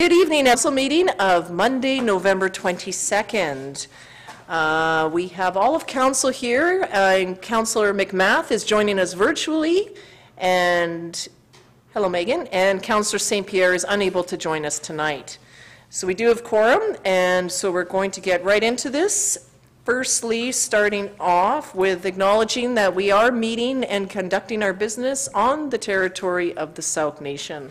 Good evening, council meeting of Monday, November 22nd. Uh, We have all of council here, uh, and Councillor McMath is joining us virtually, and, hello Megan, and Councillor St. Pierre is unable to join us tonight. So we do have quorum, and so we're going to get right into this. Firstly, starting off with acknowledging that we are meeting and conducting our business on the territory of the South Nation.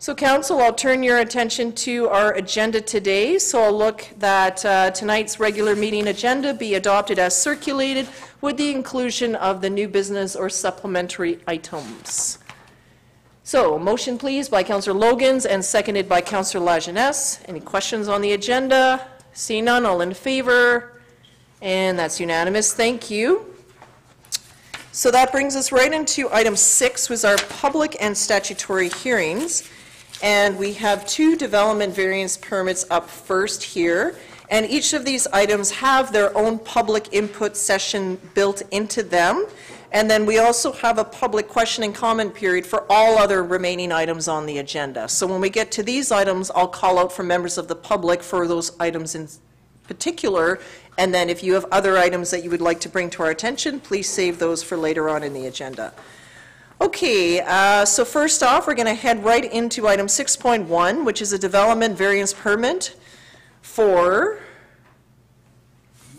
So council, I'll turn your attention to our agenda today. So I'll look that uh, tonight's regular meeting agenda be adopted as circulated with the inclusion of the new business or supplementary items. So, motion please by Councillor Logins and seconded by Councillor Lajeunesse. Any questions on the agenda? See none, all in favor? And that's unanimous, thank you. So that brings us right into item six, was our public and statutory hearings. And we have two development variance permits up first here. And each of these items have their own public input session built into them. And then we also have a public question and comment period for all other remaining items on the agenda. So when we get to these items, I'll call out for members of the public for those items in particular. And then if you have other items that you would like to bring to our attention, please save those for later on in the agenda. Okay, uh, so first off, we're going to head right into item 6.1, which is a development variance permit for,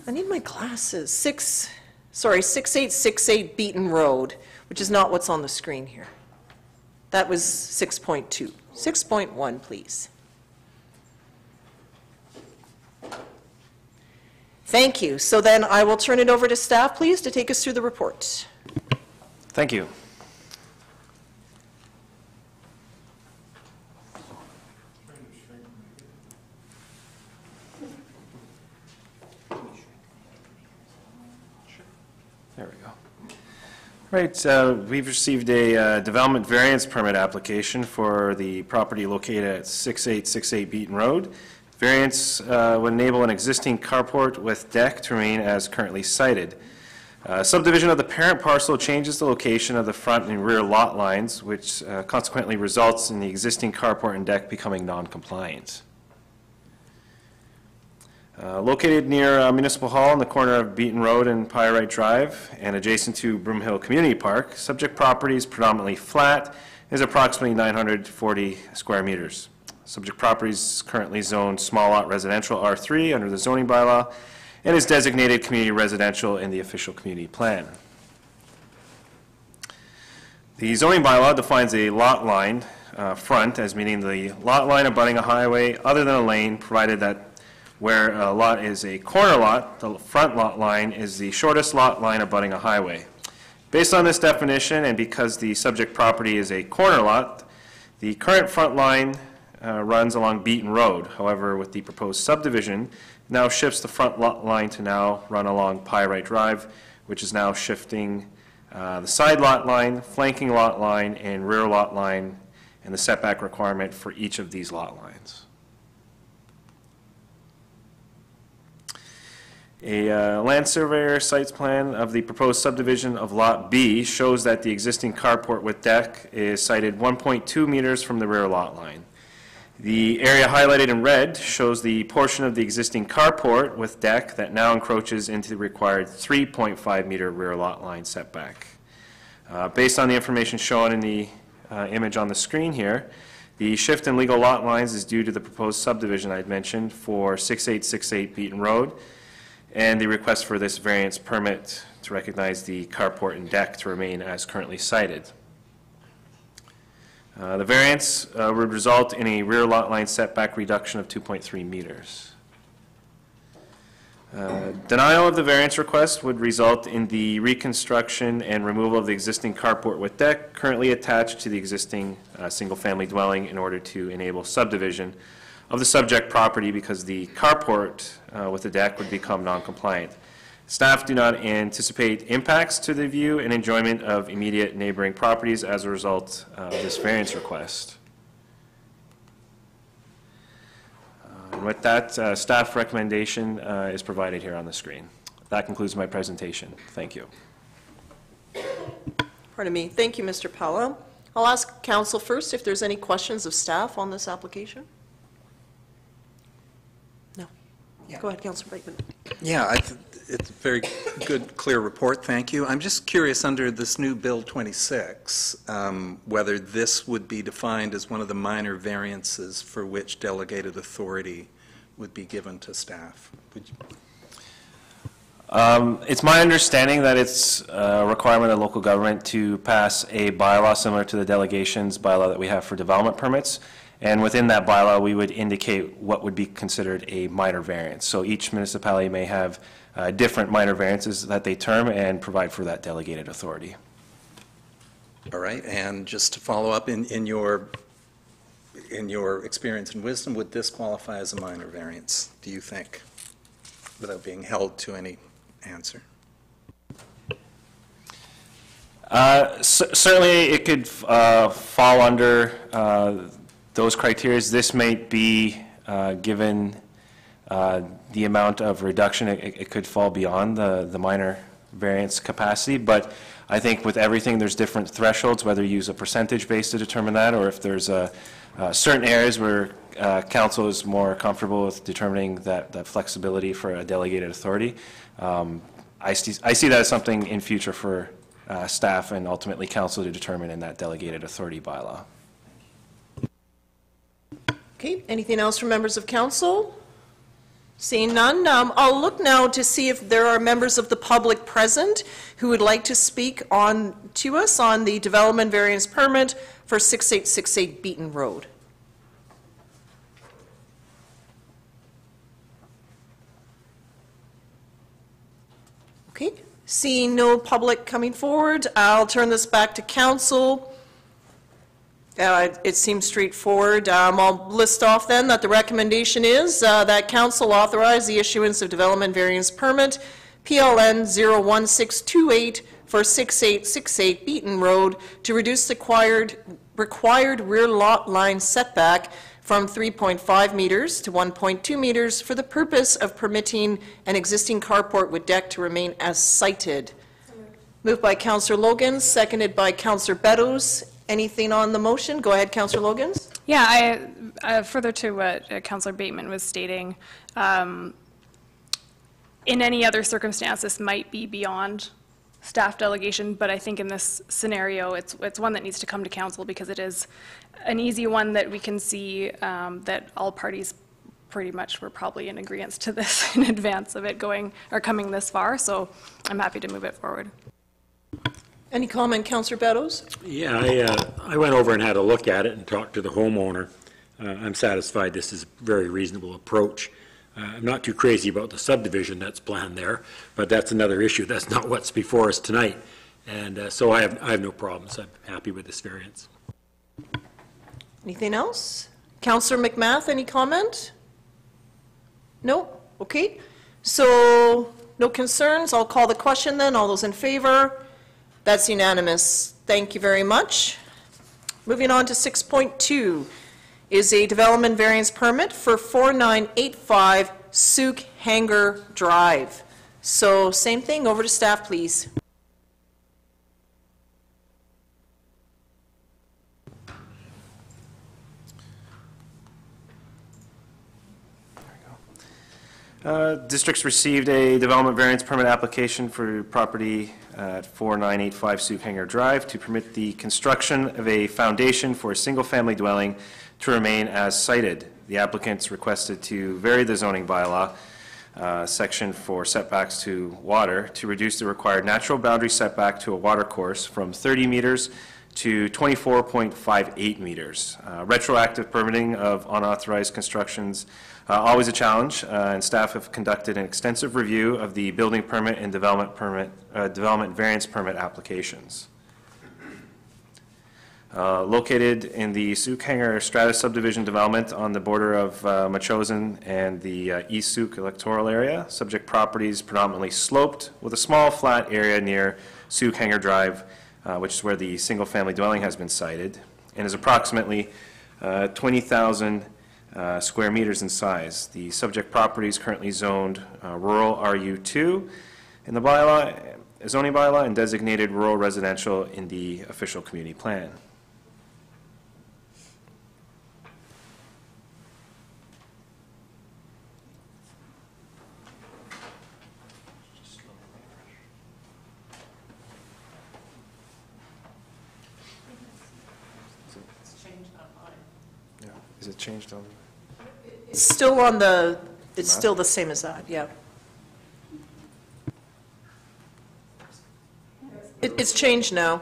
I need my glasses, 6, sorry, 6868 Beaton Road, which is not what's on the screen here. That was 6.2. 6.1, please. Thank you. So then I will turn it over to staff, please, to take us through the report. Thank you. There we go. Right, uh, we've received a uh, development variance permit application for the property located at 6868 Beaton Road. Variance uh, would enable an existing carport with deck to remain as currently cited. Uh, Subdivision of the parent parcel changes the location of the front and rear lot lines, which uh, consequently results in the existing carport and deck becoming non-compliant. Uh, Located near uh, Municipal Hall on the corner of Beaton Road and Pyrite Drive and adjacent to Broomhill Community Park, subject property is predominantly flat, is approximately 940 square meters. Subject property is currently zoned small lot residential R3 under the zoning bylaw and is designated community residential in the official community plan. The zoning bylaw defines a lot line uh, front as meaning the lot line abutting a highway other than a lane, provided that where a lot is a corner lot, the front lot line is the shortest lot line abutting a highway. Based on this definition, and because the subject property is a corner lot, the current front line uh, runs along Beaton Road. However, with the proposed subdivision, now shifts the front lot line to now run along Pyrite Drive, which is now shifting uh, the side lot line, flanking lot line, and rear lot line, and the setback requirement for each of these lot lines. A uh, land surveyor sites plan of the proposed subdivision of Lot B shows that the existing carport with deck is sited 1.2 meters from the rear lot line. The area highlighted in red shows the portion of the existing carport with deck that now encroaches into the required 3.5 meter rear lot line setback. Uh, Based on the information shown in the uh, image on the screen here, the shift in legal lot lines is due to the proposed subdivision I'd mentioned for 6868 Beaton Road, and the request for this variance permit to recognize the carport and deck to remain as currently cited. Uh, The variance uh, would result in a rear lot line setback reduction of 2.3 meters. Uh, Denial of the variance request would result in the reconstruction and removal of the existing carport with deck currently attached to the existing uh, single-family dwelling in order to enable subdivision of the subject property because the carport uh, with the deck would become non-compliant. Staff do not anticipate impacts to the view and enjoyment of immediate neighboring properties as a result of this variance request. Uh, with that, uh, staff recommendation uh, is provided here on the screen. That concludes my presentation. Thank you. Pardon me. Thank you, Mr. Powell. I'll ask council first if there's any questions of staff on this application. No. Go ahead, Councilor Bateman. Yeah, I th- it's a very good, clear report, thank you. I'm just curious, under this new Bill 26, um, whether this would be defined as one of the minor variances for which delegated authority would be given to staff. Would you- It's my understanding that it's a requirement of local government to pass a bylaw similar to the delegations bylaw that we have for development permits. And within that bylaw, we would indicate what would be considered a minor variance. So each municipality may have uh, different minor variances that they term and provide for that delegated authority. All right, and just to follow up, in, in your, in your experience and wisdom, would this qualify as a minor variance, do you think? Without being held to any answer? Uh, cer- Certainly, it could uh, fall under uh, those criteria. This might be, uh, given uh, the amount of reduction, it- it could fall beyond the the minor variance capacity, but I think with everything, there's different thresholds, whether you use a percentage base to determine that, or if there's a- uh, certain areas where uh, council is more comfortable with determining that that flexibility for a delegated authority. Um, I see I see that as something in future for uh, staff and ultimately council to determine in that delegated authority bylaw. Okay, anything else from members of council? Seeing none, um, I'll look now to see if there are members of the public present who would like to speak on, to us on the development variance permit for 6868 Beaton Road. Okay, seeing no public coming forward, I'll turn this back to council. Uh, It seems straightforward. Um, I'll list off then that the recommendation is uh, that council authorize the issuance of development variance permit, PLN 01628 for 6868 Beaton Road, to reduce the required, required rear lot line setback from 3.5 meters to 1.2 meters for the purpose of permitting an existing carport with deck to remain as cited. Moved by Counselor Logan, seconded by Counselor Beddows. Anything on the motion? Go ahead, Counselor Logins. Yeah, I, uh, further to what uh, Counselor Bateman was stating, um, in any other circumstance, this might be beyond staff delegation, but I think in this scenario, it's, it's one that needs to come to council because it is an easy one that we can see um, that all parties pretty much were probably in agreement to this in advance of it going, or coming this far, so I'm happy to move it forward. Any comment, Counselor Beddows? Yeah, I, uh, I went over and had a look at it and talked to the homeowner. Uh, I'm satisfied this is a very reasonable approach. Uh, I'm not too crazy about the subdivision that's planned there, but that's another issue. That's not what's before us tonight. And uh, so I have, I have no problems. I'm happy with this variance. Anything else? Counselor McMath, any comment? No? Okay. So, no concerns. I'll call the question then. All those in favor? That's unanimous. Thank you very much. Moving on to 6.2 is a development variance permit for 4985 Sooke Hanger Drive. So, same thing, over to staff, please. Uh, Districts received a development variance permit application for property at 4985 Sooke Drive to permit the construction of a foundation for a single-family dwelling to remain as cited. The applicants requested to vary the zoning bylaw, uh, section for setbacks to water, to reduce the required natural boundary setback to a water course from 30 meters to 24.58 meters. Uh, Retroactive permitting of unauthorized constructions, always a challenge, uh, and staff have conducted an extensive review of the building permit and development permit, uh, development variance permit applications. Uh, Located in the Sooke Hanger Stratus subdivision development on the border of uh, Metchosin and the uh, East Sooke electoral area. Subject properties predominantly sloped with a small flat area near Sooke Hanger Drive, uh, which is where the single-family dwelling has been sited, and is approximately uh, 20,000 uh, square meters in size. The subject property is currently zoned uh, rural RU2 in the bylaw, zoning bylaw and designated rural residential in the official community plan. Is it changed on? It's still on the, it's still the same as that, yeah. It, it's changed now.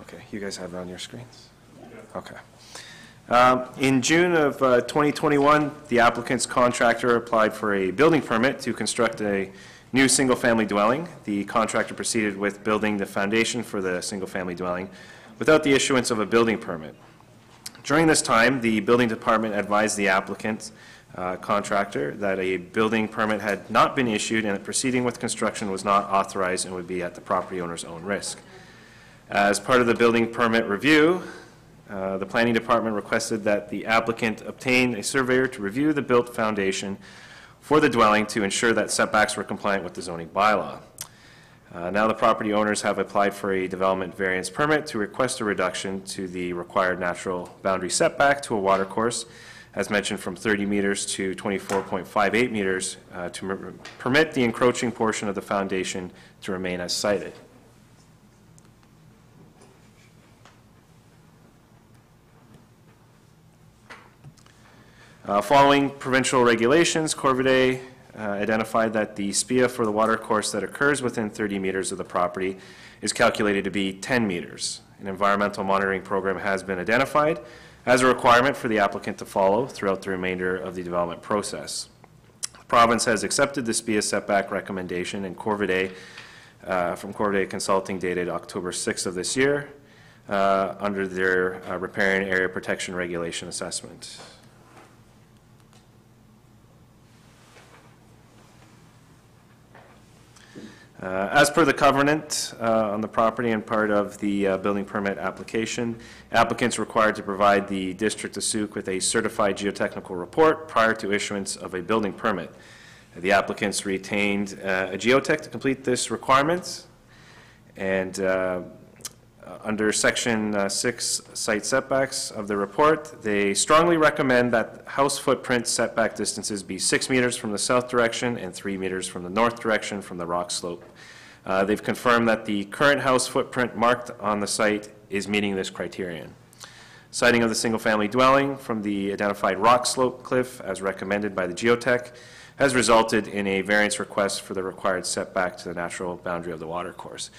Okay, you guys have it on your screens? Okay. Um, In June of uh, 2021, the applicant's contractor applied for a building permit to construct a new single-family dwelling. The contractor proceeded with building the foundation for the single-family dwelling without the issuance of a building permit. During this time, the building department advised the applicant uh, contractor that a building permit had not been issued and that proceeding with construction was not authorized and would be at the property owner's own risk. As part of the building permit review, uh, the planning department requested that the applicant obtain a surveyor to review the built foundation for the dwelling to ensure that setbacks were compliant with the zoning bylaw. Uh, Now the property owners have applied for a development variance permit to request a reduction to the required natural boundary setback to a watercourse, as mentioned, from 30 meters to 24.58 meters, uh, to permit the encroaching portion of the foundation to remain as cited. Uh, Following provincial regulations, Corvidae uh, identified that the SPEA for the water course that occurs within 30 meters of the property is calculated to be 10 meters. An environmental monitoring program has been identified as a requirement for the applicant to follow throughout the remainder of the development process. The province has accepted the SPEA setback recommendation, and Corvidae, uh, from Corvidae Consulting dated October 6th of this year, uh, under their uh, riparian area protection regulation assessment. Uh, As per the covenant uh, on the property and part of the uh, building permit application, applicants required to provide the District of Sooke with a certified geotechnical report prior to issuance of a building permit. The applicants retained uh, a geotech to complete this requirement, and uh, under Section uh, 6 site setbacks of the report, they strongly recommend that house footprint setback distances be six meters from the south direction and three meters from the north direction from the rock slope. Uh, They've confirmed that the current house footprint marked on the site is meeting this criterion. Siting of the single-family dwelling from the identified rock slope cliff as recommended by the geotech has resulted in a variance request for the required setback to the natural boundary of the watercourse.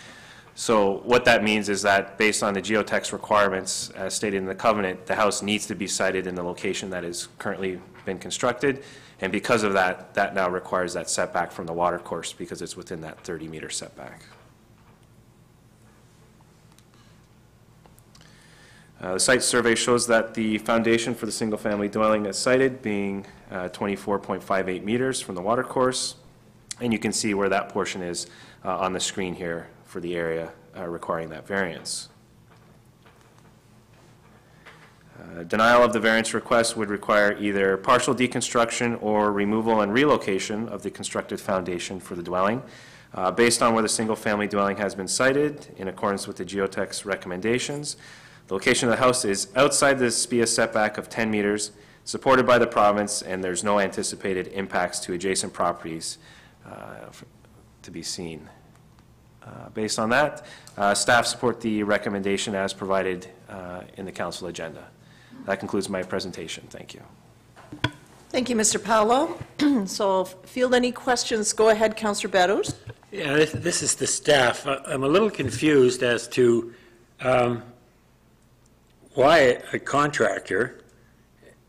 So what that means is that, based on the geotech's requirements, as stated in the covenant, the house needs to be sited in the location that is currently been constructed, and because of that, that now requires that setback from the watercourse, because it's within that 30-meter setback. Uh, The site survey shows that the foundation for the single-family dwelling is sited being uh, 24.58 meters from the watercourse, and you can see where that portion is uh, on the screen here for the area uh, requiring that variance. Uh, Denial of the variance request would require either partial deconstruction or removal and relocation of the constructed foundation for the dwelling. Uh, Based on where the single-family dwelling has been sited, in accordance with the geotech's recommendations, the location of the house is outside the SPEA setback of 10 meters, supported by the province, and there's no anticipated impacts to adjacent properties uh, to be seen. Uh, Based on that, uh, staff support the recommendation as provided uh, in the council agenda. That concludes my presentation. Thank you. Thank you, Mr. Paolo. So if field any questions, go ahead, Counselor Beddows. Yeah, this- this is the staff. I- I'm a little confused as to um, why a contractor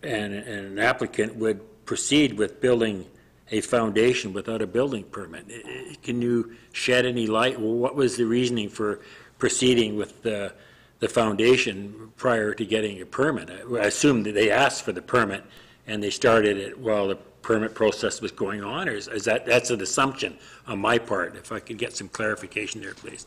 and and an applicant would proceed with building a foundation without a building permit. I- I- Can you shed any light? Well, What was the reasoning for proceeding with the the foundation prior to getting a permit? I assume that they asked for the permit, and they started it while the permit process was going on, or is is that, that's an assumption on my part? If I could get some clarification there, please.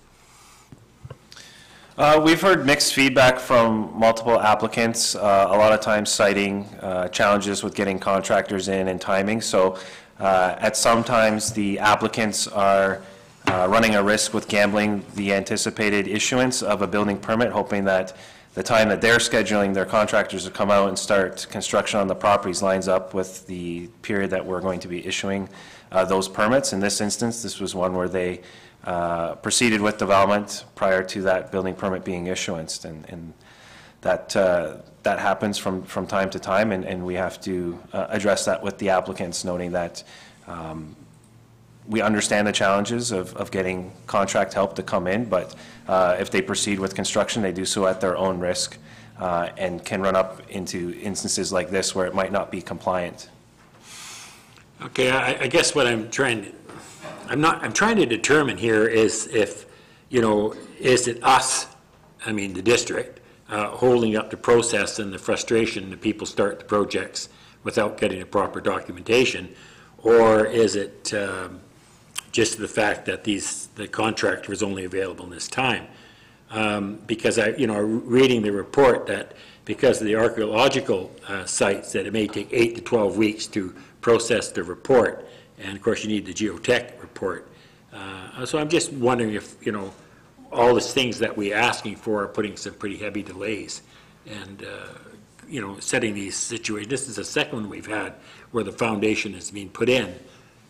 Uh, We've heard mixed feedback from multiple applicants, uh, a lot of times citing uh, challenges with getting contractors in and timing. So uh, at some times, the applicants are uh, running a risk with gambling the anticipated issuance of a building permit, hoping that the time that they're scheduling their contractors to come out and start construction on the properties lines up with the period that we're going to be issuing uh, those permits. In this instance, this was one where they uh, proceeded with development prior to that building permit being issuanced, and, and that, uh, that happens from, from time to time, and, and we have to uh, address that with the applicants, noting that um, we understand the challenges of, of getting contract help to come in, but uh, if they proceed with construction, they do so at their own risk uh, and can run up into instances like this where it might not be compliant. Okay, I, I guess what I'm trying, to I'm not, I'm trying to determine here is if, you know, is it us, I mean, the district, uh, holding up the process and the frustration that people start the projects without getting the proper documentation? Or is it, um, just the fact that these, the contractor is only available in this time? Um, because I, you know, reading the report that because of the archaeological uh, sites, that it may take eight to 12 weeks to process the report. And of course, you need the geotech report. Uh, So I'm just wondering if, you know, all these things that we're asking for are putting some pretty heavy delays. And, uh, you know, setting these situations, this is the second one we've had where the foundation is being put in.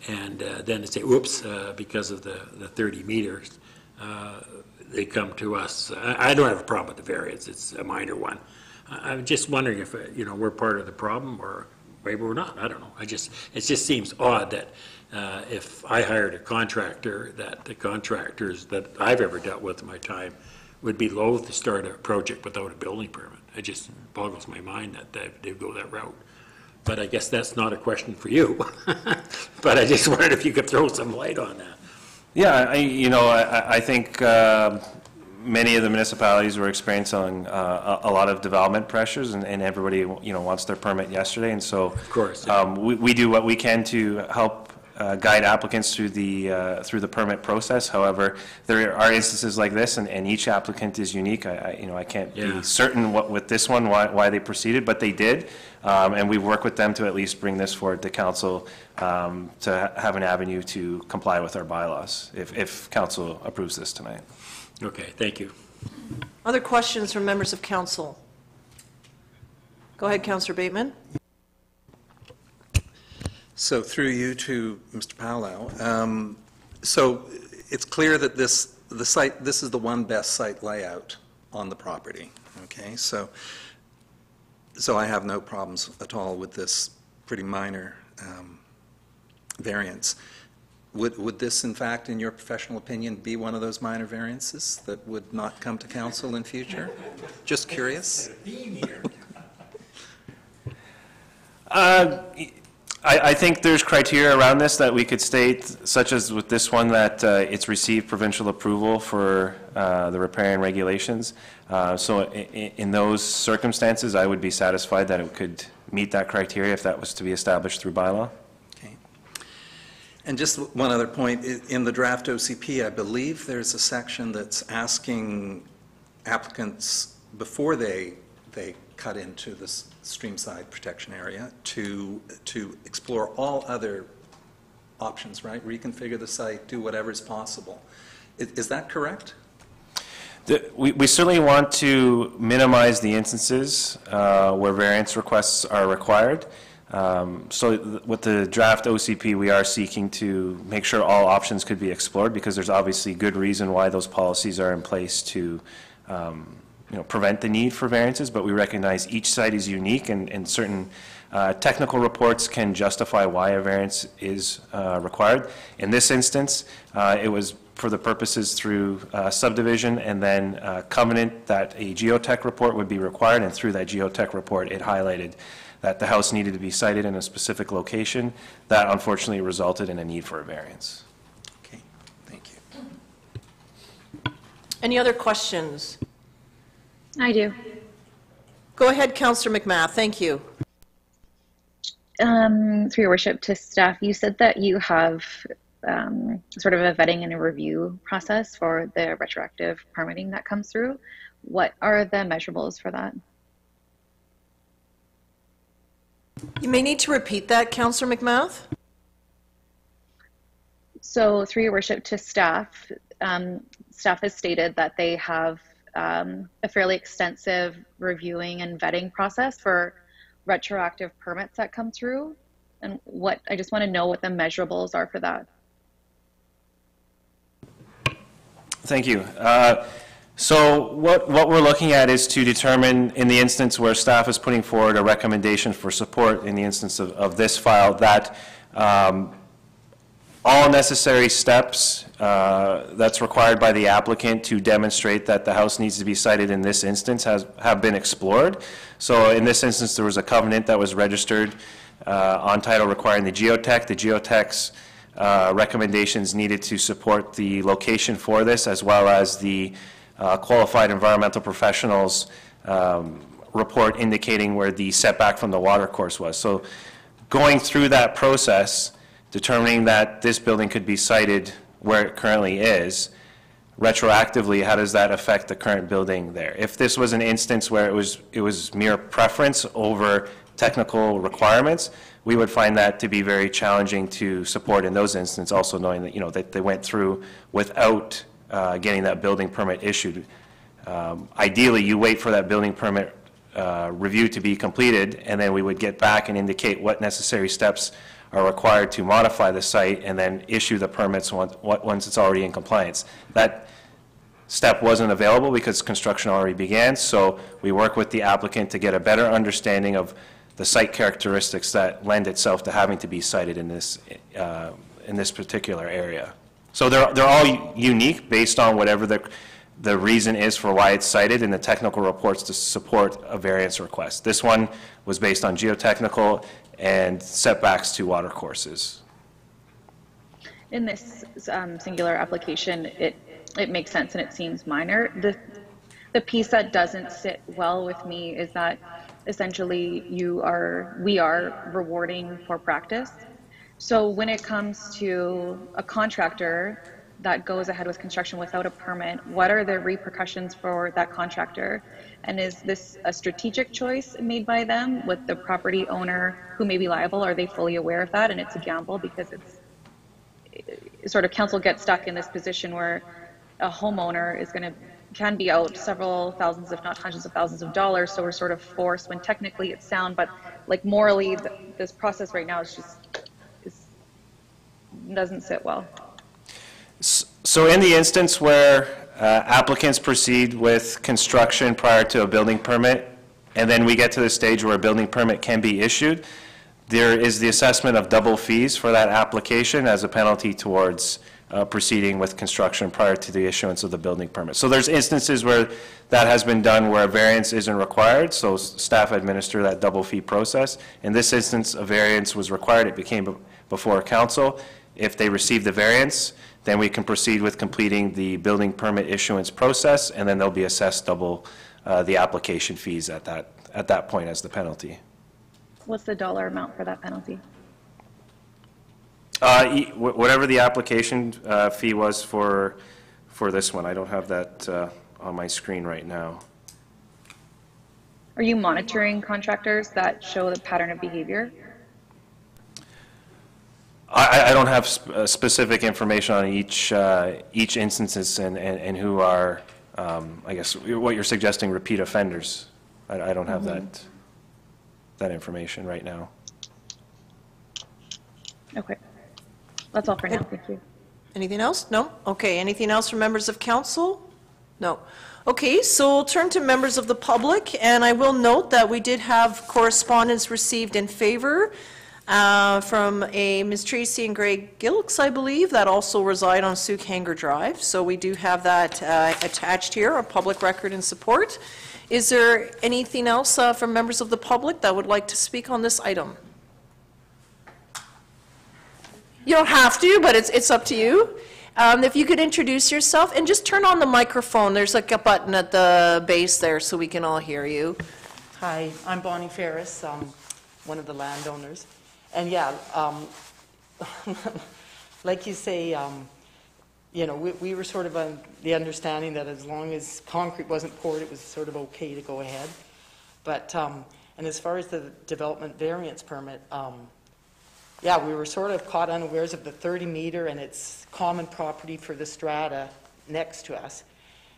And uh, then they say, oops, uh, because of the, the 30 meters, uh, they come to us. I, I don't have a problem with the variance, it's a minor one. I- I'm just wondering if, uh, you know, we're part of the problem or maybe we're not, I don't know. I just, it just seems odd that uh, if I hired a contractor, that the contractors that I've ever dealt with in my time would be loath to start a project without a building permit. It just boggles my mind that they, they go that route. But I guess that's not a question for you. But I just wondered if you could throw some light on that. Yeah, I, you know, I, I think uh, many of the municipalities were experiencing uh, a a lot of development pressures, and, and everybody, you know, wants their permit yesterday, and so. Of course. Um, we, we do what we can to help uh, guide applicants through the, uh, through the permit process. However, there are instances like this, and, and each applicant is unique. I, I, you know, I can't Yeah. be certain what, with this one, why, why they proceeded, but they did. Um, and we work with them to at least bring this forward to council, um, to ha- have an avenue to comply with our bylaws, if, if council approves this tonight. Okay, thank you. Other questions from members of council? Go ahead, Councillor Bateman. So through you to Mr. Powell, um, so it's clear that this, the site, this is the one best site layout on the property, okay? So, so I have no problems at all with this pretty minor um, variance. Would, would this, in fact, in your professional opinion, be one of those minor variances that would not come to council in future? Just curious? I, I think there's criteria around this that we could state, such as with this one, that uh, it's received provincial approval for uh, the riparian regulations. Uh, So i- i- in those circumstances, I would be satisfied that it could meet that criteria if that was to be established through bylaw. Okay. And just one other point, in the draft OCP, I believe there's a section that's asking applicants, before they, they cut into this streamside protection area, to, to explore all other options, right? Reconfigure the site, do whatever is possible. I- Is that correct? The- We we certainly want to minimize the instances uh, where variance requests are required. Um, So th- with the draft OCP, we are seeking to make sure all options could be explored, because there's obviously good reason why those policies are in place to, um, you know, prevent the need for variances, but we recognize each site is unique, and and certain uh, technical reports can justify why a variance is uh, required. In this instance, uh, it was for the purposes through uh, subdivision and then uh, covenant that a geotech report would be required, and through that geotech report, it highlighted that the house needed to be sited in a specific location. That unfortunately resulted in a need for a variance. Okay, thank you. Any other questions? I do. Go ahead, Councillor McMath, thank you. Um, through your worship to staff, you said that you have um, sort of a vetting and a review process for the retroactive permitting that comes through. What are the measurables for that? You may need to repeat that, Councillor McMath. So, through your worship to staff, um, staff has stated that they have um, a fairly extensive reviewing and vetting process for retroactive permits that come through. And what, I just want to know what the measurables are for that. Thank you. Uh, So what, what we're looking at is to determine, in the instance where staff is putting forward a recommendation for support, in the instance of, of this file, that um, all necessary steps uh, that's required by the applicant to demonstrate that the house needs to be cited in this instance has, have been explored. So in this instance, there was a covenant that was registered uh, on title requiring the geotech. The geotech's uh, recommendations needed to support the location for this, as well as the uh, qualified environmental professionals um, report indicating where the setback from the water course was. So going through that process, determining that this building could be sited where it currently is, retroactively, how does that affect the current building there? If this was an instance where it was, it was mere preference over technical requirements, we would find that to be very challenging to support in those instances, also knowing that, you know, that they went through without uh, getting that building permit issued. Um, Ideally, you wait for that building permit uh, review to be completed, and then we would get back and indicate what necessary steps are required to modify the site, and then issue the permits once, once it's already in compliance. That step wasn't available because construction already began, so we work with the applicant to get a better understanding of the site characteristics that lend itself to having to be cited in this, uh, in this particular area. So they're, they're all unique based on whatever the, the reason is for why it's cited in the technical reports to support a variance request. This one was based on geotechnical and setbacks to water courses. In this um, singular application, it, it makes sense and it seems minor. The, the piece that doesn't sit well with me is that essentially you are, we are rewarding for practice. So when it comes to a contractor that goes ahead with construction without a permit, what are the repercussions for that contractor? And is this a strategic choice made by them with the property owner who may be liable? Are they fully aware of that? And it's a gamble because it's sort of council gets stuck in this position where a homeowner is going to can be out several thousands, if not hundreds of thousands of dollars. So we're sort of forced when technically it's sound, but like morally, th- this process right now is just is, doesn't sit well. So in the instance where uh, applicants proceed with construction prior to a building permit, and then we get to the stage where a building permit can be issued, there is the assessment of double fees for that application as a penalty towards uh, proceeding with construction prior to the issuance of the building permit. So there's instances where that has been done where a variance isn't required, so staff administer that double fee process. In this instance, a variance was required, it became be- before council. If they receive the variance, then we can proceed with completing the building permit issuance process, and then they'll be assessed double uh, the application fees at that, at that point as the penalty. What's the dollar amount for that penalty? Uh, e- wh- Whatever the application uh, fee was for, for this one, I don't have that uh, on my screen right now. Are you monitoring contractors that show the pattern of behavior? I, I- I don't have sp- uh, specific information on each, uh, each instances and, and and who are, um, I guess, what you're suggesting, repeat offenders. I, I don't have that, that information right now. Okay. That's all for now. Thank you. Anything else? No? Okay, anything else from members of council? No. Okay, so we'll turn to members of the public, and I will note that we did have correspondence received in favor uh, from a Ms. Tracy and Greg Gilks, I believe, that also reside on Sooke Hanger Drive. So we do have that uh, attached here, a public record in support. Is there anything else uh, from members of the public that would like to speak on this item? You don't have to, but it's, it's up to you. Um, If you could introduce yourself and just turn on the microphone. There's like a button at the base there so we can all hear you. Hi, I'm Bonnie Ferris, um, one of the landowners. And yeah, um, like you say, um, you know, we, we were sort of on the understanding that as long as concrete wasn't poured, it was sort of okay to go ahead. But, um, and as far as the development variance permit, um, yeah, we were sort of caught unawares of the 30 meter and it's common property for the strata next to us.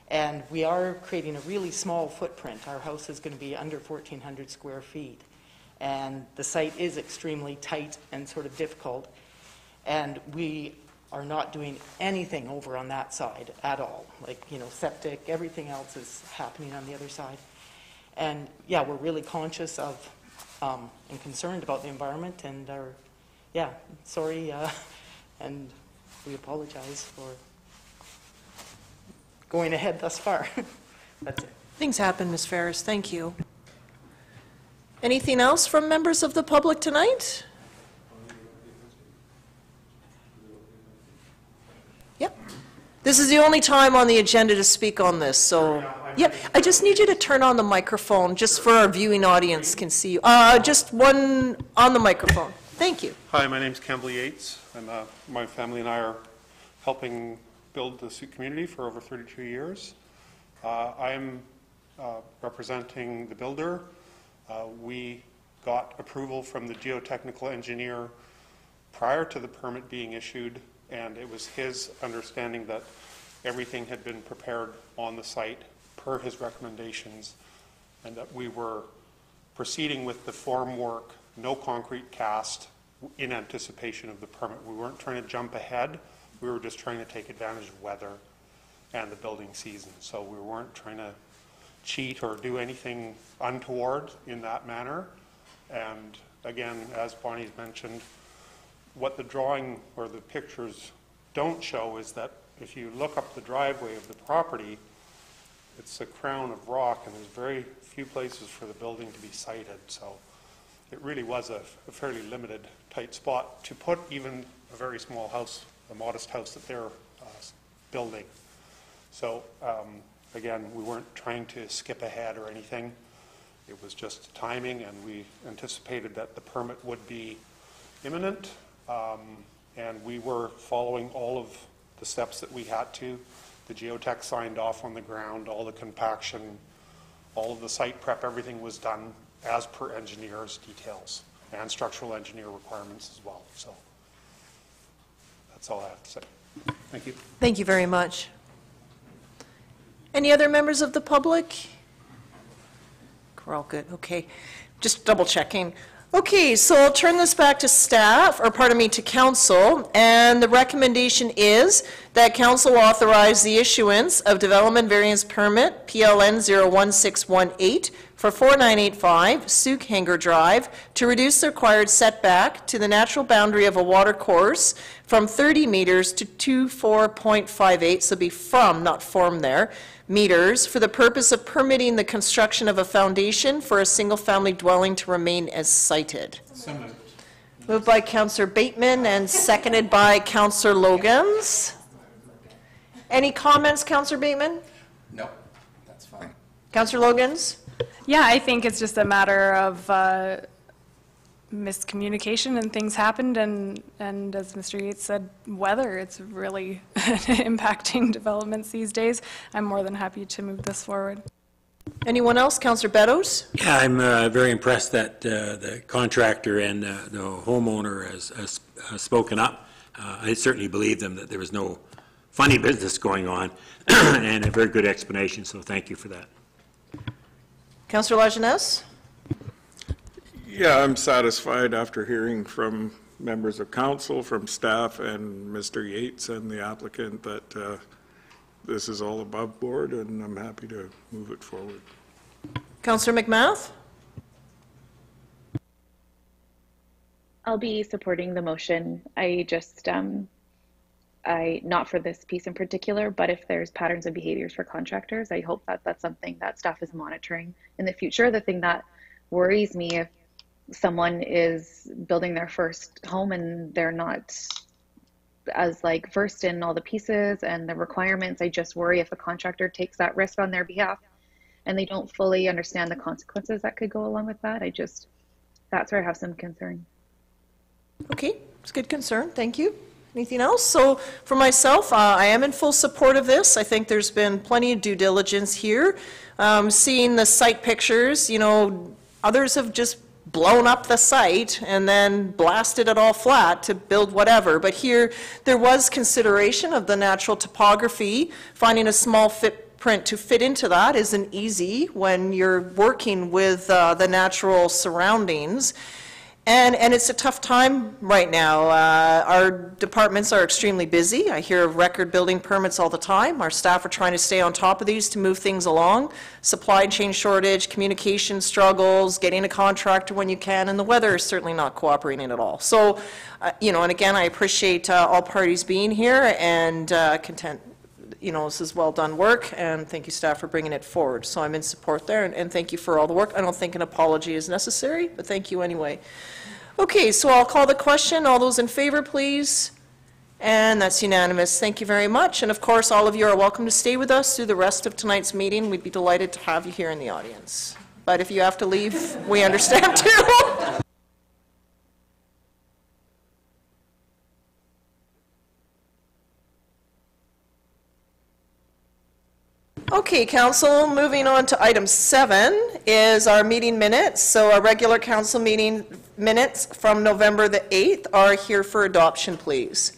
And we are creating a really small footprint. Our house is going to be under 1,400 square feet. And the site is extremely tight and sort of difficult. And we are not doing anything over on that side at all, like, you know, septic, everything else is happening on the other side. And, yeah, we're really conscious of um, and concerned about the environment and are, yeah, sorry, uh, and we apologize for going ahead thus far. That's it. Things happen, Ms. Ferris, thank you. Anything else from members of the public tonight? Yep. This is the only time on the agenda to speak on this, so, yeah, I just need you to turn on the microphone, just for our viewing audience can see you. Uh, just one on the microphone. Thank you. Hi, my name's Campbell Yates, and uh, my family and I are helping build the Sooke community for over 32 years. Uh, I'm uh, representing the builder. Uh, We got approval from the geotechnical engineer prior to the permit being issued, and it was his understanding that everything had been prepared on the site per his recommendations, and that we were proceeding with the form work, no concrete cast, in anticipation of the permit. We weren't trying to jump ahead, we were just trying to take advantage of weather and the building season. So we weren't trying to cheat or do anything untoward in that manner. And again, as Bonnie's mentioned, what the drawing or the pictures don't show is that if you look up the driveway of the property, it's a crown of rock, and there's very few places for the building to be sited, so it really was a a fairly limited, tight spot to put even a very small house, a modest house that they're uh, building. So, um, again, we weren't trying to skip ahead or anything. It was just timing, and we anticipated that the permit would be imminent, um, and we were following all of the steps that we had to. The geotech signed off on the ground, all the compaction, all of the site prep, everything was done as per engineer's details and structural engineer requirements as well. So that's all I have to say. Thank you. Thank you very much. Any other members of the public? We're all good, okay. Just double checking. Okay, so I'll turn this back to staff, or pardon me, to council, and the recommendation is that council authorize the issuance of development variance permit, PLN 01618, for 4985 Sooke Hanger Drive, to reduce the required setback to the natural boundary of a water course from 30 meters to 24.58, so be from, not form there, meters, for the purpose of permitting the construction of a foundation for a single-family dwelling to remain as cited. moved. by Councillor Bateman and seconded by Councillor Logins. Any comments, Councillor Bateman? No, that's fine. Councillor Logins? Yeah, I think it's just a matter of uh, miscommunication and things happened, and, and as Mr. Yates said, weather, it's really impacting developments these days. I'm more than happy to move this forward. Anyone else? Counselor Beddows? Yeah, I'm uh, very impressed that uh, the contractor and uh, the homeowner has- has has spoken up. Uh, I certainly believe them that there was no funny business going on, and a very good explanation, so thank you for that. Counselor Lajeunesse? Yeah, I'm satisfied after hearing from members of council, from staff, and Mr. Yates and the applicant that uh, this is all above board, and I'm happy to move it forward. Counselor McMath? I'll be supporting the motion. I just, um, I, not for this piece in particular, but if there's patterns of behaviors for contractors, I hope that that's something that staff is monitoring in the future. The thing that worries me if someone is building their first home and they're not as like versed in all the pieces and the requirements, I just worry if a contractor takes that risk on their behalf and they don't fully understand the consequences that could go along with that. I just, that's where I have some concern. Okay, it's good concern, thank you. Anything else? So for myself, uh, I am in full support of this. I think there's been plenty of due diligence here. Um, Seeing the site pictures, you know, others have just blown up the site and then blasted it all flat to build whatever. But here, there was consideration of the natural topography, finding a small footprint to fit into that isn't easy when you're working with uh, the natural surroundings. And, and it's a tough time right now. Uh, Our departments are extremely busy. I hear of record building permits all the time. Our staff are trying to stay on top of these to move things along. Supply chain shortage, communication struggles, getting a contractor when you can, and the weather is certainly not cooperating at all. So, uh, you know, and again, I appreciate uh, all parties being here and uh, content, you know, this is well-done work, and thank you, staff, for bringing it forward. So I'm in support there, and- and thank you for all the work. I don't think an apology is necessary, but thank you anyway. Okay, so I'll call the question. All those in favor, please? And that's unanimous. Thank you very much. And of course, all of you are welcome to stay with us through the rest of tonight's meeting. We'd be delighted to have you here in the audience. But if you have to leave, we understand too. Okay, council, moving on to item seven is our meeting minutes. So our regular council meeting minutes from November the 8th are here for adoption, please.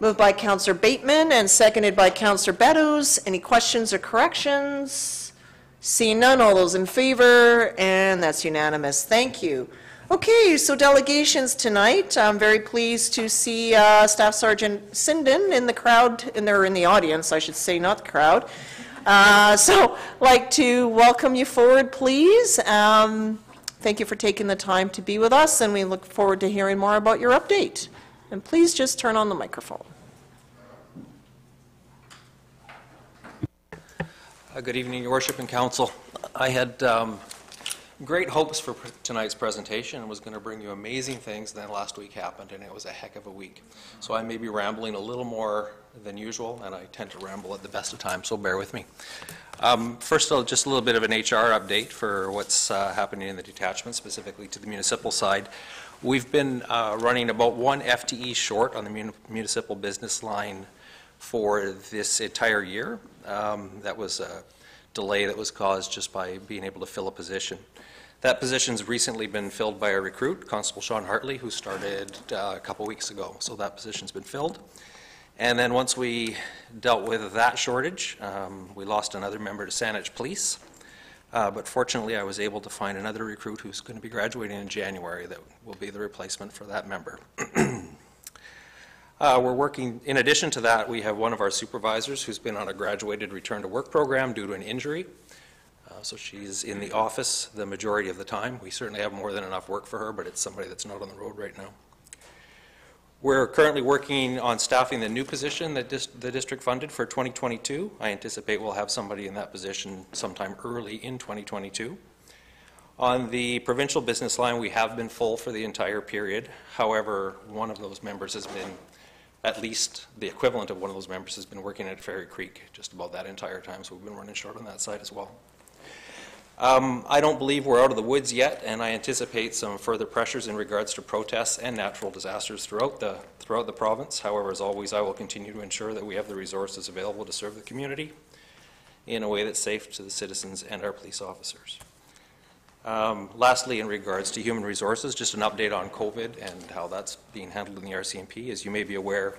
Moved by Councillor Bateman and seconded by Councillor Beddows. Any questions or corrections? Seeing none, all those in favor, and that's unanimous. Thank you. Okay, so delegations tonight. I'm very pleased to see uh, Staff Sergeant Sinden in the crowd, and they're in the audience, I should say, not the crowd. Uh, So, like to welcome you forward, please. Um, Thank you for taking the time to be with us, and we look forward to hearing more about your update. And please just turn on the microphone. Uh, Good evening, Your Worship and Council. I had um, great hopes for tonight's presentation and was going to bring you amazing things, then last week happened, and it was a heck of a week. So I may be rambling a little more than usual, and I tend to ramble at the best of times, so bear with me. Um, First, just a little bit of an HR update for what's uh, happening in the detachment, specifically to the municipal side. We've been uh, running about one FTE short on the muni- municipal business line for this entire year. Um, That was a delay that was caused just by being able to fill a position. That position's recently been filled by a recruit, Constable Sean Hartley, who started uh, a couple weeks ago. So that position's been filled. And then once we dealt with that shortage, um, we lost another member to Saanich Police. Uh, But fortunately, I was able to find another recruit who's going to be graduating in January that will be the replacement for that member. Uh, We're working, in addition to that, we have one of our supervisors who's been on a graduated return-to-work program due to an injury. Uh, So she's in the office the majority of the time. We certainly have more than enough work for her, but it's somebody that's not on the road right now. We're currently working on staffing the new position that dis- the district funded for 2022. I anticipate we'll have somebody in that position sometime early in 2022. On the provincial business line, we have been full for the entire period. However, one of those members has been, at least the equivalent of one of those members has been working at Fairy Creek just about that entire time, so we've been running short on that side as well. Um, I don't believe we're out of the woods yet, and I anticipate some further pressures in regards to protests and natural disasters throughout the, throughout the province. However, as always, I will continue to ensure that we have the resources available to serve the community in a way that's safe to the citizens and our police officers. Um, Lastly, in regards to human resources, just an update on COVID and how that's being handled in the RCMP. As you may be aware,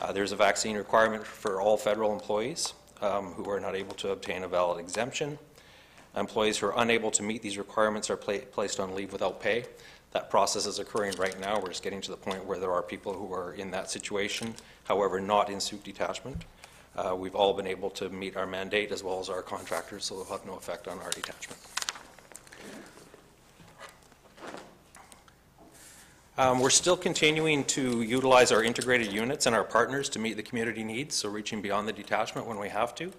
uh, there's a vaccine requirement for all federal employees um, who are not able to obtain a valid exemption. Employees who are unable to meet these requirements are pla- placed on leave without pay. That process is occurring right now. We're just getting to the point where there are people who are in that situation, however, not in Sooke detachment. Uh, We've all been able to meet our mandate as well as our contractors, so it'll have no effect on our detachment. Um, We're still continuing to utilize our integrated units and our partners to meet the community needs, so reaching beyond the detachment when we have to.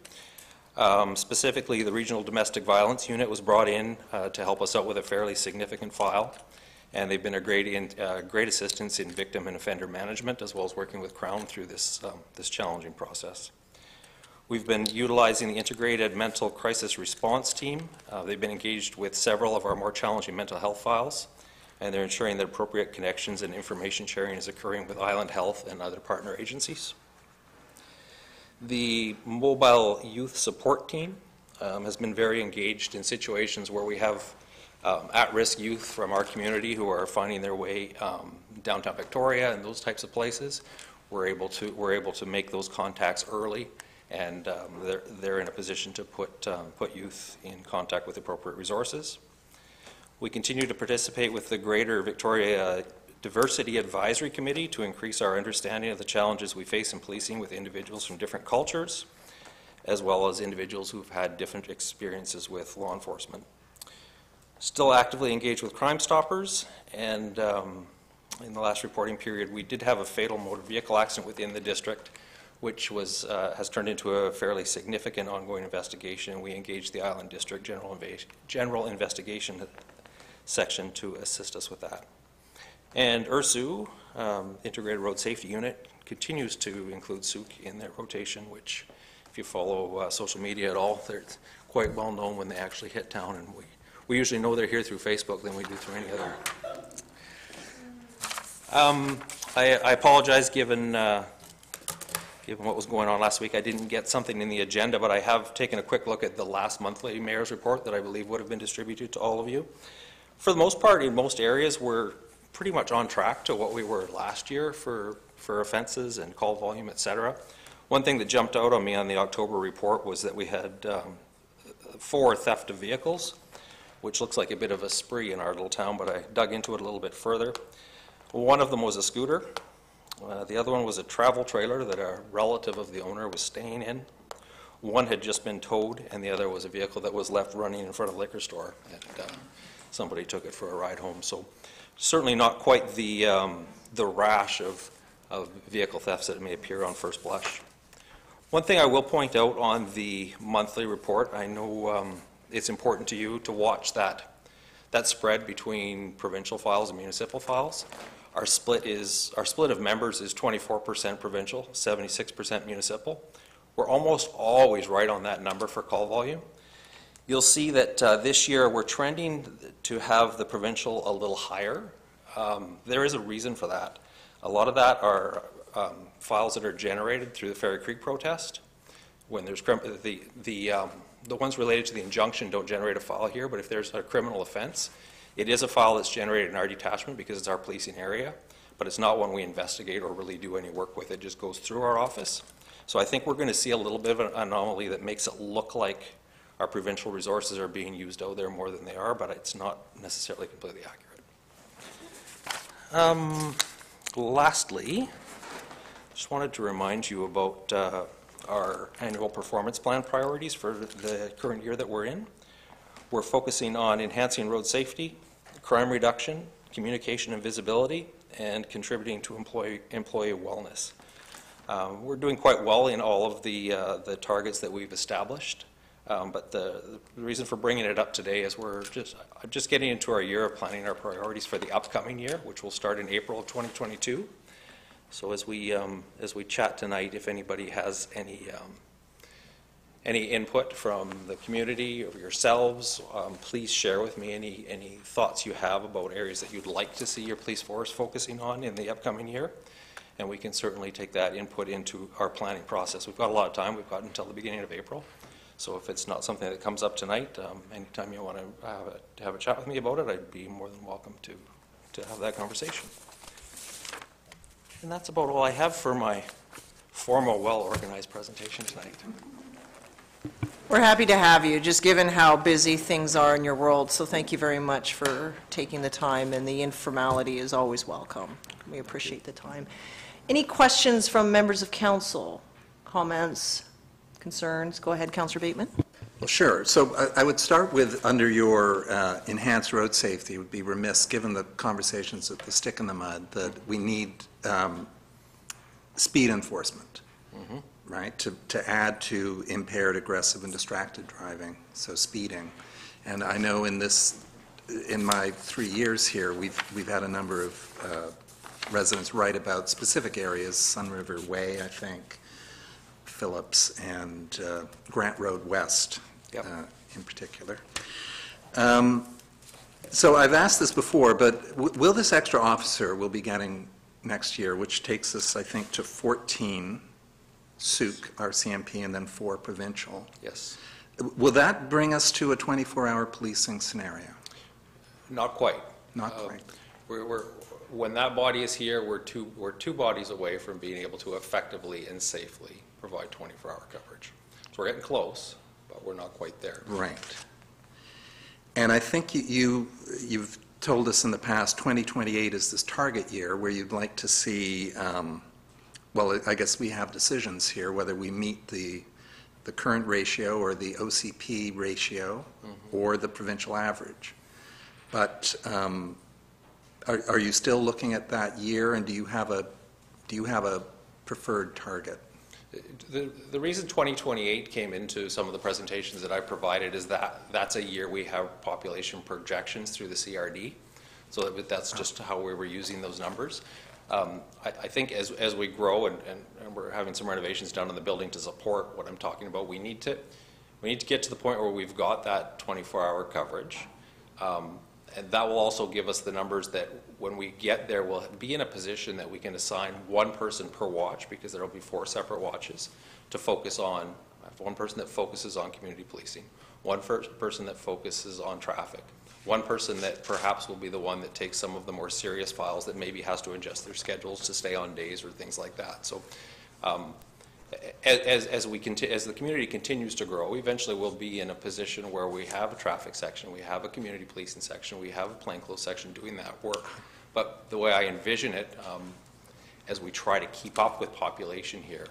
Um, Specifically, the Regional Domestic Violence Unit was brought in uh, to help us out with a fairly significant file, and they've been a great, in- uh, great assistance in victim and offender management, as well as working with Crown through this, um, this challenging process. We've been utilizing the Integrated Mental Crisis Response Team. Uh, They've been engaged with several of our more challenging mental health files, and they're ensuring that appropriate connections and information sharing is occurring with Island Health and other partner agencies. The Mobile Youth Support Team um, has been very engaged in situations where we have um, at-risk youth from our community who are finding their way um, downtown Victoria and those types of places. We're able to, we're able to make those contacts early and um, they're, they're in a position to put, um, put youth in contact with appropriate resources. We continue to participate with the Greater Victoria Diversity Advisory Committee to increase our understanding of the challenges we face in policing with individuals from different cultures, as well as individuals who've had different experiences with law enforcement. Still actively engaged with Crime Stoppers, and um, in the last reporting period, we did have a fatal motor vehicle accident within the district, which was, uh, has turned into a fairly significant ongoing investigation. We engaged the Island District General Inva- General Investigation Section to assist us with that. And IRSU, um, Integrated Road Safety Unit, continues to include Sooke in their rotation, which, if you follow uh, social media at all, they're quite well known when they actually hit town, and we, we usually know they're here through Facebook than we do through any other. Um, I I apologize, given, uh, given what was going on last week, I didn't get something in the agenda, but I have taken a quick look at the last monthly mayor's report that I believe would have been distributed to all of you. For the most part, in most areas, we're pretty much on track to what we were last year for, for offenses and call volume, et cetera. One thing that jumped out on me on the October report was that we had um, four theft of vehicles, which looks like a bit of a spree in our little town, but I dug into it a little bit further. One of them was a scooter. Uh, The other one was a travel trailer that a relative of the owner was staying in. One had just been towed, and the other was a vehicle that was left running in front of a liquor store, and uh, somebody took it for a ride home. So certainly not quite the, um, the rash of, of vehicle thefts that may appear on first blush. One thing I will point out on the monthly report, I know um, it's important to you to watch that, that spread between provincial files and municipal files. Our split is, our split of members is 24% provincial, 76% municipal. We're almost always right on that number for call volume. You'll see that uh, this year, we're trending to have the provincial a little higher. Um, There is a reason for that. A lot of that are um, files that are generated through the Fairy Creek protest. When there's, the, the, um, the ones related to the injunction don't generate a file here, but if there's a criminal offense, it is a file that's generated in our detachment because it's our policing area, but it's not one we investigate or really do any work with. It just goes through our office. So I think we're going to see a little bit of an anomaly that makes it look like our provincial resources are being used out there more than they are, but it's not necessarily completely accurate. Um, Lastly, just wanted to remind you about uh, our annual performance plan priorities for the current year that we're in. We're focusing on enhancing road safety, crime reduction, communication and visibility, and contributing to employee, employee wellness. Um, We're doing quite well in all of the, uh, the targets that we've established. Um, But the, the reason for bringing it up today is we're just, just getting into our year of planning our priorities for the upcoming year, which will start in April of 2022. So as we, um, as we chat tonight, if anybody has any, um, any input from the community or yourselves, um, please share with me any, any thoughts you have about areas that you'd like to see your police force focusing on in the upcoming year. And we can certainly take that input into our planning process. We've got a lot of time. We've got until the beginning of April. So if it's not something that comes up tonight, um, anytime you want to have a, have a chat with me about it, I'd be more than welcome to, to have that conversation. And that's about all I have for my formal, well-organized presentation tonight. We're happy to have you, just given how busy things are in your world, so thank you very much for taking the time, and the informality is always welcome. We appreciate the time. Any questions from members of council? Comments, concerns? Go ahead, Councillor Bateman. Well, sure. So I- I would start with, under your uh, enhanced road safety, it would be remiss, given the conversations at the Stick in the Mud, that we need um, speed enforcement, right, to to add to impaired, aggressive, and distracted driving, so speeding. And I know in this, in my three years here, we've we've had a number of uh, residents write about specific areas, Sun River Way, I think, Phillips, and uh, Grant Road West Yep. uh, in particular. Um, So I've asked this before, but w- will this extra officer we'll be getting next year, which takes us, I think, to 14 Sooke, RCMP, and then four provincial, Yes. will that bring us to a 24-hour policing scenario? Not quite. Not Uh, quite. We're, we're, when that body is here, we're two, we're two bodies away from being able to effectively and safely provide 24-hour coverage. So we're getting close, but we're not quite there. Right. And I think you- you, you've told us in the past, 2028 is this target year where you'd like to see, um, well, I guess we have decisions here, whether we meet the, the current ratio or the OCP ratio or the provincial average. But um, are, are you still looking at that year, and do you have a, do you have a preferred target? The, the reason 2028 came into some of the presentations that I provided is that that's a year we have population projections through the CRD. So that- that's just how we were using those numbers. Um, I, I think as, as we grow and, and and we're having some renovations done in the building to support what I'm talking about, we need to, we need to get to the point where we've got that 24-hour coverage. Um, And that will also give us the numbers that when we get there, we'll be in a position that we can assign one person per watch, because there'll be four separate watches, to focus on, one person that focuses on community policing, one person that focuses on traffic, one person that perhaps will be the one that takes some of the more serious files that maybe has to adjust their schedules to stay on days or things like that. So um, as, as we as the community continues to grow, eventually we'll be in a position where we have a traffic section, we have a community policing section, we have a plainclothes section doing that work. But the way I envision it, um, as we try to keep up with population here,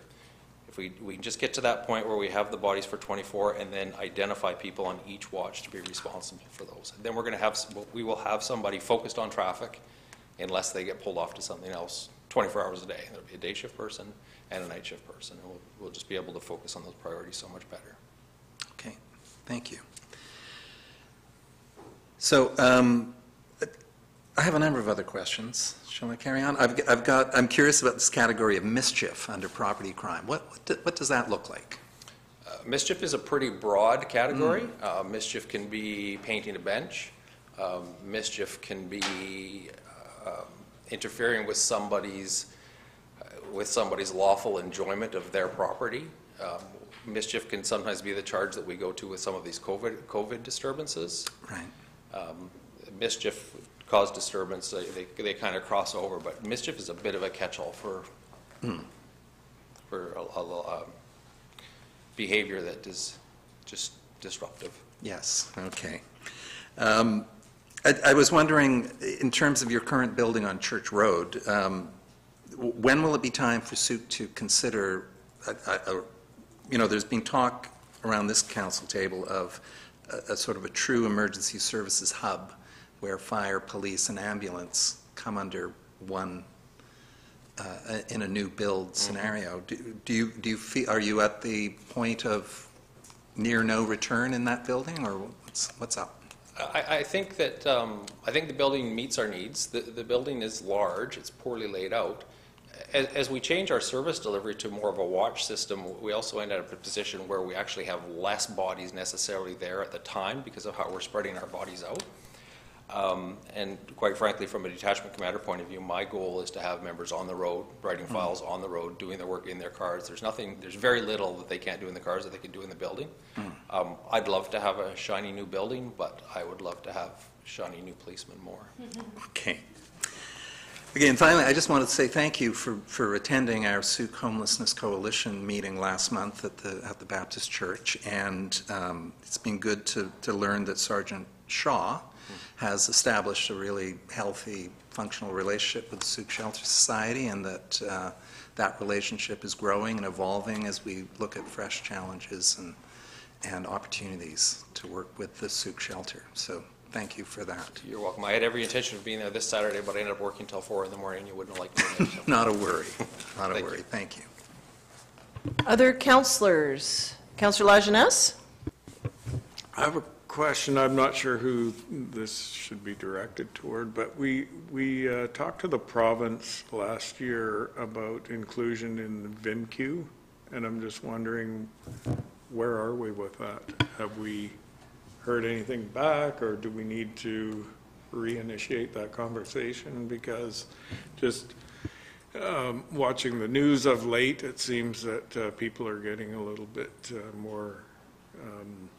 if we, we just get to that point where we have the bodies for 24 and then identify people on each watch to be responsible for those. And then we're going to have, we will have somebody focused on traffic unless they get pulled off to something else 24 hours a day. There'll be a day shift person and a night shift person, and we'll, we'll just be able to focus on those priorities so much better. Okay, thank you. So um, I have a number of other questions. Shall I carry on? I've I've got, I'm curious about this category of mischief under property crime. What, what do- what does that look like? Uh, Mischief is a pretty broad category. Uh, Mischief can be painting a bench. Um, Mischief can be um, interfering with somebody's, uh, with somebody's lawful enjoyment of their property. Um, Mischief can sometimes be the charge that we go to with some of these COVID, COVID disturbances. Right. Um, Mischief cause disturbance, they, they- they kind of cross over, but mischief is a bit of a catch-all for, for a, a, um, behavior that is just disruptive. Yes, okay. Um, I I was wondering, in terms of your current building on Church Road, um, when will it be time for Sooke to consider, a- a- a- you know, there's been talk around this council table of a- a sort of a true emergency services hub where fire, police, and ambulance come under one, uh, in a new build scenario. Do do you, do you feel, are you at the point of near no return in that building, or what's, what's up? I, I think that, um, I think the building meets our needs. The, the building is large, it's poorly laid out. As, as we change our service delivery to more of a watch system, we also end up in a position where we actually have less bodies necessarily there at the time because of how we're spreading our bodies out. Um, And quite frankly, from a detachment commander point of view, my goal is to have members on the road, writing files on the road, doing their work in their cars. There's nothing, there's very little that they can't do in the cars that they can do in the building. Um, I'd love to have a shiny new building, but I would love to have shiny new policemen more. Okay. Again, finally, I just wanted to say thank you for, for attending our Sooke Homelessness Coalition meeting last month at the, at the Baptist Church. And um, it's been good to, to learn that Sergeant Shaw has established a really healthy, functional relationship with the Sooke Shelter Society, and that uh, that relationship is growing and evolving as we look at fresh challenges and, and opportunities to work with the Sooke Shelter. So thank you for that. You're welcome. I had every intention of being there this Saturday, but I ended up working till four in the morning. You wouldn't have liked me so. Not a worry, not a Thank worry, you. thank you. Other counselors? Counselor Lajeunesse? I have a question, I'm not sure who this should be directed toward, but we, we uh, talked to the province last year about inclusion in the VINQ, and I'm just wondering, where are we with that? Have we heard anything back, or do we need to reinitiate that conversation? Because just um, watching the news of late, it seems that uh, people are getting a little bit uh, more um,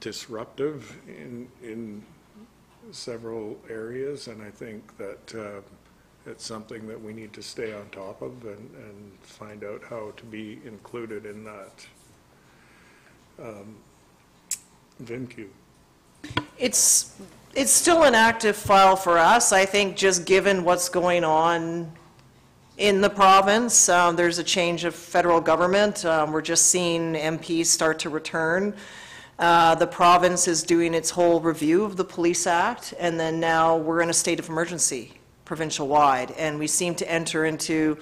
disruptive in, in several areas, and I think that uh, it's something that we need to stay on top of and, and find out how to be included in that. Um, VinQ. It's, it's still an active file for us, I think, just given what's going on in the province. Um, There's a change of federal government. Um, We're just seeing MPs start to return. Uh, The province is doing its whole review of the Police Act, and then now we're in a state of emergency, provincial-wide, and we seem to enter into,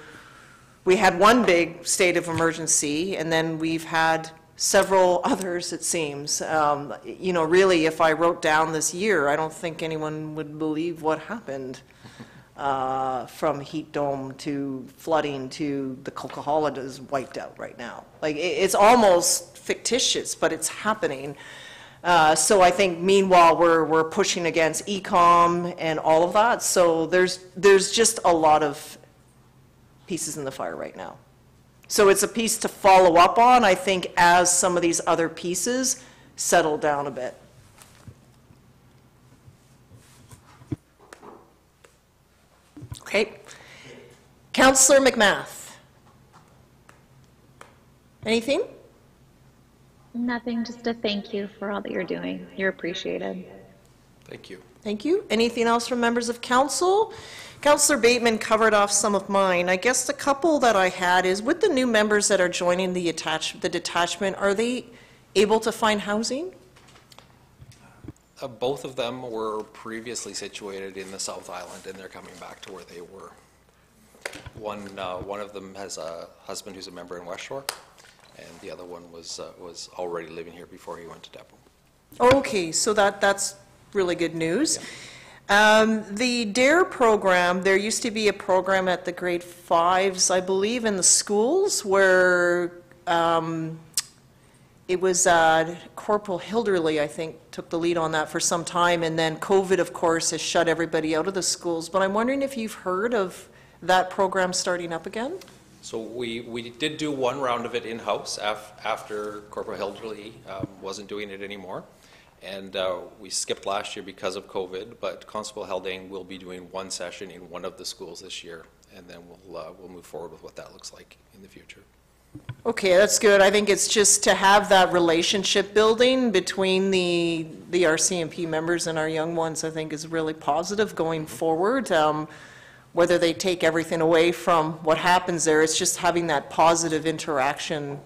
we had one big state of emergency, and then we've had several others, it seems. Um, You know, really, if I wrote down this year, I don't think anyone would believe what happened, uh, from heat dome to flooding to the Coquihalla is wiped out right now. Like, it- it's almost fictitious, but it's happening. Uh, So I think meanwhile, we're, we're pushing against E-Comm and all of that. So there's, there's just a lot of pieces in the fire right now. So it's a piece to follow up on, I think, as some of these other pieces settle down a bit. Okay. Counselor McMath? Anything? Nothing, just a thank you for all that you're doing. You're appreciated. Thank you. Thank you. Anything else from members of council? Counselor Bateman covered off some of mine. I guess the couple that I had is with the new members that are joining the attach, the detachment, are they able to find housing? Uh, Both of them were previously situated in the South Island, and they're coming back to where they were. One, uh, one of them has a husband who's a member in West Shore, and the other one was, uh, was already living here before he went to Depot. Okay, so that, that's really good news. Um, The DARE program, there used to be a program at the grade fives, I believe, in the schools where um, it was uh, Corporal Hilderly, I think, took the lead on that for some time, and then COVID, of course, has shut everybody out of the schools. But I'm wondering if you've heard of that program starting up again? So we, we did do one round of it in-house af- after Corporal Hilderly um, wasn't doing it anymore. And uh, we skipped last year because of COVID, but Constable Haldane will be doing one session in one of the schools this year. And then we'll, uh, we'll move forward with what that looks like in the future. Okay, that's good. I think it's just to have that relationship building between the, the RCMP members and our young ones, I think is really positive going forward. Um, Whether they take everything away from what happens there, it's just having that positive interaction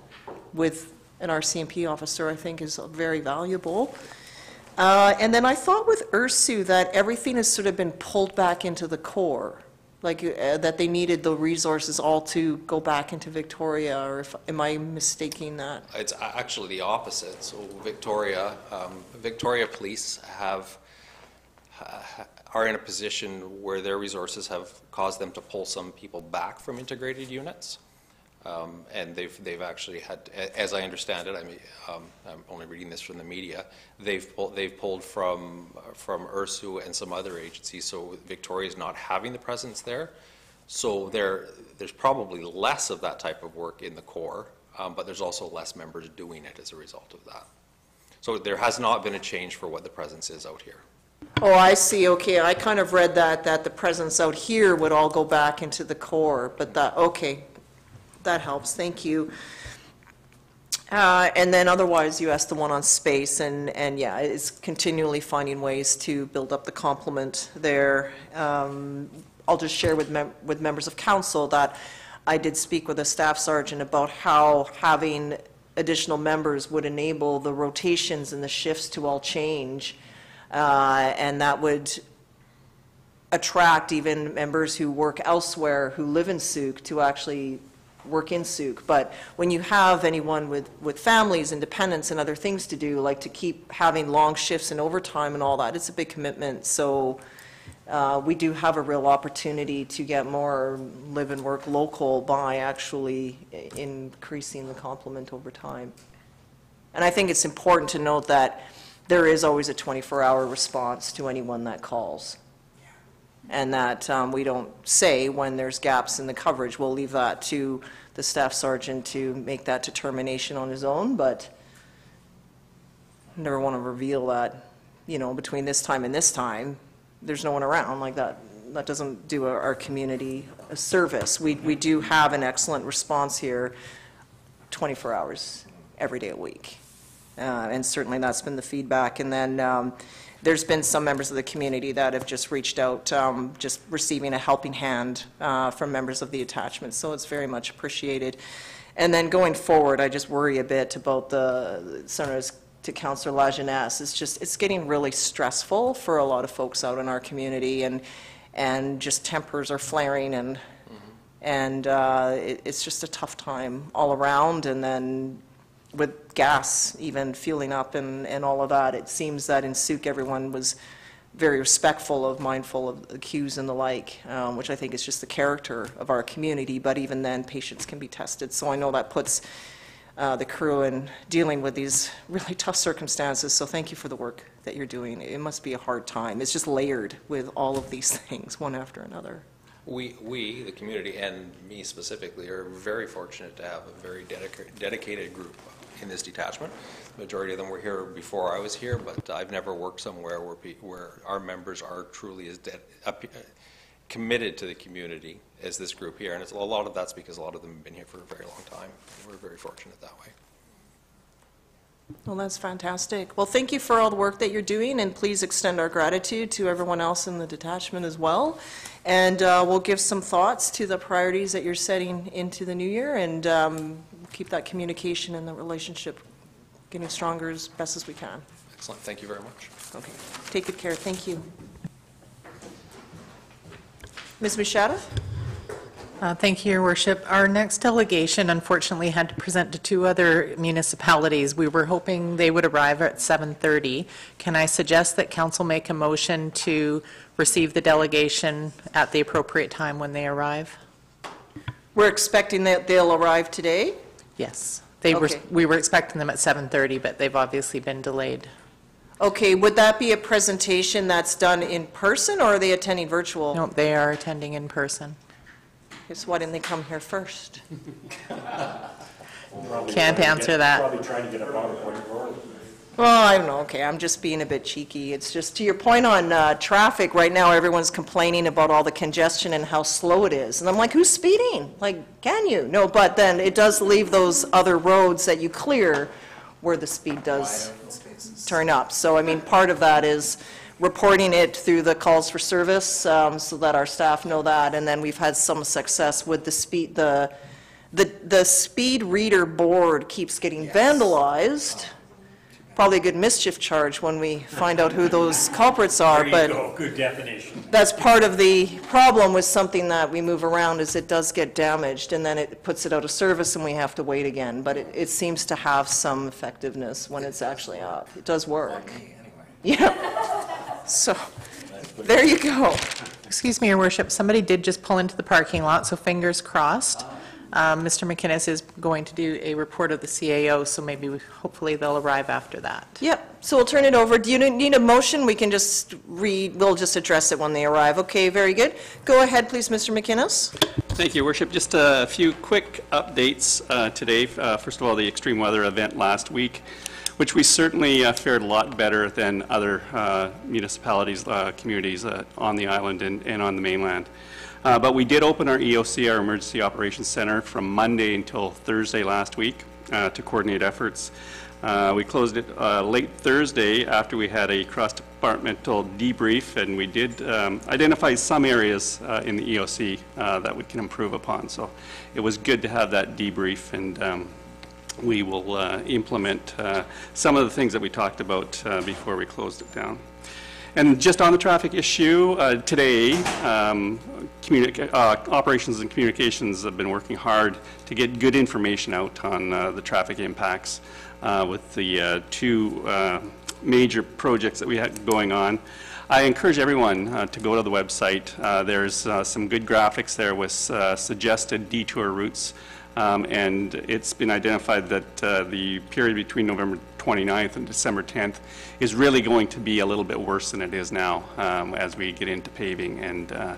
with an RCMP officer, I think is very valuable. Uh, And then I thought with IRSU that everything has sort of been pulled back into the core, like uh, that they needed the resources all to go back into Victoria, or if, am I mistaking that? It's actually the opposite. So Victoria, um, Victoria Police have, ha- are in a position where their resources have caused them to pull some people back from integrated units. Um, And they've, they've actually had, as I understand it, I mean, um, I'm only reading this from the media, they've pulled, they've pulled from, from IRSU and some other agencies, so Victoria's not having the presence there. So there, there's probably less of that type of work in the core, um, but there's also less members doing it as a result of that. So there has not been a change for what the presence is out here. Oh, I see, okay, I kind of read that, that the presence out here would all go back into the core, but that, okay, that helps, thank you. Uh, And then otherwise, you asked the one on space, and, and yeah, it's continually finding ways to build up the complement there. Um, I'll just share with, mem- with members of council that I did speak with a staff sergeant about how having additional members would enable the rotations and the shifts to all change, uh, and that would attract even members who work elsewhere, who live in Sooke, to actually work in Sooke. But when you have anyone with, with families and dependents and other things to do, like to keep having long shifts and overtime and all that, it's a big commitment. So uh, we do have a real opportunity to get more live and work local by actually increasing the complement over time. And I think it's important to note that there is always a 24-hour response to anyone that calls. And that um, we don't say when there's gaps in the coverage. We'll leave that to the staff sergeant to make that determination on his own, but never want to reveal that, you know, between this time and this time, there's no one around, like that that doesn't do our, our community a service. We, we do have an excellent response here 24 hours, every day a week. Uh, And certainly that's been the feedback. And then um, there's been some members of the community that have just reached out, um, just receiving a helping hand uh, from members of the attachment, so it's very much appreciated. And then going forward, I just worry a bit about the, similar to Councillor Lajeunesse, it's just, it's getting really stressful for a lot of folks out in our community, and, and just tempers are flaring, and, and uh, it- it's just a tough time all around, and then with gas even fueling up and, and all of that, it seems that in Sooke, everyone was very respectful of, mindful of the queues and the like, um, which I think is just the character of our community, but even then, patience can be tested. So I know that puts uh, the crew in dealing with these really tough circumstances, so thank you for the work that you're doing. It must be a hard time. It's just layered with all of these things, one after another. We, we, the community, and me specifically, are very fortunate to have a very dedica- dedicated group in this detachment. The Majority of them were here before I was here, but I've never worked somewhere where, pe- where our members are truly as de- up- uh, committed to the community as this group here. And it's, a lot of that's because a lot of them have been here for a very long time. We're very fortunate that way. Well, that's fantastic. Well, thank you for all the work that you're doing, and please extend our gratitude to everyone else in the detachment as well. And uh, we'll give some thoughts to the priorities that you're setting into the new year, and um, keep that communication and the relationship getting stronger as best as we can. Excellent, thank you very much. Okay, take good care, thank you. Ms. Mushata? Uh, Thank you, Your Worship. Our next delegation unfortunately had to present to two other municipalities. We were hoping they would arrive at 7:30. Can I suggest that council make a motion to receive the delegation at the appropriate time when they arrive? We're expecting that they'll arrive today? Yes. They were, Okay. we were expecting them at 7:30, but they've obviously been delayed. Okay, would that be a presentation that's done in person, or are they attending virtual? No, they are attending in person. Guess why didn't they come here first? Can't answer that. Probably trying to get a PowerPoint rolling. Well, I don't know, okay, I'm just being a bit cheeky. It's just, to your point on uh, traffic, right now, everyone's complaining about all the congestion and how slow it is. And I'm like, who's speeding? Like, can you? No, but then it does leave those other roads that you clear where the speed does turn up. So, I mean, part of that is reporting it through the calls for service, um, so that our staff know that. And then we've had some success with the speed, the, the, the speed reader board keeps getting vandalized. Probably a good mischief charge when we find out who those culprits are, There but go, good definition. that's part of the problem with something that we move around, is it does get damaged, and then it puts it out of service, and we have to wait again. But it, it seems to have some effectiveness when it's actually up. It does work. Yeah. So, there you go. Excuse me, Your Worship, somebody did just pull into the parking lot, so fingers crossed. Um, Mr. McInnes is going to do a report of the CAO, so maybe, we- hopefully they'll arrive after that. Yep, so we'll turn it over. Do you need a motion? We can just read, we'll just address it when they arrive. Okay, very good. Go ahead, please, Mr. McInnes. Thank you, Your Worship. Just a few quick updates uh, today. Uh, First of all, the extreme weather event last week, which we certainly uh, fared a lot better than other uh, municipalities, uh, communities uh, on the island and and on the mainland. Uh, But we did open our EOC, our Emergency Operations Center, from Monday until Thursday last week uh, to coordinate efforts. Uh, We closed it uh, late Thursday after we had a cross-departmental debrief, and we did um, identify some areas uh, in the EOC uh, that we can improve upon. So it was good to have that debrief, and um, we will implement some of the things that we talked about before we closed it down. And just on the traffic issue, uh, today, um, uh, Operations and Communications have been working hard to get good information out on uh, the traffic impacts uh, with the uh, two uh, major projects that we had going on. I encourage everyone to go to the website. There's some good graphics there with suggested detour routes um, And it's been identified that uh, the period between November 29th and December 10th is really going to be a little bit worse than it is now um, as we get into paving and, uh,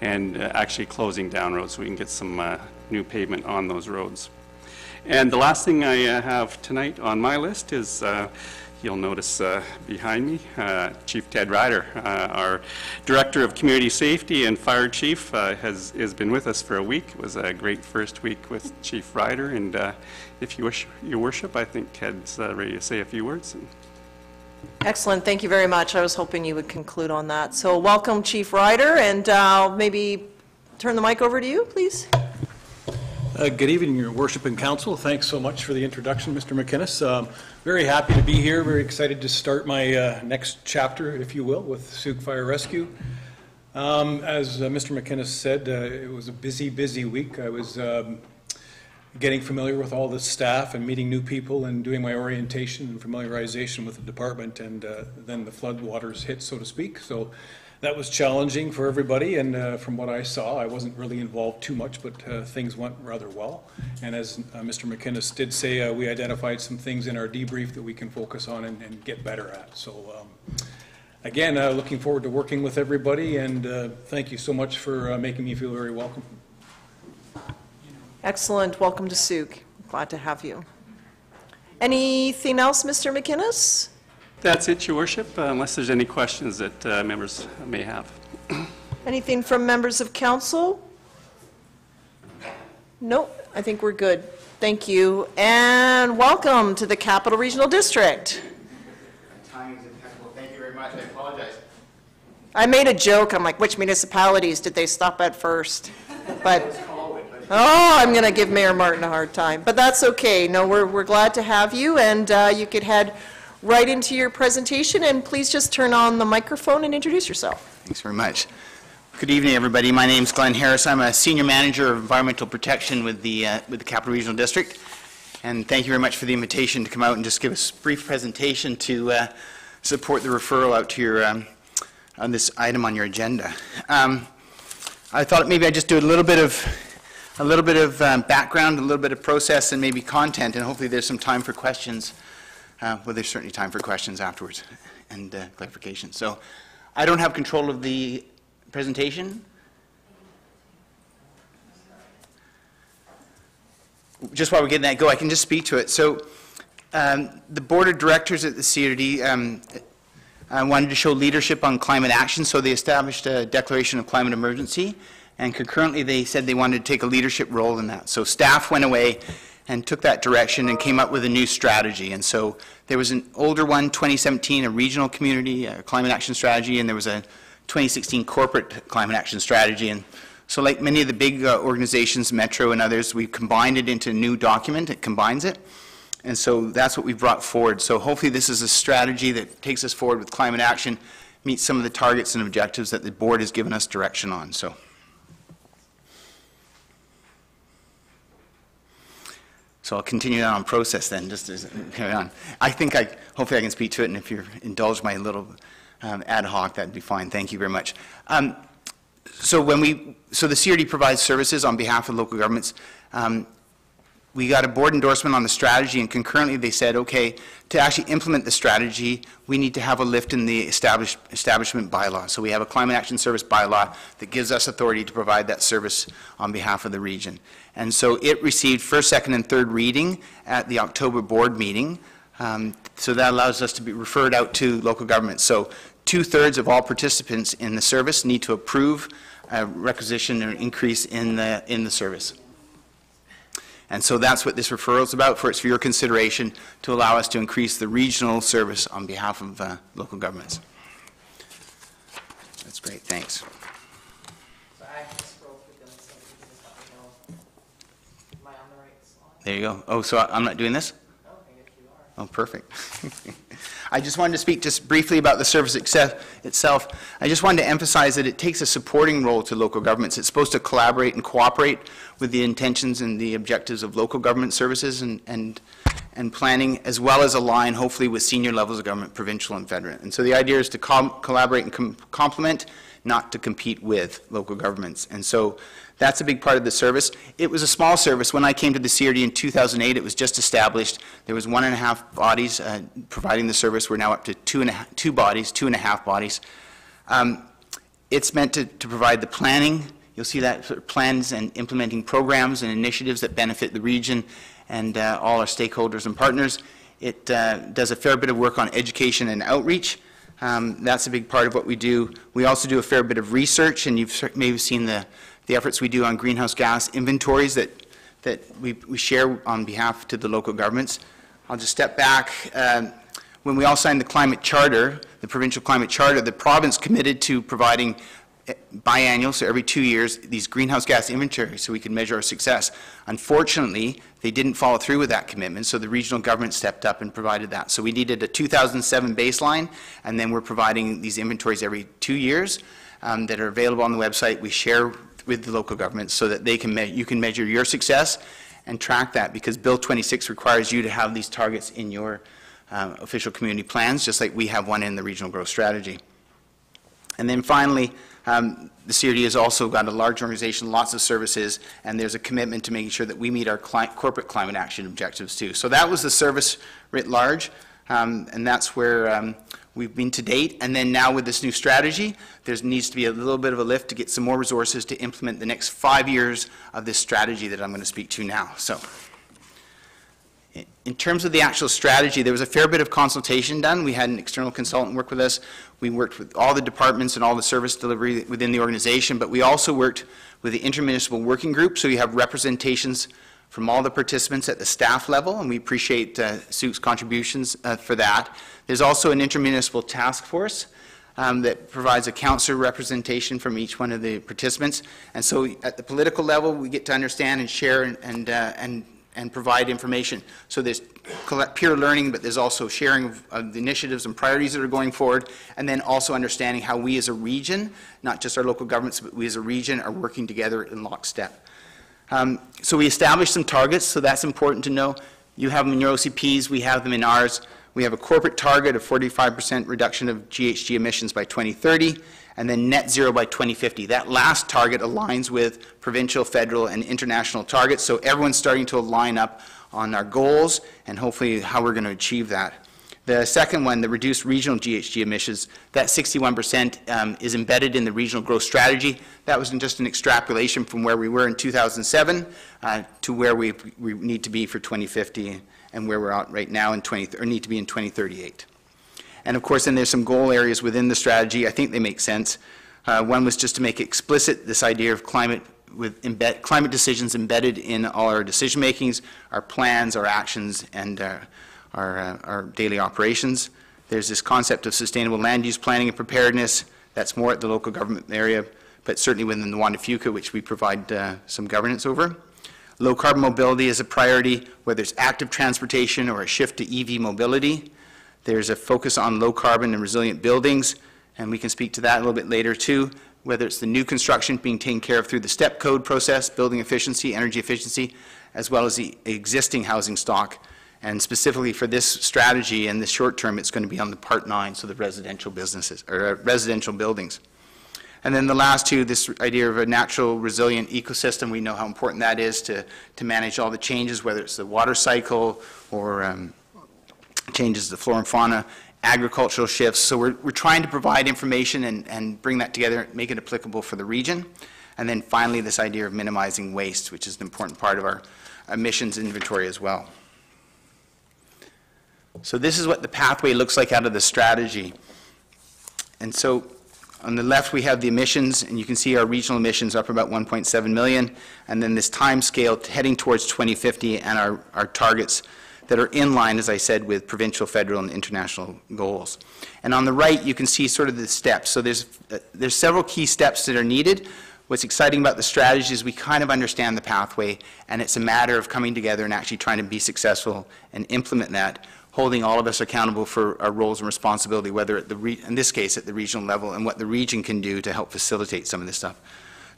and uh, actually closing down roads so we can get some uh, new pavement on those roads. And the last thing I uh, have tonight on my list is, uh, you'll notice uh, behind me, uh, Chief Ted Ruiter, uh, our Director of Community Safety and Fire Chief, uh, has has been with us for a week. It was a great first week with Chief Ruiter, and uh, if you wish, your worship, I think Ted's ready to say a few words. Excellent, thank you very much. I was hoping you would conclude on that. So welcome, Chief Ruiter, and maybe turn the mic over to you, please. Uh, Good evening, Your Worship and Council. Thanks so much for the introduction, Mr. McInnes. Um, Very happy to be here, very excited to start my uh, next chapter, if you will, with Sooke Fire Rescue. Um, As uh, Mr. McInnes said, uh, it was a busy, busy week. I was um, getting familiar with all the staff and meeting new people and doing my orientation and familiarization with the department, and uh, then the floodwaters hit, so to speak. So that was challenging for everybody, and uh, from what I saw, I wasn't really involved too much, but uh, things went rather well. And as uh, Mr. McInnes did say, uh, we identified some things in our debrief that we can focus on and, and get better at. So um, again, uh, looking forward to working with everybody, and uh, thank you so much for making me feel very welcome. Excellent, welcome to Sooke. Glad to have you. Anything else, Mr. McInnes? That's it, Your Worship, uh, unless there's any questions that uh, members may have. Anything from members of council? Nope, I think we're good. Thank you, and welcome to the Capital Regional District. Thank you very much. I apologize. I made a joke, I'm like, which municipalities did they stop at first? But, oh, I'm going to give Mayor Martin a hard time, but that's okay. No, we're, we're glad to have you, and uh, you could head right into your presentation, and please just turn on the microphone and introduce yourself. Thanks very much. Good evening, everybody. My name is Glenn Harris. I'm a Senior Manager of Environmental Protection with the, uh, with the Capital Regional District. And thank you very much for the invitation to come out and just give us a brief presentation to uh, support the referral out to your, um, on this item on your agenda. Um, I thought maybe I'd just do a little bit of, a little bit of um, background, a little bit of process, and maybe content, and hopefully there's some time for questions. Uh, Well, there's certainly time for questions afterwards and uh, clarification. So I don't have control of the presentation. Just while we're getting that go, I can just speak to it. So um, the Board of Directors at the CRD um, uh, wanted to show leadership on climate action, so they established a declaration of climate emergency, and concurrently, they said they wanted to take a leadership role in that. So staff went away and took that direction and came up with a new strategy. And so there was an older one, 2017, a regional community uh, climate action strategy, and there was a 2016 corporate climate action strategy. And so like many of the big uh, organizations, Metro and others, we've combined it into a new document. It combines it. And so that's what we've brought forward. So hopefully this is a strategy that takes us forward with climate action, meets some of the targets and objectives that the board has given us direction on. So. So I'll continue that on process then, just as, carry on. I think I, hopefully I can speak to it, and if you indulge my little um, ad hoc, that'd be fine. Thank you very much. Um, So when we, so the CRD provides services on behalf of local governments. Um, We got a board endorsement on the strategy, and concurrently, they said, okay, to actually implement the strategy, we need to have a lift in the establish- establishment bylaw. So we have a climate action service bylaw that gives us authority to provide that service on behalf of the region. And so it received first, second, and third reading at the October board meeting. Um, So that allows us to be referred out to local governments. So two-thirds of all participants in the service need to approve a requisition or increase in the, in the service. And so that's what this referral is about, for it's for your consideration to allow us to increase the regional service on behalf of uh, local governments. That's great, thanks. There you go. Oh, so I'm not doing this? Oh, perfect. I just wanted to speak just briefly about the service itself. I just wanted to emphasize that it takes a supporting role to local governments. It's supposed to collaborate and cooperate with the intentions and the objectives of local government services and, and, and planning, as well as align, hopefully, with senior levels of government, provincial and federal. And so the idea is to collaborate and com- complement, not to compete with local governments. And so that's a big part of the service. It was a small service. When I came to the CRD in 2008, it was just established. There was one and a half bodies uh, providing the service. We're now up to two and two bodies, two and a half bodies. Um, It's meant to, to provide the planning. You'll see that sort of plans and implementing programs and initiatives that benefit the region and uh, all our stakeholders and partners. It uh, does a fair bit of work on education and outreach. Um, That's a big part of what we do. We also do a fair bit of research, and you've maybe seen the, the efforts we do on greenhouse gas inventories that, that we, we share on behalf to the local governments. I'll just step back. Um, When we all signed the climate charter, the provincial climate charter, the province committed to providing eh, biannual, so every two years, these greenhouse gas inventories so we could measure our success. Unfortunately, they didn't follow through with that commitment, so the regional government stepped up and provided that. So we needed a 2007 baseline, and then we're providing these inventories every two years um, that are available on the website. We share with the local governments so that they can, you can measure your success and track that, because Bill 26 requires you to have these targets in your um, official community plans, just like we have one in the regional growth strategy. And then finally, um, the CRD has also got a large organization, lots of services, and there's a commitment to making sure that we meet our cli- corporate climate action objectives too. So that was the service writ large, um, and that's where um, we've been to date. And then now with this new strategy, there needs to be a little bit of a lift to get some more resources to implement the next five years of this strategy that I'm going to speak to now. So in terms of the actual strategy, there was a fair bit of consultation done. We had an external consultant work with us. We worked with all the departments and all the service delivery within the organization, but we also worked with the intermunicipal working group, so you have representations from all the participants at the staff level, and we appreciate uh, Sue's contributions uh, for that. There's also an intermunicipal task force um, that provides a councillor representation from each one of the participants. And so at the political level, we get to understand and share and, and, uh, and and provide information. So there's peer learning, but there's also sharing of- of the initiatives and priorities that are going forward, and then also understanding how we as a region, not just our local governments, but we as a region are working together in lockstep. Um, So we established some targets, so that's important to know. You have them in your OCPs, we have them in ours. We have a corporate target of 45% reduction of GHG emissions by 2030, and then net zero by 2050. That last target aligns with provincial, federal, and international targets, so everyone's starting to line up on our goals and hopefully how we're going to achieve that. The second one, the reduced regional GHG emissions, that 61% um, is embedded in the regional growth strategy. That was just an extrapolation from where we were in 2007 uh, to where we, we need to be for 2050 and where we're at right now in 20, or need to be in 2038. And of course, then there's some goal areas within the strategy. I think they make sense. Uh, One was just to make explicit this idea of climate with embed, climate decisions embedded in all our decision makings, our plans, our actions, and uh, our, uh, our daily operations. There's this concept of sustainable land use planning and preparedness. That's more at the local government area, but certainly within the Juan Fuca, which we provide uh, some governance over. Low carbon mobility is a priority, whether it's active transportation or a shift to EV mobility. There's a focus on low carbon and resilient buildings, and we can speak to that a little bit later too, whether it's the new construction being taken care of through the STEP code process, building efficiency, energy efficiency, as well as the existing housing stock. And specifically for this strategy in the short term, it's going to be on the Part 9, so the residential businesses, or uh, residential buildings. And then the last two, this idea of a natural resilient ecosystem, we know how important that is to, to manage all the changes, whether it's the water cycle or um, changes to flora and fauna, agricultural shifts. So we're, we're trying to provide information and, and bring that together, make it applicable for the region. And then finally, this idea of minimizing waste, which is an important part of our emissions inventory as well. So this is what the pathway looks like out of the strategy. And so on the left, we have the emissions, and you can see our regional emissions up about 1.7 million, and then this time scale heading towards 2050 and our, our targets that are in line, as I said, with provincial, federal, and international goals. And on the right, you can see sort of the steps. So there's, uh, there's several key steps that are needed. What's exciting about the strategy is we kind of understand the pathway, and it's a matter of coming together and actually trying to be successful and implement that, holding all of us accountable for our roles and responsibility, whether at the, in this case, at the regional level, and what the region can do to help facilitate some of this stuff.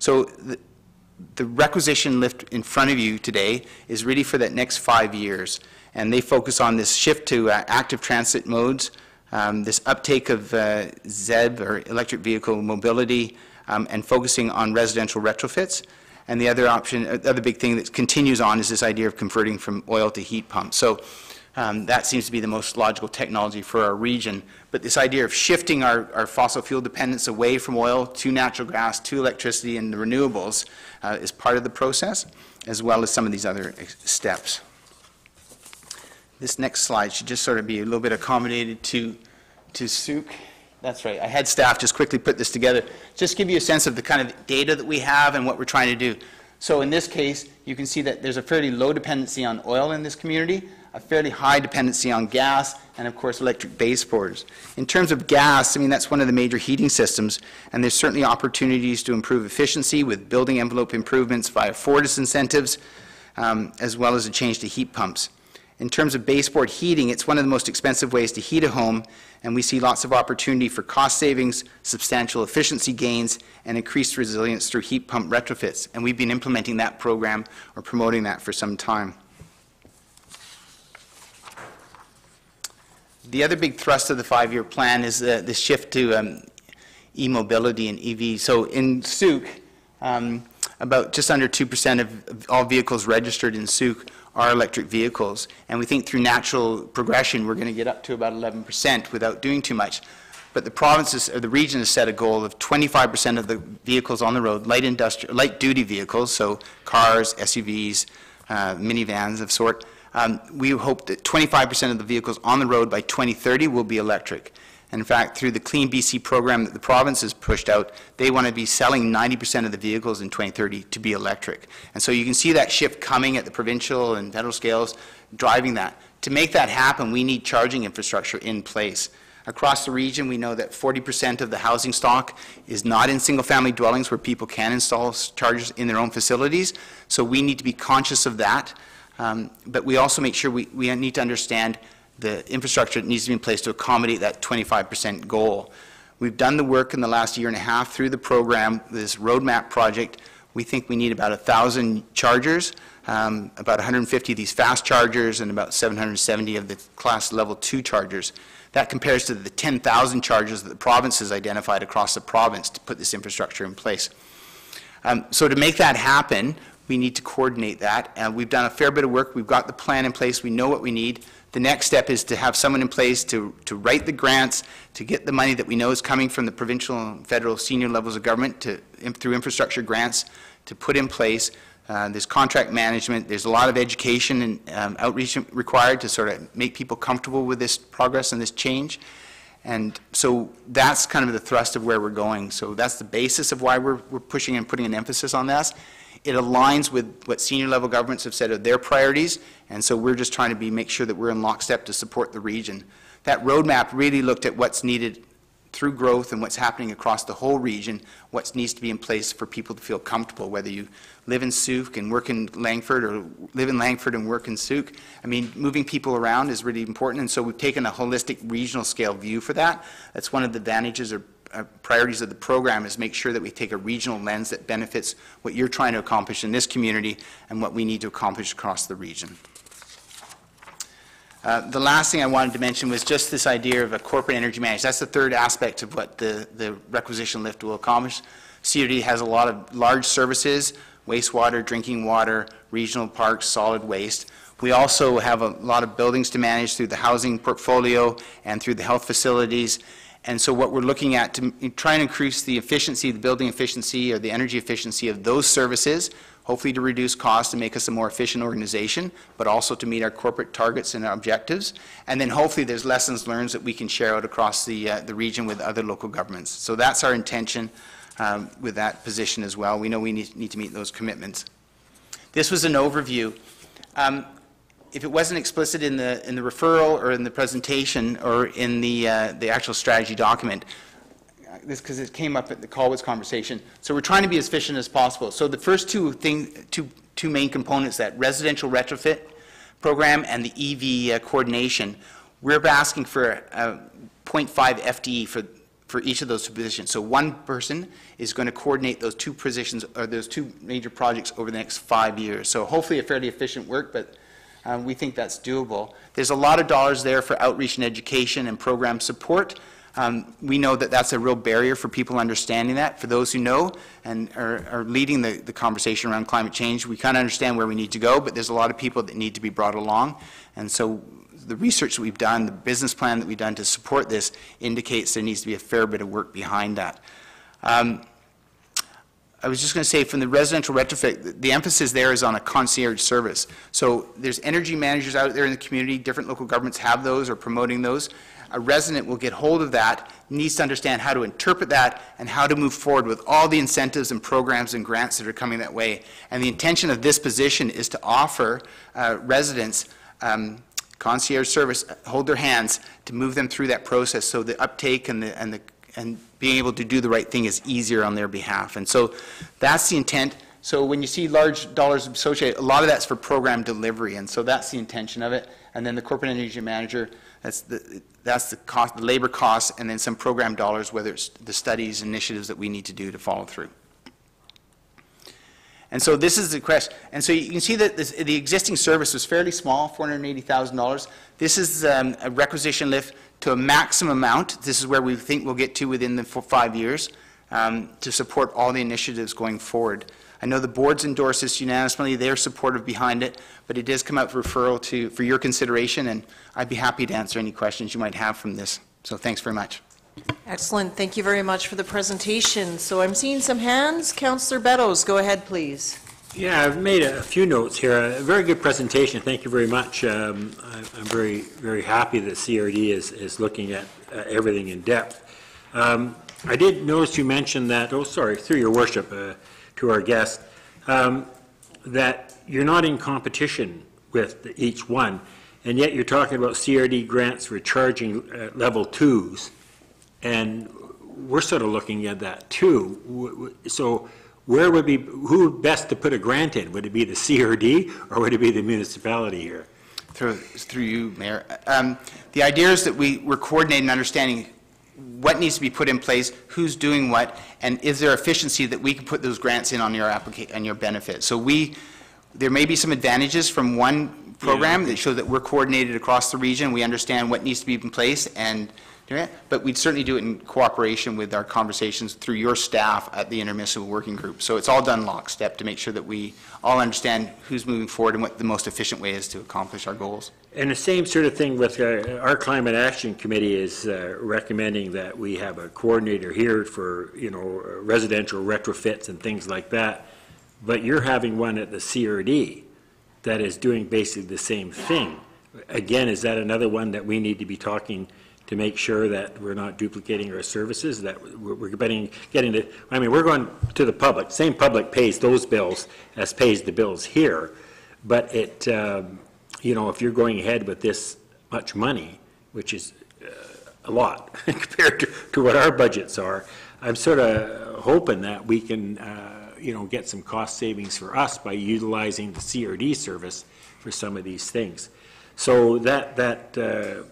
So the, the requisition lift in front of you today is really for that next five years. And they focus on this shift to uh, active transit modes, um, this uptake of uh, ZEV, or electric vehicle mobility, um, and focusing on residential retrofits. And the other option, uh, the other big thing that continues on is this idea of converting from oil to heat pumps. So um, that seems to be the most logical technology for our region. But this idea of shifting our, our fossil fuel dependence away from oil to natural gas, to electricity and the renewables uh, is part of the process, as well as some of these other steps. this next slide should just sort of be a little bit accommodated to, to Sooke. That's right. I had staff just quickly put this together, just give you a sense of the kind of data that we have and what we're trying to do. So in this case, you can see that there's a fairly low dependency on oil in this community, a fairly high dependency on gas, and of course, electric baseboards. In terms of gas, I mean, that's one of the major heating systems, and there's certainly opportunities to improve efficiency with building envelope improvements via Fortis incentives, um, as well as a change to heat pumps. In terms of baseboard heating, it's one of the most expensive ways to heat a home, and we see lots of opportunity for cost savings, substantial efficiency gains, and increased resilience through heat pump retrofits. And we've been implementing that program or promoting that for some time. The other big thrust of the five-year plan is the, the shift to um, e-mobility and EV. So in Sooke, um, about just under 2% of all vehicles registered in Sooke are electric vehicles. And we think through natural progression, we're going to get up to about 11% without doing too much. But the provinces, or the region has set a goal of 25% of the vehicles on the road, light industrial, light-duty vehicles, so cars, SUVs, uh, minivans of sort. Um, We hope that 25% of the vehicles on the road by 2030 will be electric. And in fact, through the Clean BC program that the province has pushed out, they want to be selling 90% of the vehicles in 2030 to be electric. And so you can see that shift coming at the provincial and federal scales, driving that. To make that happen, we need charging infrastructure in place. Across the region, we know that 40% of the housing stock is not in single-family dwellings where people can install chargers in their own facilities, so we need to be conscious of that. Um, But we also make sure we, we need to understand the infrastructure that needs to be in place to accommodate that 25% goal. We've done the work in the last year and a half through the program, this roadmap project. We think we need about 1,000 chargers, um, about 150 of these fast chargers, and about 770 of the class level 2 chargers. That compares to the 10,000 chargers that the province has identified across the province to put this infrastructure in place. Um, So to make that happen, we need to coordinate that, and we've done a fair bit of work. We've got the plan in place, we know what we need. The next step is to have someone in place to, to write the grants, to get the money that we know is coming from the provincial and federal senior levels of government to, through infrastructure grants, to put in place. Uh, There's contract management, there's a lot of education and um, outreach required to sort of make people comfortable with this progress and this change. And so that's kind of the thrust of where we're going. So that's the basis of why we're, we're pushing and putting an emphasis on this. It aligns with what senior level governments have said are their priorities, and so we're just trying to be, make sure that we're in lockstep to support the region. That roadmap really looked at what's needed through growth and what's happening across the whole region, what needs to be in place for people to feel comfortable, whether you live in Sooke and work in Langford, or live in Langford and work in Sooke. I mean, moving people around is really important, and so we've taken a holistic regional scale view for that. That's one of the advantages uh, priorities of the program, is make sure that we take a regional lens that benefits what you're trying to accomplish in this community and what we need to accomplish across the region. Uh, The last thing I wanted to mention was just this idea of a corporate energy management. That's the third aspect of what the, the requisition lift will accomplish. CRD has a lot of large services, wastewater, drinking water, regional parks, solid waste. We also have a lot of buildings to manage through the housing portfolio and through the health facilities. And so what we're looking at to try and increase the efficiency, the building efficiency or the energy efficiency of those services, hopefully to reduce costs and make us a more efficient organization, but also to meet our corporate targets and our objectives. And then hopefully there's lessons learned that we can share out across the, uh, the region with other local governments. So that's our intention um, with that position as well. We know we need, need to meet those commitments. This was an overview. Um, If it wasn't explicit in the, in the referral or in the presentation or in the, uh, the actual strategy document, uh, this, because it came up at the call Colwitz conversation, so we're trying to be as efficient as possible. So the first two thing, two, two main components, that residential retrofit program and the EV uh, coordination, we're asking for a 0.5 FTE for, for each of those two positions. So one person is going to coordinate those two positions, or those two major projects over the next five years. So hopefully a fairly efficient work, but um, We think that's doable. There's a lot of dollars there for outreach and education and program support. Um, We know that that's a real barrier for people understanding that. For those who know and are are leading the the conversation around climate change, we kind of understand where we need to go, but there's a lot of people that need to be brought along. And so the research that we've done, the business plan that we've done to support this indicates there needs to be a fair bit of work behind that. Um, I was just going to say, from the residential retrofit, the- emphasis there is on a concierge service. So there's energy managers out there in the community, different local governments have those or promoting those. A resident will get hold of that, needs to understand how to interpret that and how to move forward with all the incentives and programs and grants that are coming that way. And the intention of this position is to offer uh, residents um, concierge service, hold their hands to move them through that process so the uptake and the, and the, and being able to do the right thing is easier on their behalf. And so that's the intent. So when you see large dollars associated, a lot of that's for program delivery, and so that's the intention of it. And then the corporate energy manager, that's the, that's the cost, the labor costs, and then some program dollars, whether it's the studies, initiatives that we need to do to follow through. And so this is the question, and so you can see that this, the existing service was fairly small, $480,000. This is um, a requisition lift to a maximum amount. This is where we think we'll get to within the five years um, to support all the initiatives going forward. I know the boards endorse this unanimously, they're supportive behind it, but it does come out for referral to, for your consideration, and I'd be happy to answer any questions you might have from this. So thanks very much. Excellent, thank you very much for the presentation. So I'm seeing some hands. Counselor Beddows, go ahead, please. Yeah, I've made a few notes here. A very good presentation. Thank you very much. Um, I- I'm very, very happy that CRD is, is looking at uh, everything in depth. Um, I did notice you mentioned that, oh, sorry, through your worship, uh, to our guest, um, that you're not in competition with each one, and yet you're talking about CRD grants for charging uh, level twos, and we're sort of looking at that too. W- w- So where would be, who best to put a grant in? Would it be the CRD or would it be the municipality here? Through, through you, Mayor. Um, The idea is that we, we're coordinating, and understanding what needs to be put in place, who's doing what, and is there efficiency that we can put those grants in on your applica, on your benefit. So we, there may be some advantages from one program that show that we're coordinated across the region, we understand what needs to be in place, and, do it, but we'd certainly do it in cooperation with our conversations through your staff at the intermunicipal working group. So it's all done lockstep to make sure that we all understand who's moving forward and what the most efficient way is to accomplish our goals. And the same sort of thing with, uh, our Climate Action Committee is uh, recommending that we have a coordinator here for, you know, residential retrofits and things like that. But you're having one at the CRD that is doing basically the same thing. Again, is that another one that we need to be talking to make sure that we're not duplicating our services, that we're getting, getting the, I mean, we're going to the public, same public pays those bills as pays the bills here, but it, um, you know, if you're going ahead with this much money, which is uh, a lot compared to, to what our budgets are, I'm sort of hoping that we can, uh, you know, get some cost savings for us by utilizing the CRD service for some of these things. So that, that, uh,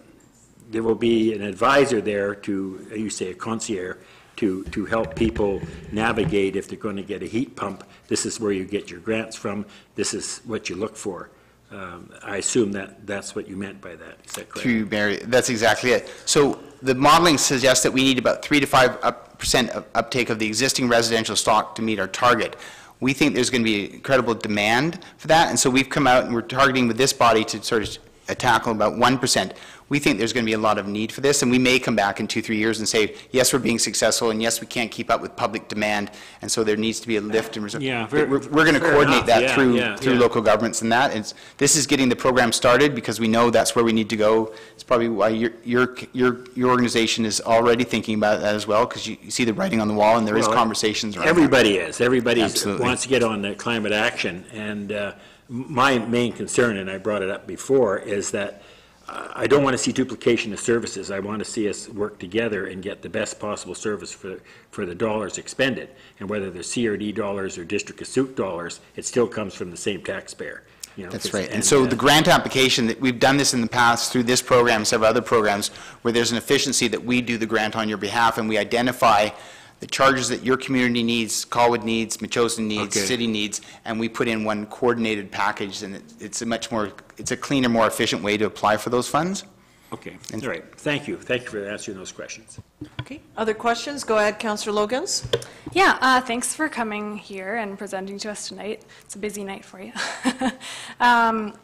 there will be an advisor there to, you say a concierge, to, to help people navigate if they're going to get a heat pump. This is where you get your grants from, this is what you look for. Um, I assume that, that's what you meant by that, is that correct? Through Mary, that's exactly it. So the modeling suggests that we need about 3 to 5 up- percent of uptake of the existing residential stock to meet our target. We think there's going to be incredible demand for that, and so we've come out and we're targeting with this body to sort of tackle about 1%. We think there's going to be a lot of need for this, and we may come back in two, three years and say, yes, we're being successful, and yes, we can't keep up with public demand, and so there needs to be a lift in reserve. Yeah, fair- We're we're going to fair coordinate enough. that Yeah, through, yeah, through yeah. local governments and that. It's, this is getting the program started because we know that's where we need to go. It's probably why your, your, your your organization is already thinking about that as well, because you you see the writing on the wall, and there is Well, conversations around that. Everybody is, everybody Absolutely. wants to get on the climate action, and uh, my main concern, and I brought it up before, is that I don't want to see duplication of services. I want to see us work together and get the best possible service for, for the dollars expended. And whether they're CRD dollars or District of Sooke dollars, it still comes from the same taxpayer, you know. That's right. And so uh, the grant application, that we've done this in the past through this program, several other programs, where there's an efficiency that we do the grant on your behalf, and we identify the charges that your community needs, Colwood needs, Metchosin needs, Okay. city needs, and we put in one coordinated package, and it- it's a much more, it's a cleaner, more efficient way to apply for those funds. Okay, all right, thank you, thank you for answering those questions. Okay, other questions? Go ahead, Counselor Logins. Yeah, uh, thanks for coming here and presenting to us tonight. It's a busy night for you. Um,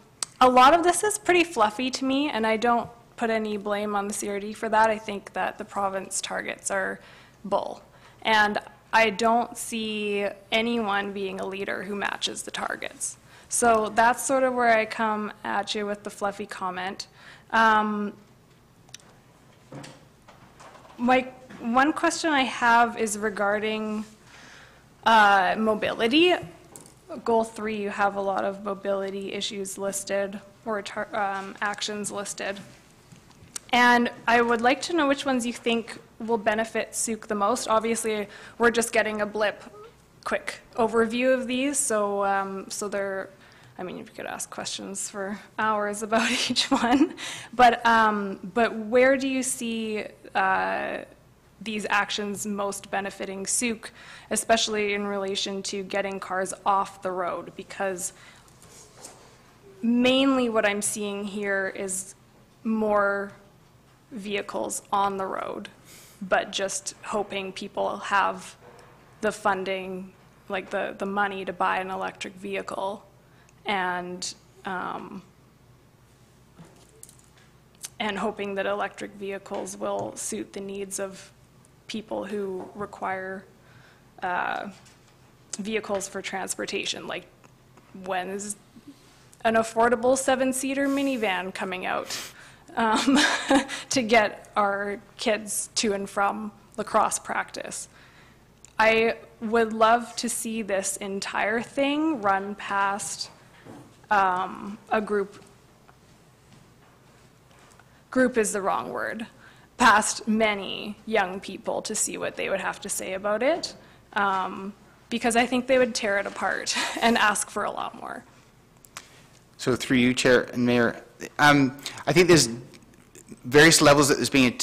A lot of this is pretty fluffy to me, and I don't put any blame on the CRD for that. I think that the province targets are bull. And I don't see anyone being a leader who matches the targets. So that's sort of where I come at you with the fluffy comment. Um, My, one question I have is regarding uh, mobility. Goal three, you have a lot of mobility issues listed, or um, actions listed. And I would like to know which ones you think will benefit Sooke the most. Obviously, we're just getting a blip, quick overview of these, so, um, so they're, I mean, you could ask questions for hours about each one. But, um, but where do you see uh, these actions most benefiting Sooke, especially in relation to getting cars off the road? Because mainly what I'm seeing here is more vehicles on the road, but just hoping people have the funding, like the, the money to buy an electric vehicle. And, um, and hoping that electric vehicles will suit the needs of people who require uh, vehicles for transportation. Like, when is an affordable seven-seater minivan coming out um, to get our kids to and from lacrosse practice? I would love to see this entire thing run past um, a group, group is the wrong word, past many young people to see what they would have to say about it, um, because I think they would tear it apart and ask for a lot more. So through you, Chair and Mayor, um, I think there's various levels that is being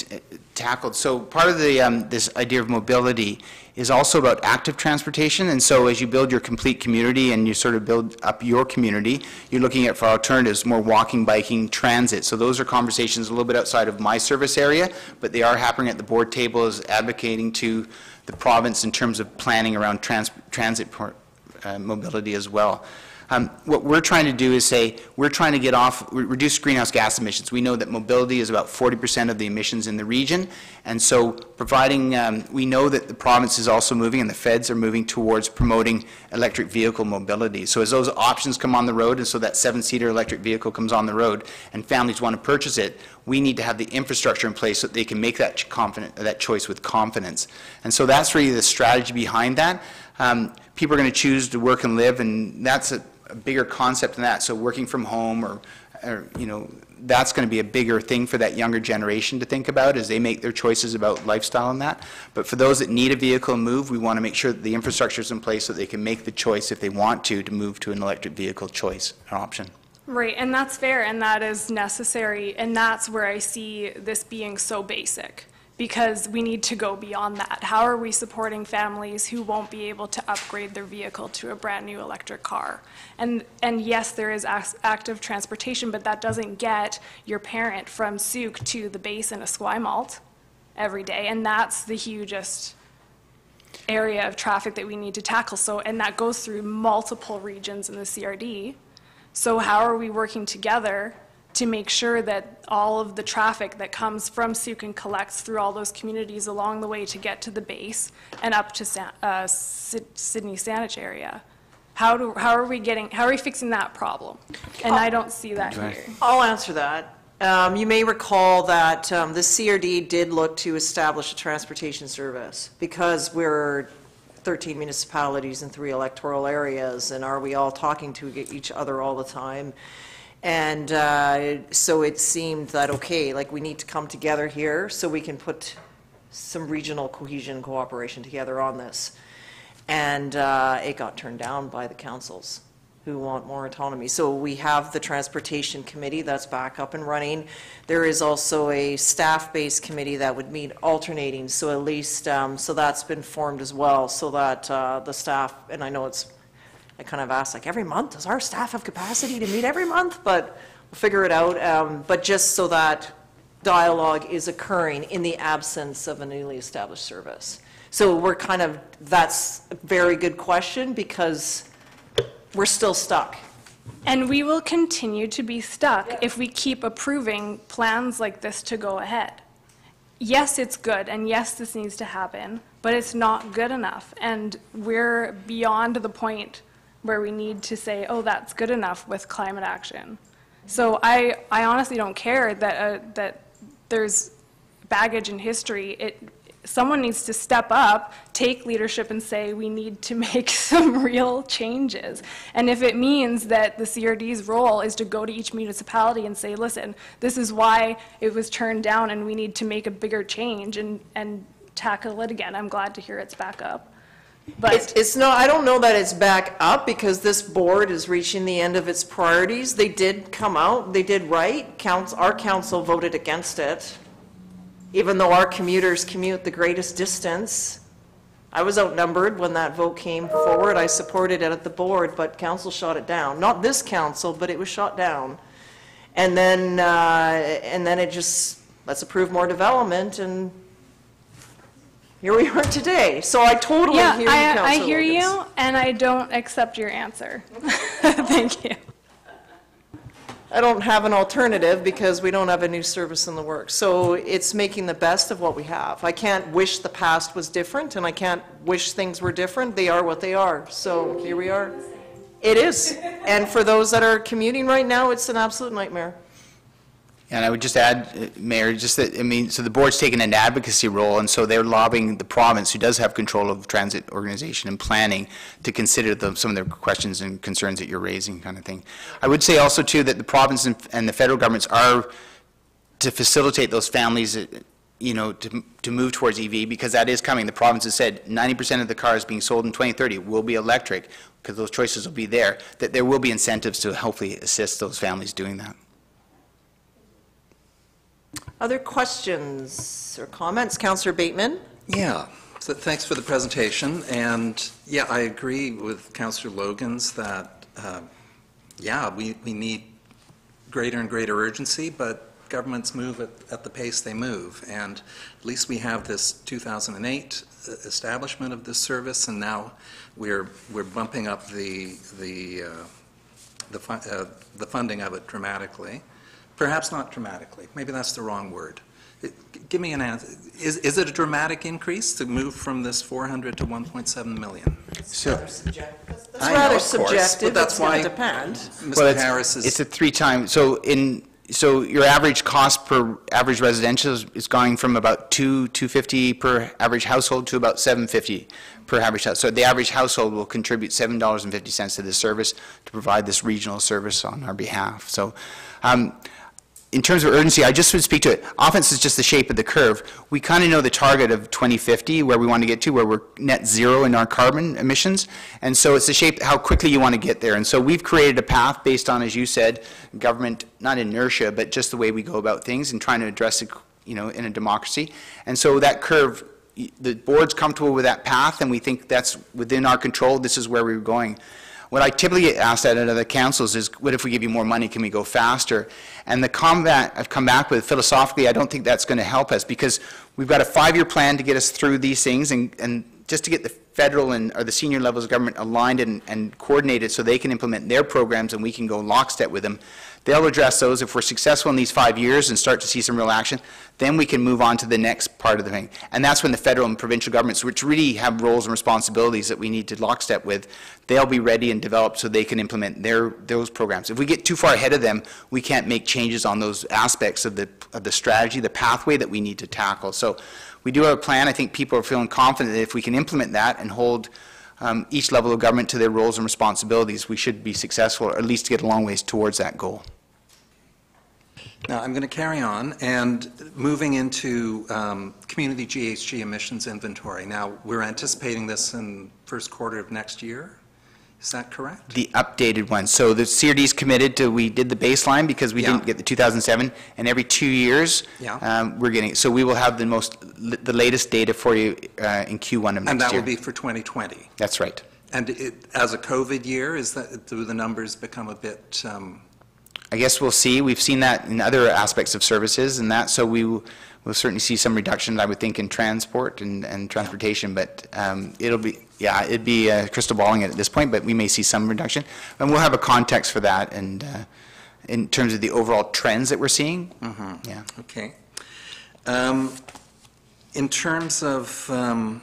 tackled. So part of the, um, this idea of mobility is also about active transportation. And so as you build your complete community and you sort of build up your community, you're looking at for alternatives, more walking, biking, transit. So those are conversations a little bit outside of my service area, but they are happening at the board table as advocating to the province in terms of planning around trans- transit uh, mobility as well. Um, What we're trying to do is say, we're trying to get off, re- reduce greenhouse gas emissions. We know that mobility is about 40% of the emissions in the region, and so providing, um, we know that the province is also moving, and the feds are moving towards promoting electric vehicle mobility. So as those options come on the road, and so that seven-seater electric vehicle comes on the road, and families want to purchase it, we need to have the infrastructure in place so that they can make that confident, that choice with confidence. And so that's really the strategy behind that. Um, People are going to choose to work and live, and that's a a bigger concept than that. So working from home or, or, you know, that's going to be a bigger thing for that younger generation to think about as they make their choices about lifestyle and that. But for those that need a vehicle move, we want to make sure that the infrastructure is in place so they can make the choice if they want to, to move to an electric vehicle choice option. Right, and that's fair, and that is necessary, and that's where I see this being so basic, because we need to go beyond that. How are we supporting families who won't be able to upgrade their vehicle to a brand-new electric car? And, and yes, there is active transportation, but that doesn't get your parent from Sooke to the base in Esquimalt every day, and that's the hugest area of traffic that we need to tackle. So, and that goes through multiple regions in the CRD. So how are we working together to make sure that all of the traffic that comes from Sooke and collects through all those communities along the way to get to the base and up to Sa- uh, Sidney Saanich area? How do, how are we getting, how are we fixing that problem? And I don't see that here. I'll answer that. Um, You may recall that um, the CRD did look to establish a transportation service because we're 13 municipalities and three electoral areas, and are we all talking to each other all the time? And uh, so it seemed that, okay, like, we need to come together here so we can put some regional cohesion, cooperation together on this. And uh, it got turned down by the councils who want more autonomy. So we have the Transportation Committee that's back up and running. There is also a staff-based committee that would meet alternating, so at least, um, so that's been formed as well, so that uh, the staff, and I know it's, I kind of asked, like, every month, does our staff have capacity to meet every month? But we'll figure it out, um, but just so that dialogue is occurring in the absence of a newly established service. So we're kind of, that's a very good question, because we're still stuck. And we will continue to be stuck if we keep approving plans like this to go ahead. yes, it's good, and yes, this needs to happen, but it's not good enough. And we're beyond the point where we need to say, oh, that's good enough with climate action. So I, I honestly don't care that, uh, that there's baggage in history. It, someone needs to step up, take leadership and say, we need to make some real changes. And if it means that the CRD's role is to go to each municipality and say, listen, this is why it was turned down and we need to make a bigger change and, and tackle it again, I'm glad to hear it's back up. But, it's not. I don't know that it's back up because this board is reaching the end of its priorities. They did come out, they did right. Council, our council voted against it, even though our commuters commute the greatest distance. I was outnumbered when that vote came forward. I supported it at the board, but council shot it down. Not this council, but it was shot down. And then, uh, and then it just, let's approve more development, and here we are today. So I totally yeah, hear you, I, I hear you, and I don't accept your answer. Thank you. I don't have an alternative because we don't have a new service in the works. So it's making the best of what we have. I can't wish the past was different, and I can't wish things were different. They are what they are. So here we are. It is. And for those that are commuting right now, it's an absolute nightmare. And I would just add, uh, Mayor, just that, I mean, so the board's taken an advocacy role, and so they're lobbying the province, who does have control of transit organization and planning, to consider the, some of the questions and concerns that you're raising, kind of thing. I would say also, too, that the province and, and the federal governments are to facilitate those families, uh, you know, to, to move towards EV, because that is coming. The province has said 90% of the cars being sold in 2030 will be electric, because those choices will be there, that there will be incentives to hopefully assist those families doing that. Other questions or comments? Counselor Bateman? Yeah, so thanks for the presentation, and yeah, I agree with Councillor Logins that, uh, yeah, we, we need greater and greater urgency, but governments move at, at the pace they move, and at least we have this 2008 establishment of this service, and now we're, we're bumping up the, the, uh, the fu- uh, the funding of it dramatically. Perhaps not dramatically, maybe that's the wrong word. It- Give me an answer. Is, is it a dramatic increase to move from this 400 to 1.7 million? So, That's I know, rather of course, but subjective. that's It's why- to depend. Well, Mr. it's- Harris It's a three-time, so in, so your average cost per average residential is- is going from about two, 250 per average household to about 750 per average house. So the average household will contribute $7.50 to this service to provide this regional service on our behalf. So, um, in terms of urgency, I just would speak to it. Offense is just the shape of the curve. We kind of know the target of 2050, where we want to get to, where we're net zero in our carbon emissions. And so it's the shape, how quickly you want to get there. And so we've created a path based on, as you said, government, not inertia, but just the way we go about things and trying to address it, you know, in a democracy. And so that curve, the board's comfortable with that path, and we think that's within our control. This is where we're going. What I typically get asked at other councils is, what if we give you more money, can we go faster? And the combat I've come back with philosophically, I don't think that's going to help us, because we've got a five-year plan to get us through these things, and, and just to get the federal and, or the senior levels of government aligned and, and coordinated so they can implement their programs and we can go lockstep with them. They'll address those. If we're successful in these five years and start to see some real action, then we can move on to the next part of the thing. And that's when the federal and provincial governments, which really have roles and responsibilities that we need to lockstep with, they'll be ready and developed so they can implement their, those programs. If we get too far ahead of them, we can't make changes on those aspects of the, of the strategy, the pathway that we need to tackle. So we do have a plan. I think people are feeling confident that if we can implement that and hold um, each level of government to their roles and responsibilities, we should be successful, or at least get a long ways towards that goal. now I'm going to carry on, and moving into um, community GHG emissions inventory. Now, we're anticipating this in first quarter of next year, is that correct? The updated one. So the CRD's committed to, we did the baseline because we Yeah. didn't get the 2007, and every two years, Yeah. um, we're getting, so we will have the most, the latest data for you uh, in Q1 of next year. And that will be for 2020? That's right. And it, as a COVID year, is that, do the numbers become a bit, um, I guess we'll see. We've seen that in other aspects of services and that, so we will we'll certainly see some reduction, I would think, in transport and, and transportation, but um, it'll be, yeah, it'd be uh, crystal balling it at this point, but we may see some reduction. And we'll have a context for that and uh, in terms of the overall trends that we're seeing, yeah. okay. Um, In terms of um,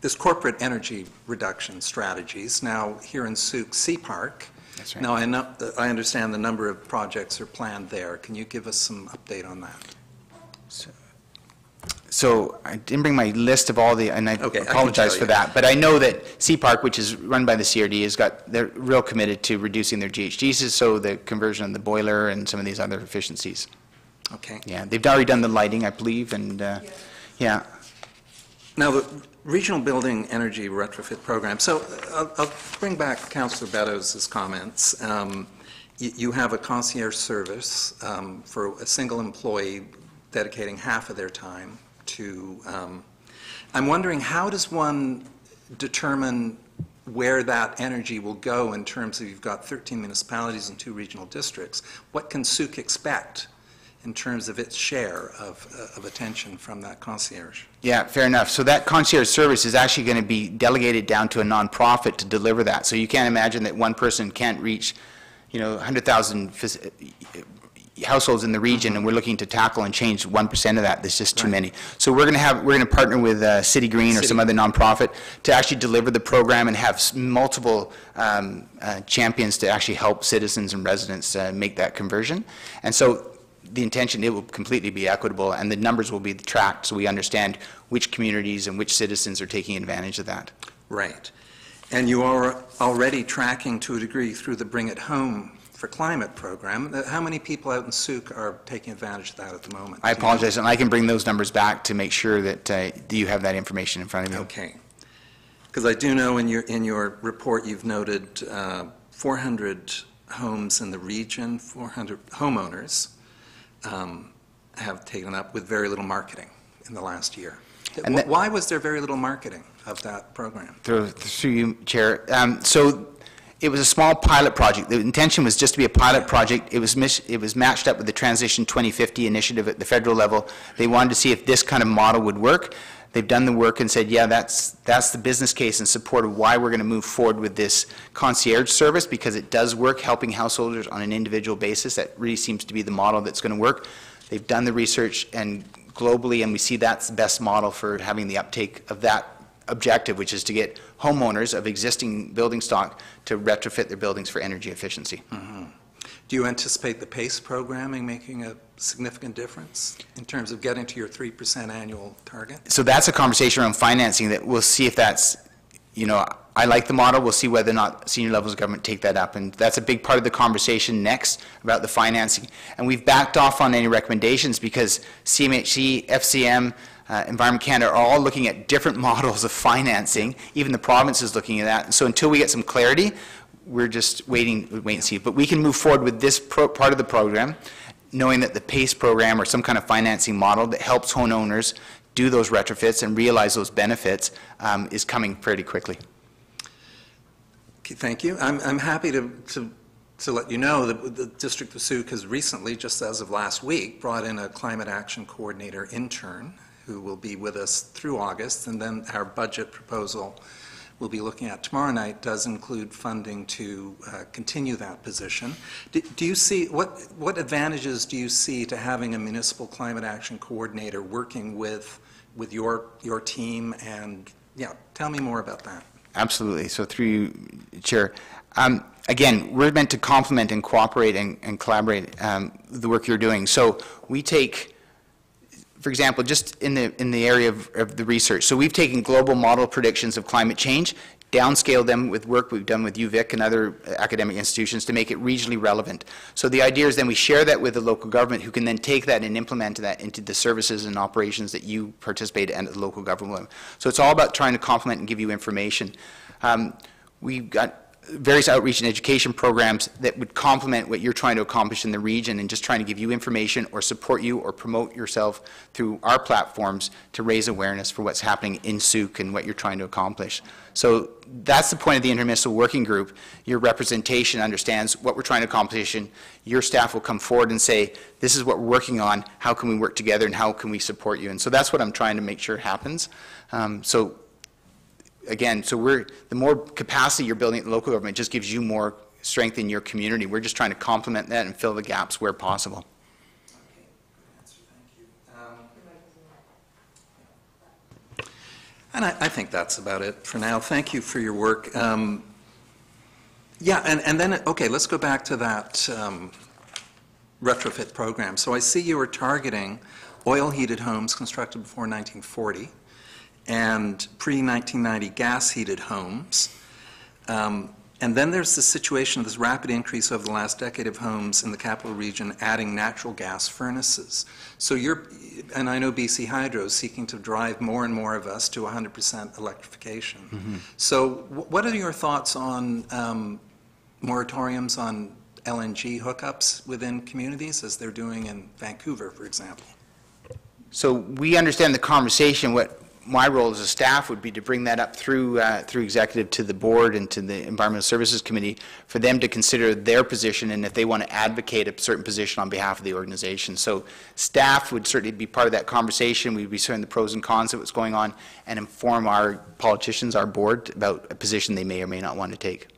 this corporate energy reduction strategies, now here in Sooke, Sea Park, That's right. now I know, I understand the number of projects are planned there. Can you give us some update on that? So I didn't bring my list of all the, and I Okay, I can apologize tell for you. that. But I know that Sea Park, which is run by the CRD, has got, they're real committed to reducing their GHGs, so the conversion of the boiler and some of these other efficiencies. Okay. Yeah, they've already done the lighting, I believe, and, uh, yeah. Now, the Regional Building Energy Retrofit Program, so uh, I'll I'll bring back Councillor Beddows' comments. Um, You you have a concierge service um, for a single employee dedicating half of their time to, um, I'm wondering, how does one determine where that energy will go in terms of, you've got 13 municipalities and two regional districts? What can Sooke expect in terms of its share of uh, of attention from that concierge? Yeah, fair enough. So that concierge service is actually going to be delegated down to a nonprofit to deliver that. So you can't imagine that one person can't reach, you know, 100,000 phys- households in the region, and we're looking to tackle and change 1% of that. There's just too many. So we're going to have, we're going to partner with uh, City Green or some other nonprofit to actually deliver the program and have s- multiple um, uh, champions to actually help citizens and residents uh, make that conversion. And so the intention, it will completely be equitable, and the numbers will be tracked, so we understand which communities and which citizens are taking advantage of that. Right. And you are already tracking to a degree through the Bring It Home for Climate program. Uh, How many people out in Sooke are taking advantage of that at the moment? I Do you know? apologize, and I can bring those numbers back to make sure that uh, you have that information in front of you. Okay. Because I do know in your, in your report, you've noted uh, 400 homes in the region, 400 homeowners um, have taken up with very little marketing in the last year. And Why was there very little marketing of that program? Through through you, Chair. Um, So it was a small pilot project. The intention was just to be a pilot project. It was, it was matched up with the Transition 2050 initiative at the federal level. They wanted to see if this kind of model would work. They've done the work and said, yeah, that's, that's the business case in support of why we're going to move forward with this concierge service, because it does work, helping householders on an individual basis. That really seems to be the model that's going to work. They've done the research and globally, and we see that's the best model for having the uptake of that objective, which is to get homeowners of existing building stock to retrofit their buildings for energy efficiency. Mm-hmm. Do you anticipate the PACE programming making a significant difference in terms of getting to your 3% annual target? So that's a conversation around financing that we'll see if that's, you know, I like the model, we'll see whether or not senior levels of government take that up. And that's a big part of the conversation next about the financing. And we've backed off on any recommendations because CMHC, FCM, uh, Environment Canada are all looking at different models of financing. Even the province is looking at that. So until we get some clarity, we're just waiting, wait and see. But we can move forward with this pro- part of the program, knowing that the PACE program or some kind of financing model that helps homeowners do those retrofits and realize those benefits um, is coming pretty quickly. Okay, Thank you. I'm, I'm happy to, to, to let you know that the District of Sooke has recently, just as of last week, brought in a climate action coordinator intern who will be with us through August, and then our budget proposal we'll be looking at tomorrow night does include funding to uh, continue that position. Do do you see, what, what advantages do you see to having a municipal climate action coordinator working with, with your, your team? And, yeah, tell me more about that. Absolutely. So through you, Chair, um, again, we're meant to complement and cooperate and and collaborate um, the work you're doing. So we take, for example, just in the, in the area of, of the research, so we've taken global model predictions of climate change, downscaled them with work we've done with UVic and other academic institutions to make it regionally relevant. So the idea is then we share that with the local government, who can then take that and implement that into the services and operations that you participate in at the local government. So it's all about trying to complement and give you information. Um, We've got various outreach and education programs that would complement what you're trying to accomplish in the region and just trying to give you information or support you or promote yourself through our platforms to raise awareness for what's happening in Sooke and what you're trying to accomplish. So that's the point of the intermunicipal working group. Your representation understands what we're trying to accomplish and your staff will come forward and say, this is what we're working on, how can we work together and how can we support you? And so that's what I'm trying to make sure happens. Um, So again, so we're, the more capacity you're building at the local government just gives you more strength in your community. We're just trying to complement that and fill the gaps where possible. And I, I think that's about it for now. Thank you for your work. Um, Yeah, and, and then, okay, let's go back to that um, retrofit program. So I see you were targeting oil-heated homes constructed before 1940 and pre-1990 gas-heated homes. Um, And then there's the situation of this rapid increase over the last decade of homes in the capital region adding natural gas furnaces. So you're, and I know BC Hydro is seeking to drive more and more of us to 100% electrification. So wh- what are your thoughts on um, moratoriums on LNG hookups within communities, as they're doing in Vancouver, for example? So we understand the conversation, what my role as a staff would be to bring that up through, uh, through executive to the board and to the Environmental Services Committee, for them to consider their position and if they want to advocate a certain position on behalf of the organization. So staff would certainly be part of that conversation, we'd be sharing the pros and cons of what's going on, and inform our politicians, our board, about a position they may or may not want to take.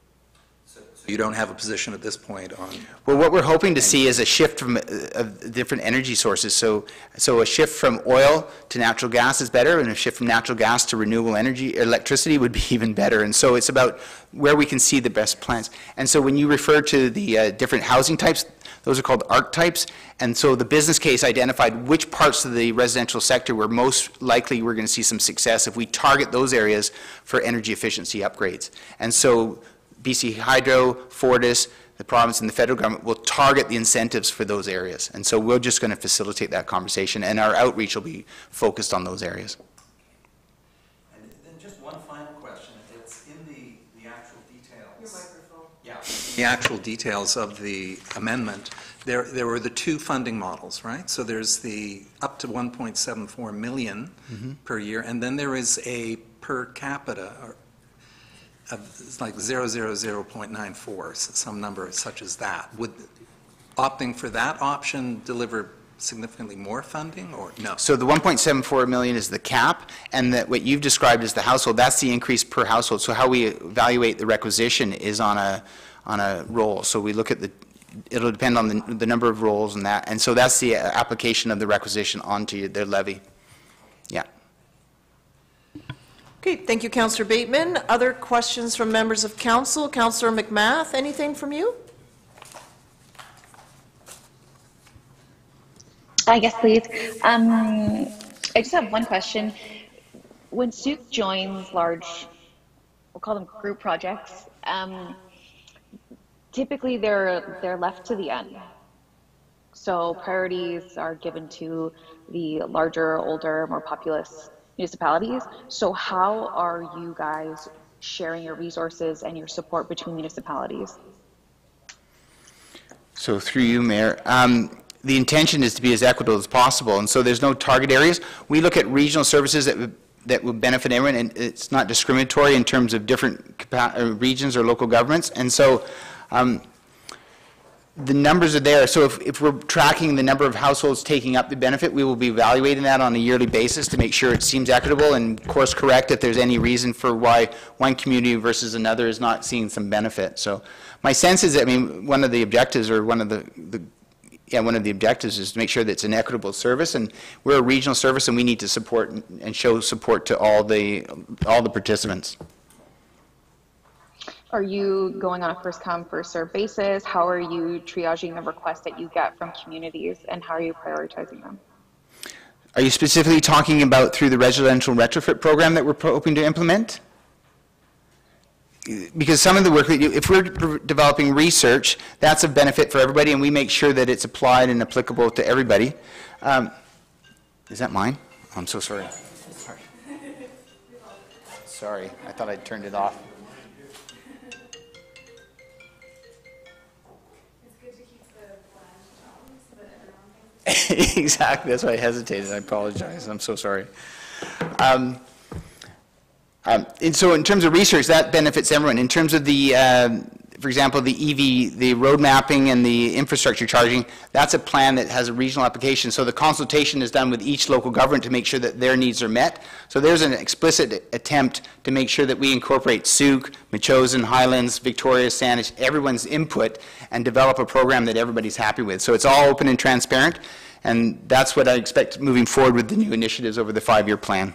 You don't have a position at this point on, Well, what we're hoping to see is a shift from, uh, of different energy sources. So, so a shift from oil to natural gas is better, and a shift from natural gas to renewable energy, electricity would be even better. And so it's about where we can see the best plans. And so when you refer to the uh, different housing types, those are called archetypes. And so the business case identified which parts of the residential sector were most likely we're going to see some success if we target those areas for energy efficiency upgrades. And so BC Hydro, Fortis, the province and the federal government will target the incentives for those areas. And so we're just going to facilitate that conversation, and our outreach will be focused on those areas. And then just one final question, it's in the, the actual details. Your microphone. Yeah. The actual details of the amendment, there, there were the two funding models, right? So there's the up to 1.74 million mm-hmm. per year, and then there is a per capita, or, of, it's like 000.94, some number such as that. Would opting for that option deliver significantly more funding, or no? So the 1.74 million is the cap, and that what you've described as the household, that's the increase per household. So how we evaluate the requisition is on a, on a roll. So we look at the, it'll depend on the, the number of rolls and that, and so that's the uh, application of the requisition onto their levy. Yeah. Okay, thank you, Counselor Bateman. Other questions from members of council? Counselor McMath, anything from you? I guess, please. Um, I just have one question. When Sooke joins large, we'll call them group projects, um, typically they're, they're left to the end. So priorities are given to the larger, older, more populous municipalities. So how are you guys sharing your resources and your support between municipalities? So through you, Mayor, um, the intention is to be as equitable as possible, and so there's no target areas. We look at regional services that that would benefit everyone, and it's not discriminatory in terms of different uh, regions or local governments. And so um, the numbers are there. So if, if we're tracking the number of households taking up the benefit, we will be evaluating that on a yearly basis to make sure it seems equitable and course correct if there's any reason for why one community versus another is not seeing some benefit. So my sense is, I mean, one of the objectives or one of the, the yeah, one of the objectives is to make sure that it's an equitable service, and we're a regional service, and we need to support and show support to all the, all the participants. Are you going on a first come, first served basis? How are you triaging the requests that you get from communities and how are you prioritizing them? Are you specifically talking about through the residential retrofit program that we're hoping to implement? Because some of the work, you- if we're developing research, that's of benefit for everybody, and we make sure that it's applied and applicable to everybody. Um, Is that mine? I'm so sorry. Sorry. Sorry, I thought I'd turned it off. Exactly, that's why I hesitated, I apologize, I'm so sorry. Um, um, And so in terms of research, that benefits everyone. In terms of the, um, for example, the EV, the road mapping and the infrastructure charging, that's a plan that has a regional application. So the consultation is done with each local government to make sure that their needs are met. So there's an explicit attempt to make sure that we incorporate Sooke, Metchosin, Highlands, Victoria, Saanich, everyone's input, and develop a program that everybody's happy with. So it's all open and transparent, and that's what I expect moving forward with the new initiatives over the five-year plan.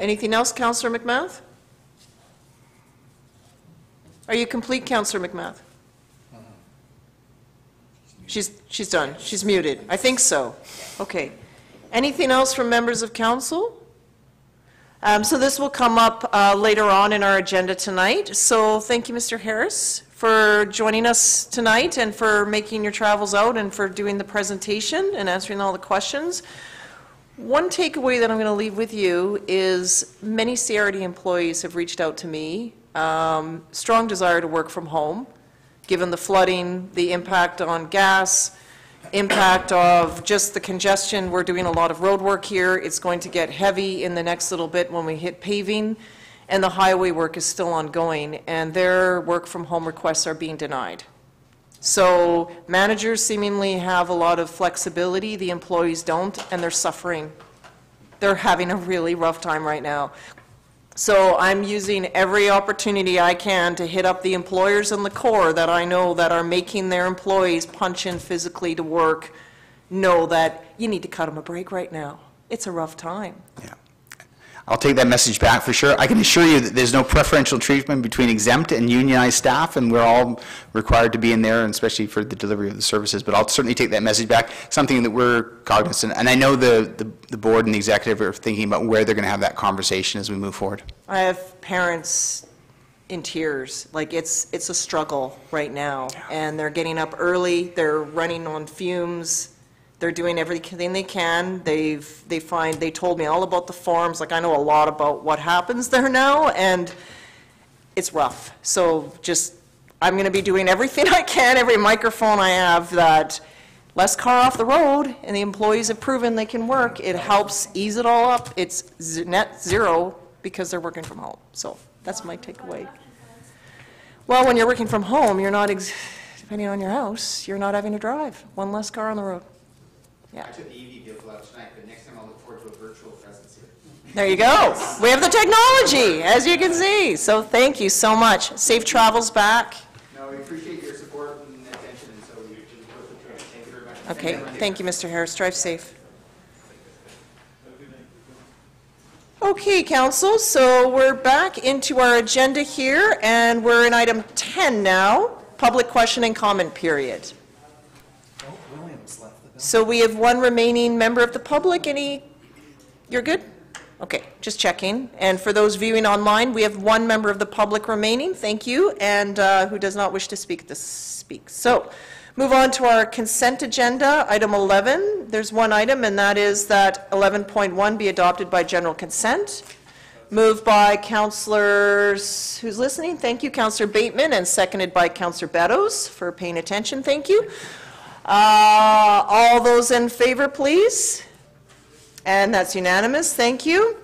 Anything else, Counselor McMath? Are you complete, Counselor McMath? She's, she's done. She's muted. I think so. Okay. Anything else from members of council? Um, So this will come up uh, later on in our agenda tonight. So thank you, Mr. Harris, for joining us tonight and for making your travels out and for doing the presentation and answering all the questions. One takeaway that I'm going to leave with you is many CRD employees have reached out to me, um, strong desire to work from home, given the flooding, the impact on gas, impact of just the congestion. We're doing a lot of road work here. It's going to get heavy in the next little bit when we hit paving, and the highway work is still ongoing, and their work-from-home requests are being denied. So managers seemingly have a lot of flexibility, the employees don't, and they're suffering. They're having a really rough time right now. So I'm using every opportunity I can to hit up the employers in the core that I know that are making their employees punch in physically to work, know that you need to cut them a break right now. It's a rough time. I'll take that message back for sure. I can assure you that there's no preferential treatment between exempt and unionized staff, and we're all required to be in there, and especially for the delivery of the services. But I'll certainly take that message back, something that we're cognizant, and I know the, the, the board and the executive are thinking about where they're going to have that conversation as we move forward. I have parents in tears, like it's, it's a struggle right now. And they're getting up early, they're running on fumes, they're doing everything they can. They've, they find, they told me all about the farms, like I know a lot about what happens there now, and it's rough. So just, I'm going to be doing everything I can, every microphone I have, that less car off the road, and the employees have proven they can work. It helps ease it all up. It's z- net zero because they're working from home. So that's my takeaway. Well, when you're working from home, you're not, ex- depending on your house, you're not having to drive. One less car on the road. Yeah. I took the EV vehicle out tonight, but next time I'll look forward to a virtual presence here. There you go. We have the technology, as you can see. So thank you so much. Safe travels back. No, we appreciate your support and attention, and so we, thank you very much. Okay, thank you, Mr. Harris. Drive safe. Okay, council, so we're back into our agenda here, and we're in item 10 now, public question and comment period. So we have one remaining member of the public. Any, you're good? Okay, just checking. And for those viewing online, we have one member of the public remaining, thank you, and uh, who does not wish to speak, to speak. So, move on to our consent agenda, item 11. There's one item, and that is that 11.1 be adopted by general consent. Moved by Councilors, who's listening? Thank you, Councilor Bateman, and seconded by Councilor Beddows for paying attention, thank you. Uh, All those in favor, please? And that's unanimous, thank you.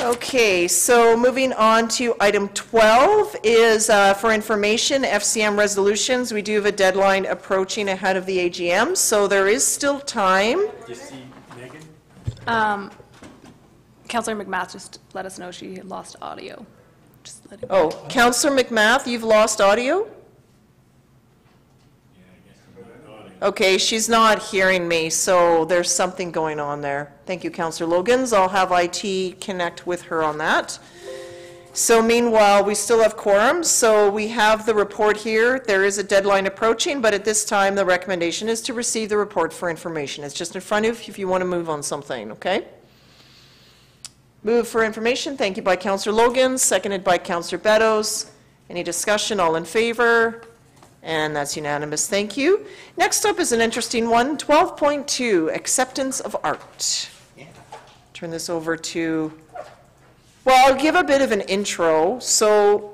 Okay, so moving on to item 12 is uh, for information, FCM resolutions. We do have a deadline approaching ahead of the AGM, so there is still time. Um, Counselor McMath just let us know she lost audio. Just let it- Oh, Counselor McMath, you've lost audio? Okay, she's not hearing me, so there's something going on there. Thank you, Counselor Logins. I'll have IT connect with her on that. So meanwhile, we still have quorum, so we have the report here. There is a deadline approaching, but at this time, the recommendation is to receive the report for information. It's just in front of you if you want to move on something, okay? Move for information, thank you by Counselor Logan, seconded by Counselor Beddows. Any discussion, all in favor? And that's unanimous, thank you. Next up is an interesting one, 12.2, acceptance of art. Turn this over to, well, I'll give a bit of an intro. So,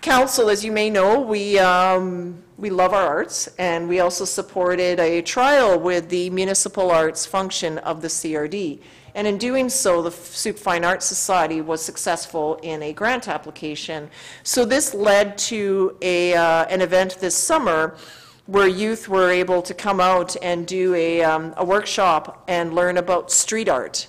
council, as you may know, we, um, we love our arts, and we also supported a trial with the municipal arts function of the CRD. And in doing so, the Sooke Fine Arts Society was successful in a grant application. So this led to a, uh, an event this summer where youth were able to come out and do a, um, a workshop and learn about street art.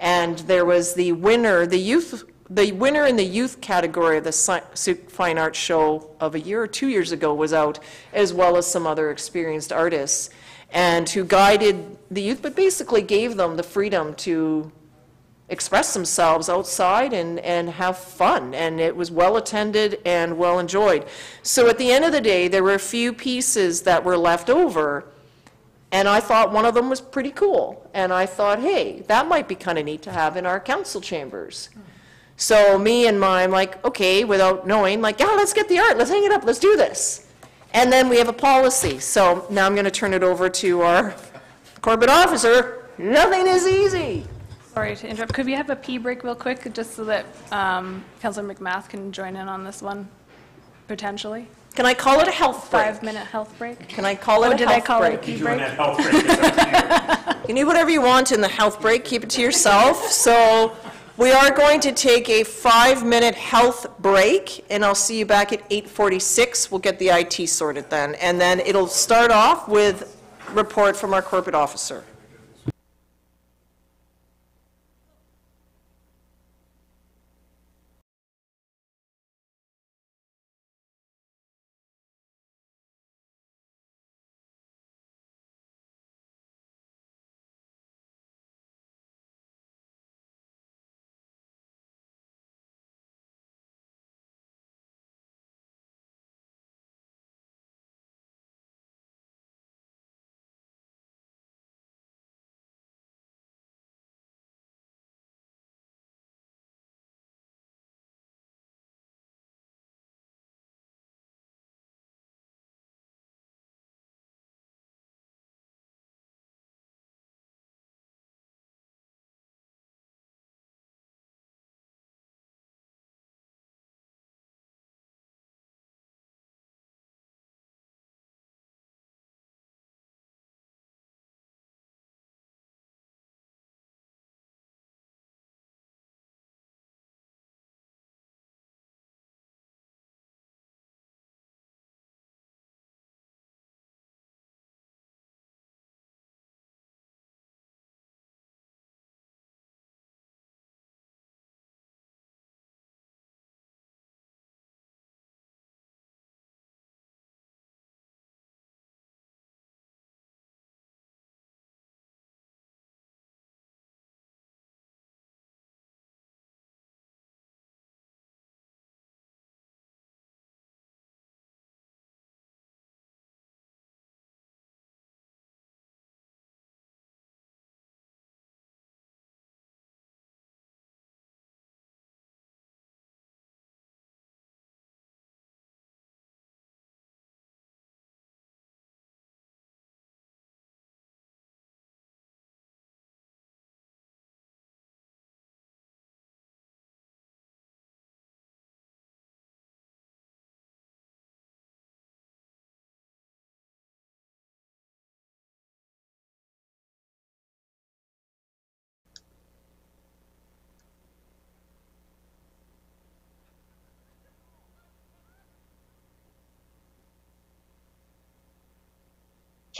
And there was the winner, the youth, the winner in the youth category of the Sooke Fine Arts Show of a year or two years ago was out, as well as some other experienced artists, and who guided the youth, but basically gave them the freedom to express themselves outside and, and have fun. And it was well-attended and well-enjoyed. So at the end of the day, there were a few pieces that were left over, and I thought one of them was pretty cool. And I thought, hey, that might be kind of neat to have in our council chambers. So me and my, I'm like, okay, without knowing, like, yeah, let's get the art, let's hang it up, let's do this. And then we have a policy. So now I'm going to turn it over to our corporate officer. Nothing is easy. Sorry to interrupt. Could we have a pee break real quick, just so that um, Councilor McMath can join in on this one, potentially? Can I call it a health break? Five-minute health break? Can I call it Oh, a did I health call it a break? pee break? You can do whatever you want in the health break, keep it to yourself. So we are going to take a five-minute health break, and I'll see you back at 8:46. We'll get the IT sorted then. And then it'll start off with report from our corporate officer.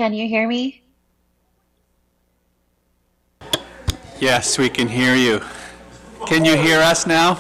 Can you hear me? Yes, we can hear you. Can you hear us now?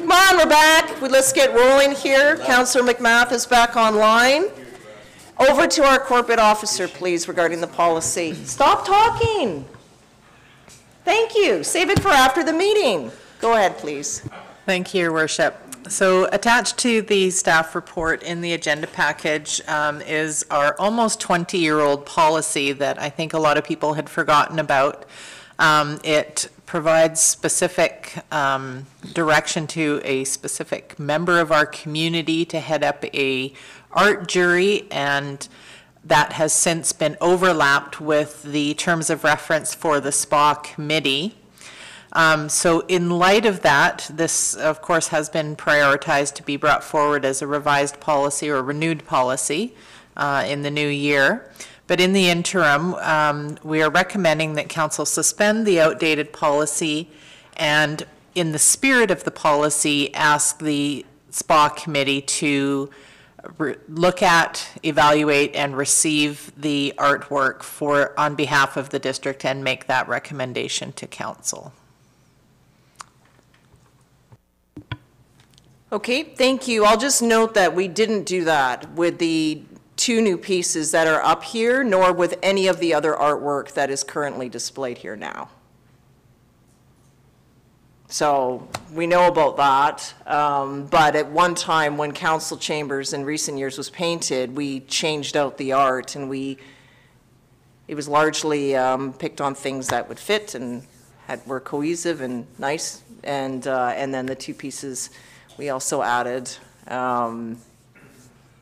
Come on, we're back. Let's get rolling here. Counselor McMath is back online. Over to our corporate officer, please, regarding the policy. Stop talking. Thank you. Save it for after the meeting. Go ahead, please. Thank you, Your Worship. So attached to the staff report in the agenda package um, is our almost 20-year-old policy that I think a lot of people had forgotten about. Um, It provides specific um, direction to a specific member of our community to head up a art jury, and that has since been overlapped with the terms of reference for the SPEA committee. Um, So in light of that, this, of course, has been prioritized to be brought forward as a revised policy or renewed policy uh, in the new year. But in the interim, um, we are recommending that council suspend the outdated policy and, in the spirit of the policy, ask the SPEA committee to look at, evaluate, and receive the artwork for, on behalf of the district and make that recommendation to council. Okay, thank you. I'll just note that we didn't do that with the two new pieces that are up here, nor with any of the other artwork that is currently displayed here now. So we know about that, um, but at one time, when council chambers in recent years was painted, we changed out the art, and we, it was largely um, picked on things that would fit and had, were cohesive and nice, and, uh, and then the two pieces we also added. Um,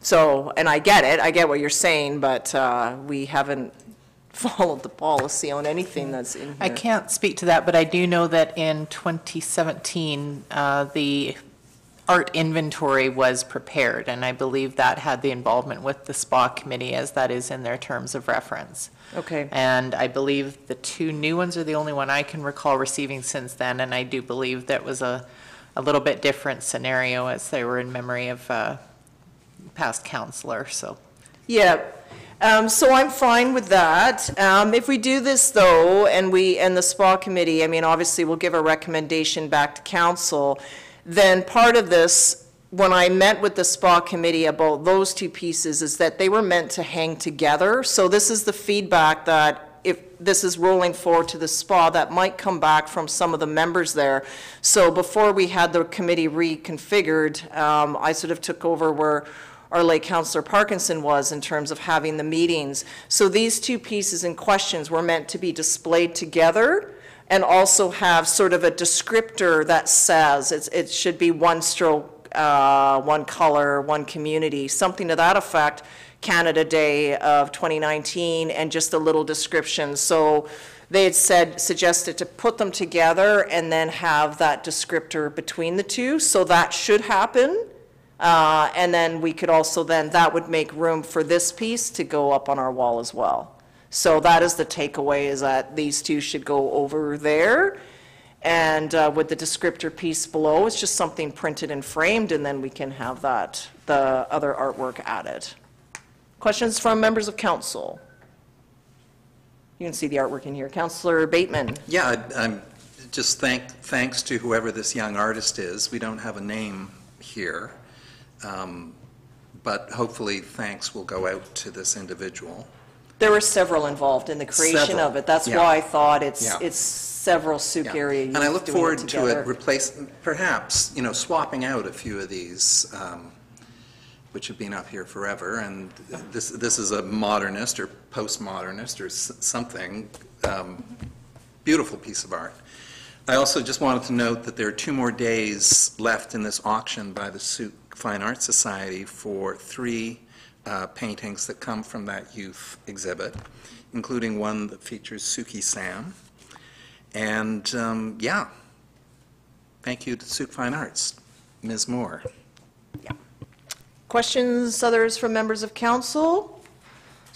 So, and I get it, I get what you're saying, but uh, we haven't followed the policy on anything that's in here. I can't speak to that, but I do know that in 2017, uh, the art inventory was prepared, and I believe that had the involvement with the SPEA committee, as that is in their terms of reference. Okay. And I believe the two new ones are the only one I can recall receiving since then, and I do believe that was a, a little bit different scenario, as they were in memory of uh, past counselor, so. Yeah, um, so I'm fine with that. Um, if we do this though, and we, and the SPEA committee, I mean, obviously we'll give a recommendation back to council, then part of this, when I met with the SPEA committee about those two pieces, is that they were meant to hang together. So this is the feedback that if this is rolling forward to the SPEA, that might come back from some of the members there. So before we had the committee reconfigured, um, I sort of took over where our late Councillor Parkinson was in terms of having the meetings. So these two pieces and questions were meant to be displayed together and also have sort of a descriptor that says, it should be one stroke, uh, one color, one community, something to that effect, Canada Day of 2019, and just a little description. So they had said, suggested to put them together and then have that descriptor between the two, so that should happen. Uh, And then we could also then, that would make room for this piece to go up on our wall as well. So that is the takeaway, is that these two should go over there. And uh, with the descriptor piece below, it's just something printed and framed, and then we can have that, the other artwork added. Questions from members of council? You can see the artwork in here. Councillor Bateman? Yeah, I- I'm, just thank, thanks to whoever this young artist is. We don't have a name here, um, but hopefully thanks will go out to this individual. There were several involved in the creation Several, of it. That's yeah. why I thought it's, Yeah. it's several Sooke Yeah. area youth And I look doing it forward to together. it replace, perhaps, you know, swapping out a few of these, um, which have been up here forever, and this, this is a modernist or postmodernist or s- something, um, beautiful piece of art. I also just wanted to note that there are two more days left in this auction by the Sooke Fine Arts Society for three uh, paintings that come from that youth exhibit, including one that features Suki Sam. And, um, yeah, thank you to Sooke Fine Arts. Ms. Moore. Yeah. Questions, others from members of council?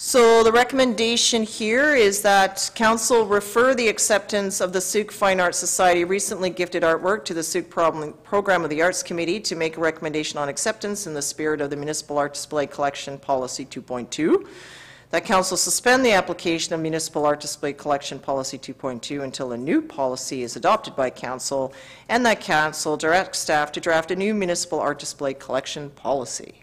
So the recommendation here is that council refer the acceptance of the Sooke Fine Arts Society recently gifted artwork to the Sooke Program of the Arts Committee to make a recommendation on acceptance in the spirit of the Municipal Art Display Collection Policy 2.2. that council suspend the application of municipal art display collection policy 2.2 until a new policy is adopted by council, and that council direct staff to draft a new municipal art display collection policy.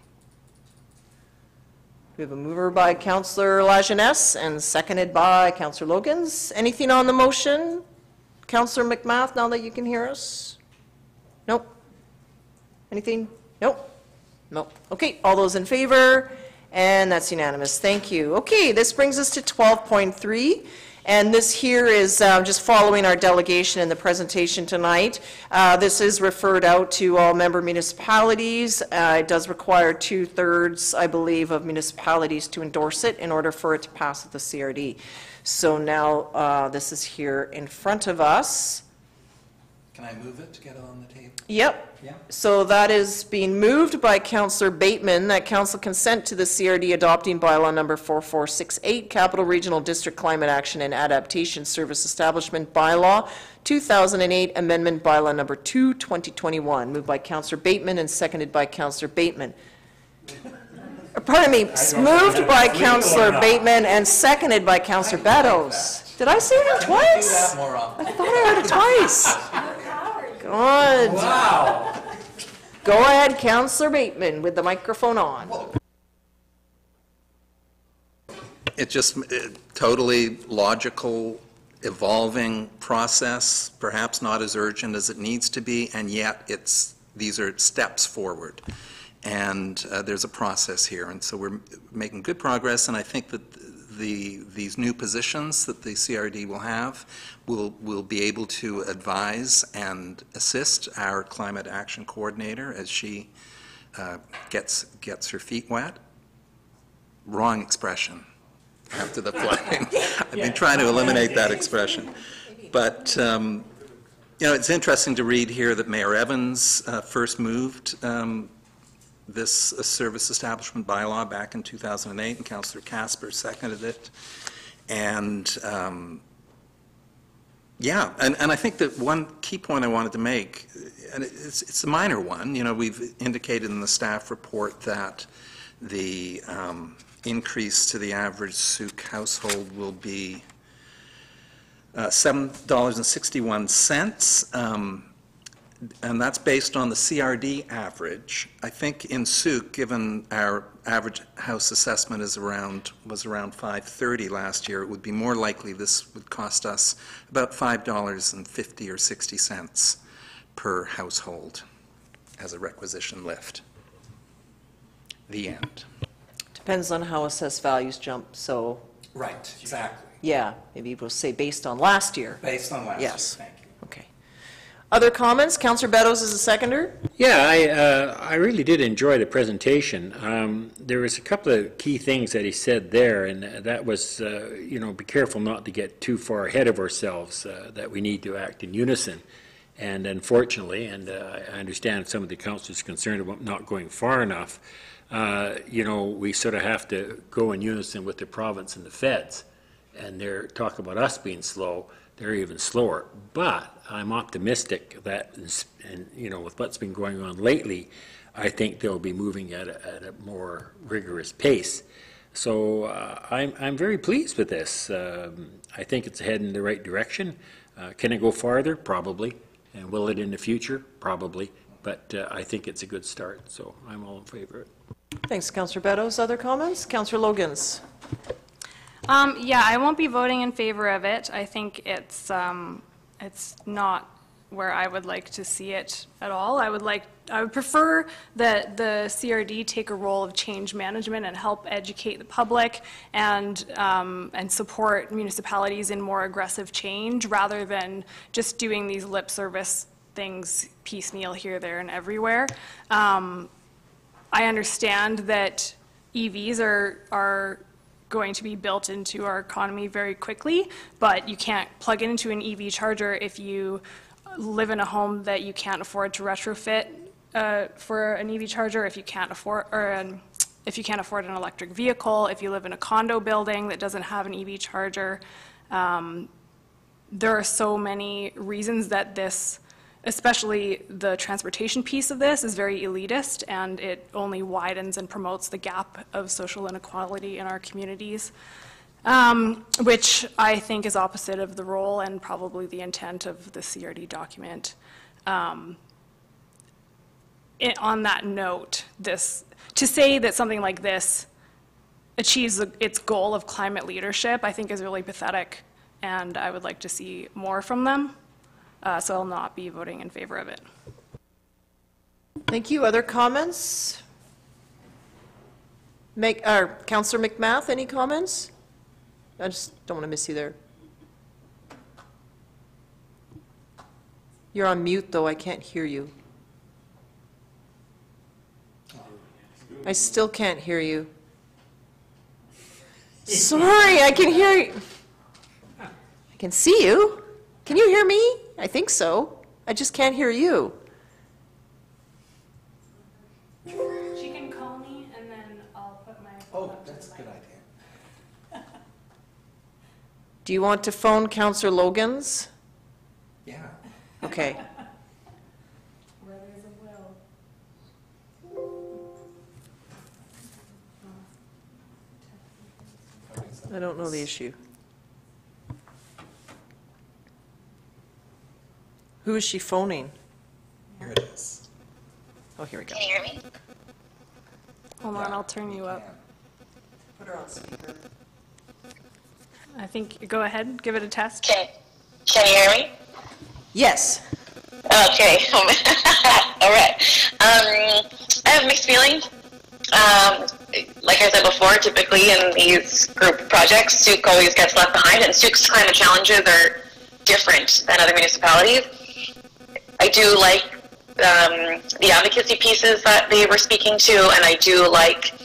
We have a mover by Councillor Lajeunesse and seconded by Councillor Logins. Anything on the motion? Councillor McMath, now that you can hear us? Nope. Anything? Nope. Nope. Okay, all those in favor? And that's unanimous. Thank you. Okay, this brings us to 12.3. And this here is um, just following our delegation in the presentation tonight. Uh, This is referred out to all member municipalities. Uh, It does require two-thirds, I believe, of municipalities to endorse it in order for it to pass at the CRD. So now, uh, this is here in front of us. Can I move it to get it on the table? Yep. Yeah. So that is being moved by Councillor Bateman, that council consent to the CRD adopting bylaw number 4468, Capital Regional District Climate Action and Adaptation Service Establishment Bylaw, 2008 Amendment Bylaw number 2, 2021. Moved by Councillor Bateman and seconded by Councillor Bateman. Uh, Pardon me, moved by Councillor Bateman and seconded by Councillor Beddows. Did I say that twice? I thought I heard it twice. Good. Wow. Go ahead, Counselor Bateman, with the microphone on. It just, it- totally logical, evolving process, perhaps not as urgent as it needs to be, and yet it's, these are steps forward. And uh, there's a process here, and so we're making good progress, and I think that the, these new positions that the CRD will have will, will be able to advise and assist our climate action coordinator as she uh, gets, gets her feet wet. Wrong expression after the flooding. I've been trying to eliminate that expression. But, um, you know, it's interesting to read here that Mayor Evans uh, first moved um, this uh, service establishment bylaw back in 2008, and Councillor Casper seconded it. And, um, yeah, and, and I think that one key point I wanted to make, and it's, it's a minor one, you know, we've indicated in the staff report that the um, increase to the average Sooke household will be uh, $7.61. um, And that's based on the CRD average. I think in Sooke, given our average house assessment is around, was around 530 last year, it would be more likely this would cost us about $5.50 or 60 cents per household as a requisition lift. The end. Depends on how assessed values jump, so, Right, exactly. yeah, maybe we'll say based on last year. Based on last Yes. thank you. Okay. Other comments? Counselor Beddows is a seconder? Yeah, I, uh, I really did enjoy the presentation. Um, There was a couple of key things that he said there, and that was, uh, you know, be careful not to get too far ahead of ourselves, uh, that we need to act in unison. And unfortunately, and uh, I understand some of the councilors concerned about not going far enough, uh, you know, we sort of have to go in unison with the province and the feds. And they're, talk about us being slow, they're even slower. But I'm optimistic that, and, you know, with what's been going on lately, I think they'll be moving at a, at a more rigorous pace. So uh, I'm, I'm very pleased with this. Um, I think it's heading in the right direction. Uh, Can it go farther? Probably. And will it in the future? Probably. But uh, I think it's a good start, so I'm all in favor of it. Thanks, Counselor Beddows. Other comments? Counselor Logins? Um, yeah, I won't be voting in favor of it. I think it's, um, it's not where I would like to see it at all. I would like, I would prefer that the CRD take a role of change management and help educate the public and, um, and support municipalities in more aggressive change rather than just doing these lip service things piecemeal here, there, and everywhere. Um, I understand that EVs are, are going to be built into our economy very quickly, but you can't plug into an EV charger if you live in a home that you can't afford to retrofit uh, for an EV charger, if you can't afford, or um, if you can't afford an electric vehicle, if you live in a condo building that doesn't have an EV charger. Um, There are so many reasons that this especially the transportation piece of this is very elitist, and it only widens and promotes the gap of social inequality in our communities, um, which I think is opposite of the role and probably the intent of the CRD document. Um, it- On that note, this, to say that something like this achieves its goal of climate leadership, I think is really pathetic, and I would like to see more from them, Uh, so I'll not be voting in favor of it. Thank you. Other comments? Make, or Counselor McMath, any comments? I just don't want to miss you there. You're on mute, though. I can't hear you. I still can't hear you. Sorry, I can hear you. I can see you. Can you hear me? I think so. I just can't hear you. She can call me, and then I'll put my. Oh, that's a good idea. Do you want to phone Counselor Logins? Yeah. Okay. Where there's a will. I don't know the issue. Who is she phoning? Here it is. Oh, here we go. Can you hear me? Hold on, I'll turn you up. Put her on speaker. I think, go ahead, give it a test. Can, can you hear me? Yes. Okay. All right. Um, I have mixed feelings. Um, like I said before, typically in these group projects, Sooke always gets left behind, and Sooke's climate challenges are different than other municipalities. I do like um, the advocacy pieces that they were speaking to, and I do like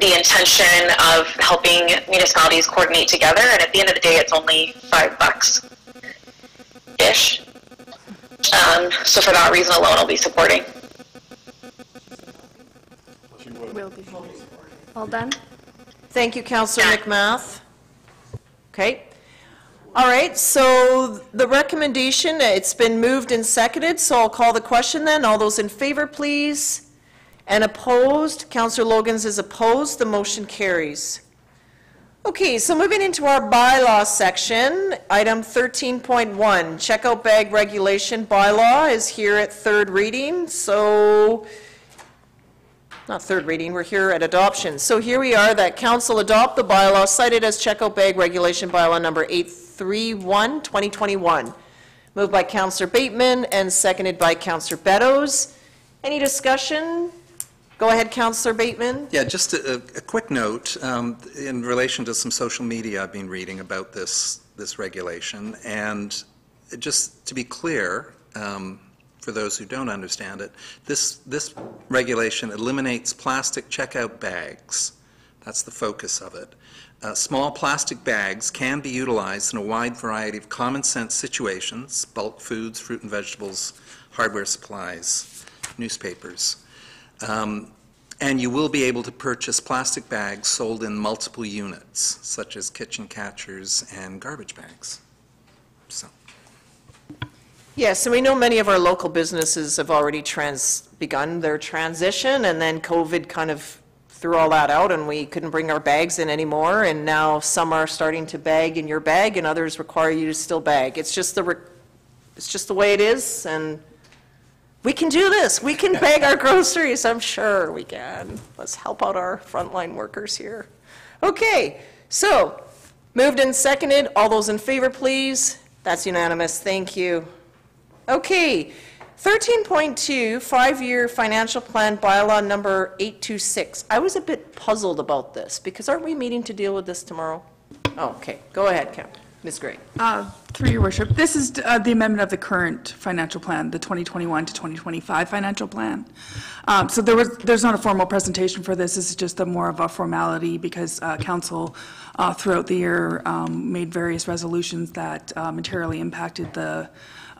the intention of helping municipalities coordinate together. And at the end of the day, it's only five bucks ish. Um, so for that reason alone, I'll be supporting. Will be. All done? Thank you, Counselor McMath. Okay. All right, so the recommendation, it's been moved and seconded, so I'll call the question then. All those in favor, please? And opposed? Counselor Logins is opposed. The motion carries. Okay, so moving into our bylaw section, item 13.1, checkout bag regulation bylaw is here at third reading, so, not third reading, we're here at adoption. So here we are, that council adopt the bylaw cited as checkout bag regulation bylaw number 831, 2021. Moved by Counselor Bateman and seconded by Counselor Beddows. Any discussion? Go ahead, Counselor Bateman. Yeah, just a, a quick note, um, in relation to some social media I've been reading about this, this regulation, and just to be clear, um, for those who don't understand it, this, this regulation eliminates plastic checkout bags. That's the focus of it. Uh, Small plastic bags can be utilized in a wide variety of common-sense situations, bulk foods, fruit and vegetables, hardware supplies, newspapers. Um, And you will be able to purchase plastic bags sold in multiple units, such as kitchen catchers and garbage bags. So, Yes, and we know many of our local businesses have already trans, begun their transition, and then COVID kind of threw all that out, and we couldn't bring our bags in anymore, and now some are starting to bag in your bag, and others require you to still bag. It's just the, re- it's just the way it is, and we can do this. We can bag our groceries, I'm sure we can. Let's help out our frontline workers here. Okay, so, moved and seconded. All those in favor, please? That's unanimous. Thank you. Okay, 13.2, five-year financial plan bylaw number 826. I was a bit puzzled about this, because aren't we meeting to deal with this tomorrow? Oh, okay, go ahead, Cap, Ms. Gray. Uh, Through your worship, this is uh, the amendment of the current financial plan, the 2021 to 2025 financial plan. Um, So there was, there's not a formal presentation for this, this is just a more of a formality because uh, council uh, throughout the year um, made various resolutions that uh, materially impacted the,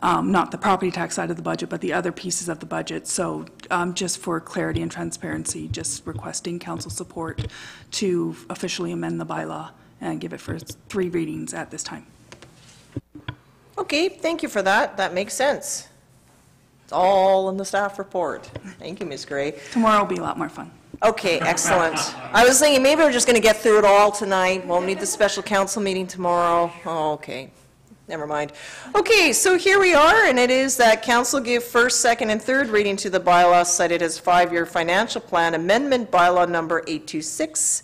um, not the property tax side of the budget, but the other pieces of the budget. So um, just for clarity and transparency, just requesting council support to officially amend the bylaw and give it for three readings at this time. Okay, thank you for that, that makes sense. It's all in the staff report. Thank you, Ms. Gray. Tomorrow will be a lot more fun. Okay, excellent. I was thinking maybe we're just going to get through it all tonight. Won't need the special council meeting tomorrow. Oh, okay. Never mind. Okay, so here we are, and it is that council give first, second, and third reading to the bylaw cited as five-year financial plan amendment bylaw number 826,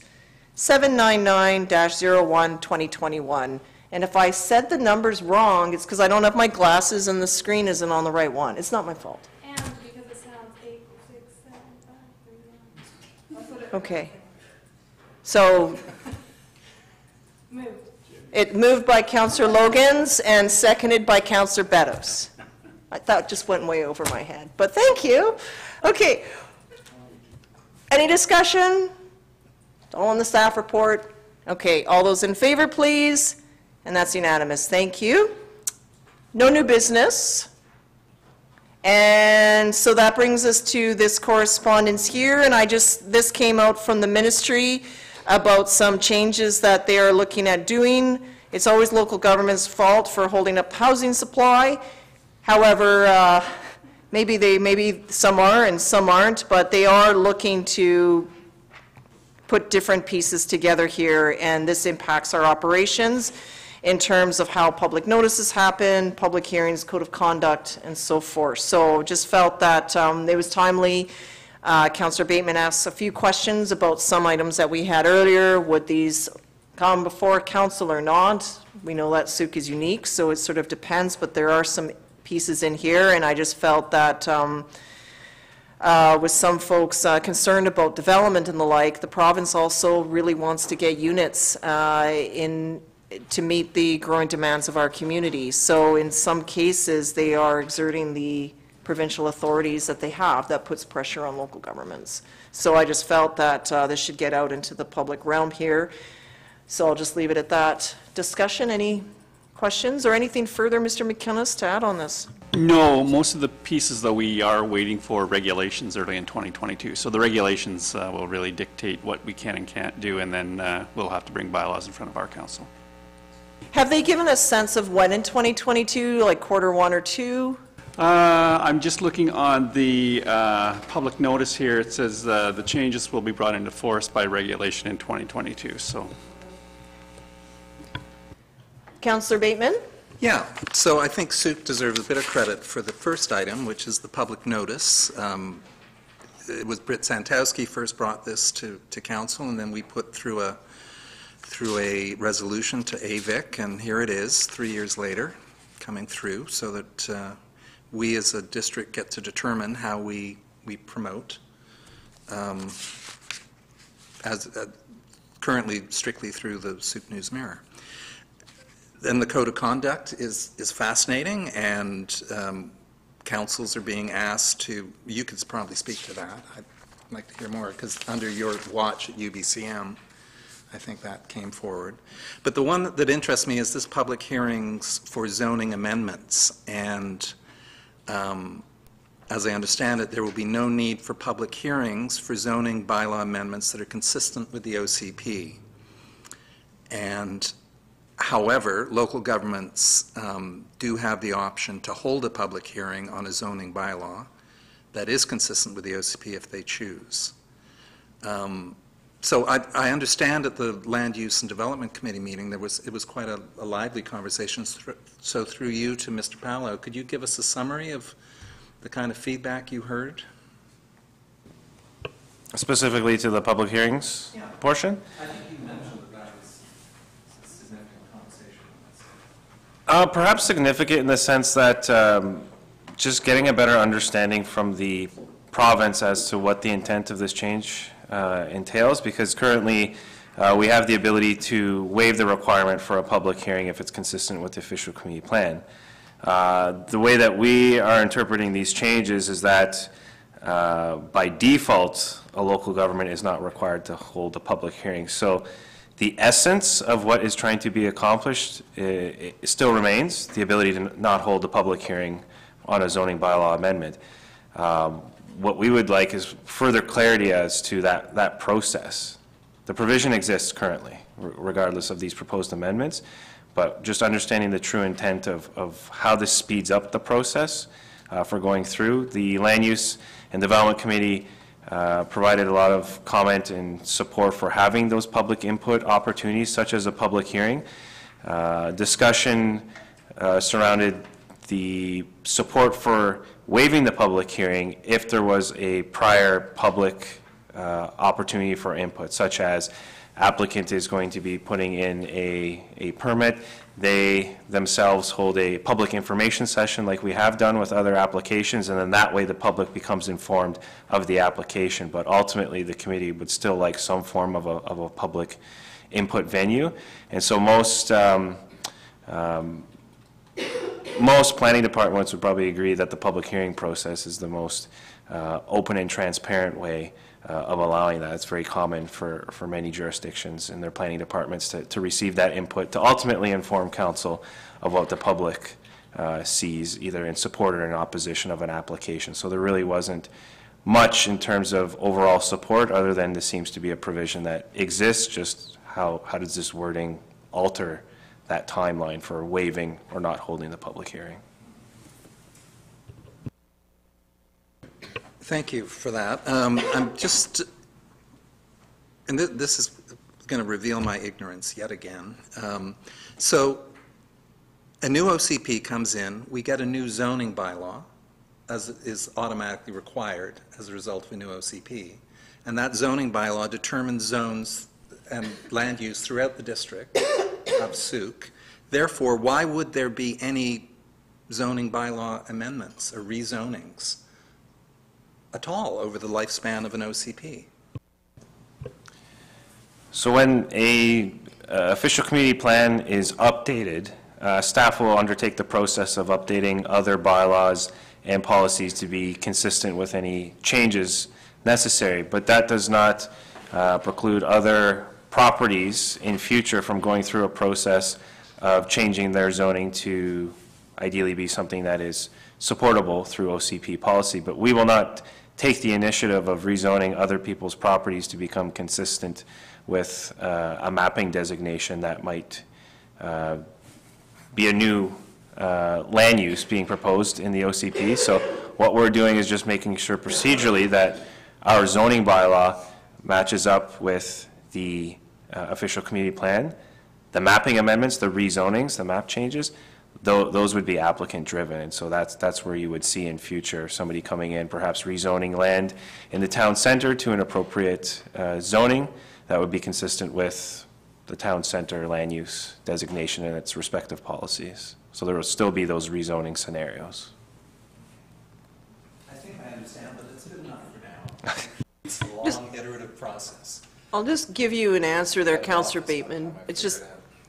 799-01, 2021. And if I said the numbers wrong, it's because I don't have my glasses and the screen isn't on the right one. It's not my fault. And because it sounds eight, six, seven, five, three, one. Okay. So it moved by Counselor Logins and seconded by Counselor Beddows. I thought just went way over my head, but thank you. Okay. Any discussion? All in the staff report? Okay, all those in favor, please? And that's unanimous. Thank you. No new business. And so that brings us to this correspondence here, and I just, this came out from the ministry about some changes that they are looking at doing. It's always local government's fault for holding up housing supply. However, uh, maybe they, maybe some are and some aren't, but they are looking to put different pieces together here, and this impacts our operations in terms of how public notices happen, public hearings, code of conduct, and so forth. So just felt that um, it was timely. Uh, Councillor Bateman asks a few questions about some items that we had earlier. Would these come before council or not? We know that Sooke is unique, so it sort of depends, but there are some pieces in here, and I just felt that um, uh, with some folks uh, concerned about development and the like, the province also really wants to get units uh, in, to meet the growing demands of our community. So in some cases, they are exerting the provincial authorities that they have. That puts pressure on local governments. So I just felt that uh, this should get out into the public realm here. So I'll just leave it at that. Discussion, any questions or anything further, Mr. McInnes, to add on this? No, most of the pieces, that we are waiting for regulations early in 2022. So the regulations uh, will really dictate what we can and can't do, and then uh, we'll have to bring bylaws in front of our council. Have they given a sense of when in 2022, like quarter one or two? Uh, I'm just looking on the uh, public notice here. It says uh, the changes will be brought into force by regulation in 2022, so. Councillor Bateman? Yeah, so I think Sooke deserves a bit of credit for the first item, which is the public notice. Um, It was Britt Santowski first brought this to, to council, and then we put through a, through a resolution to AVIC, and here it is, three years later, coming through, so that uh, we as a district get to determine how we, we promote, um, as, uh, currently strictly through the Sooke News Mirror. Then the code of conduct is, is fascinating, and um, councils are being asked to, you could probably speak to that. I'd like to hear more, because under your watch at UBCM, I think that came forward. But the one that interests me is this public hearings for zoning amendments. And um, as I understand it, there will be no need for public hearings for zoning bylaw amendments that are consistent with the OCP. And However, local governments um, do have the option to hold a public hearing on a zoning bylaw that is consistent with the OCP if they choose. Um, So I, I understand at the Land Use and Development Committee meeting, there was, it was quite a a lively conversation. So through you to Mr. Palo, could you give us a summary of the kind of feedback you heard? Specifically to the public hearings portion? I think you mentioned that that was a significant conversation. Uh, Perhaps significant in the sense that um, just getting a better understanding from the province as to what the intent of this change uh, entails, because currently, uh, we have the ability to waive the requirement for a public hearing if it's consistent with the official community plan. Uh, The way that we are interpreting these changes is that uh, by default, a local government is not required to hold a public hearing. So the essence of what is trying to be accomplished uh, still remains, the ability to not hold a public hearing on a zoning bylaw amendment. Um, What we would like is further clarity as to that, that process. The provision exists currently, regardless of these proposed amendments, but just understanding the true intent of, of how this speeds up the process uh, for going through. The Land Use and Development Committee uh, provided a lot of comment and support for having those public input opportunities, such as a public hearing. Uh, Discussion uh, surrounded the support for waiving the public hearing if there was a prior public uh, opportunity for input, such as applicant is going to be putting in a, a permit, they themselves hold a public information session like we have done with other applications, and then that way the public becomes informed of the application. But ultimately, the committee would still like some form of a, of a public input venue. And so most, um, um, most planning departments would probably agree that the public hearing process is the most uh, open and transparent way uh, of allowing that. It's very common for, for many jurisdictions in their planning departments to, to receive that input, to ultimately inform council of what the public uh, sees, either in support or in opposition of an application. So there really wasn't much in terms of overall support, other than this seems to be a provision that exists, just how, how does this wording alter that timeline for waiving or not holding the public hearing? Thank you for that. Um, I'm just, and thi- this is going to reveal my ignorance yet again. Um, So a new OCP comes in, we get a new zoning bylaw, as is automatically required as a result of a new OCP. And that zoning bylaw determines zones and land use throughout the district of Sooke. Therefore, why would there be any zoning bylaw amendments or rezonings? at all over the lifespan of an OCP. So when a uh, official community plan is updated, uh, staff will undertake the process of updating other bylaws and policies to be consistent with any changes necessary. But that does not uh, preclude other properties in future from going through a process of changing their zoning to ideally be something that is supportable through OCP policy. But we will not take the initiative of rezoning other people's properties to become consistent with uh, a mapping designation that might uh, be a new uh, land use being proposed in the OCP. So what we're doing is just making sure procedurally that our zoning bylaw matches up with the uh, official community plan. The mapping amendments, the rezonings, the map changes, tho- those would be applicant-driven, and so that's, that's where you would see in future, somebody coming in, perhaps rezoning land in the town center to an appropriate uh, zoning that would be consistent with the town center land use designation and its respective policies. So there will still be those rezoning scenarios. I think I understand, but it's good enough for now. It's a long iterative process. I'll just give you an answer there, Counselor Bateman. It's just,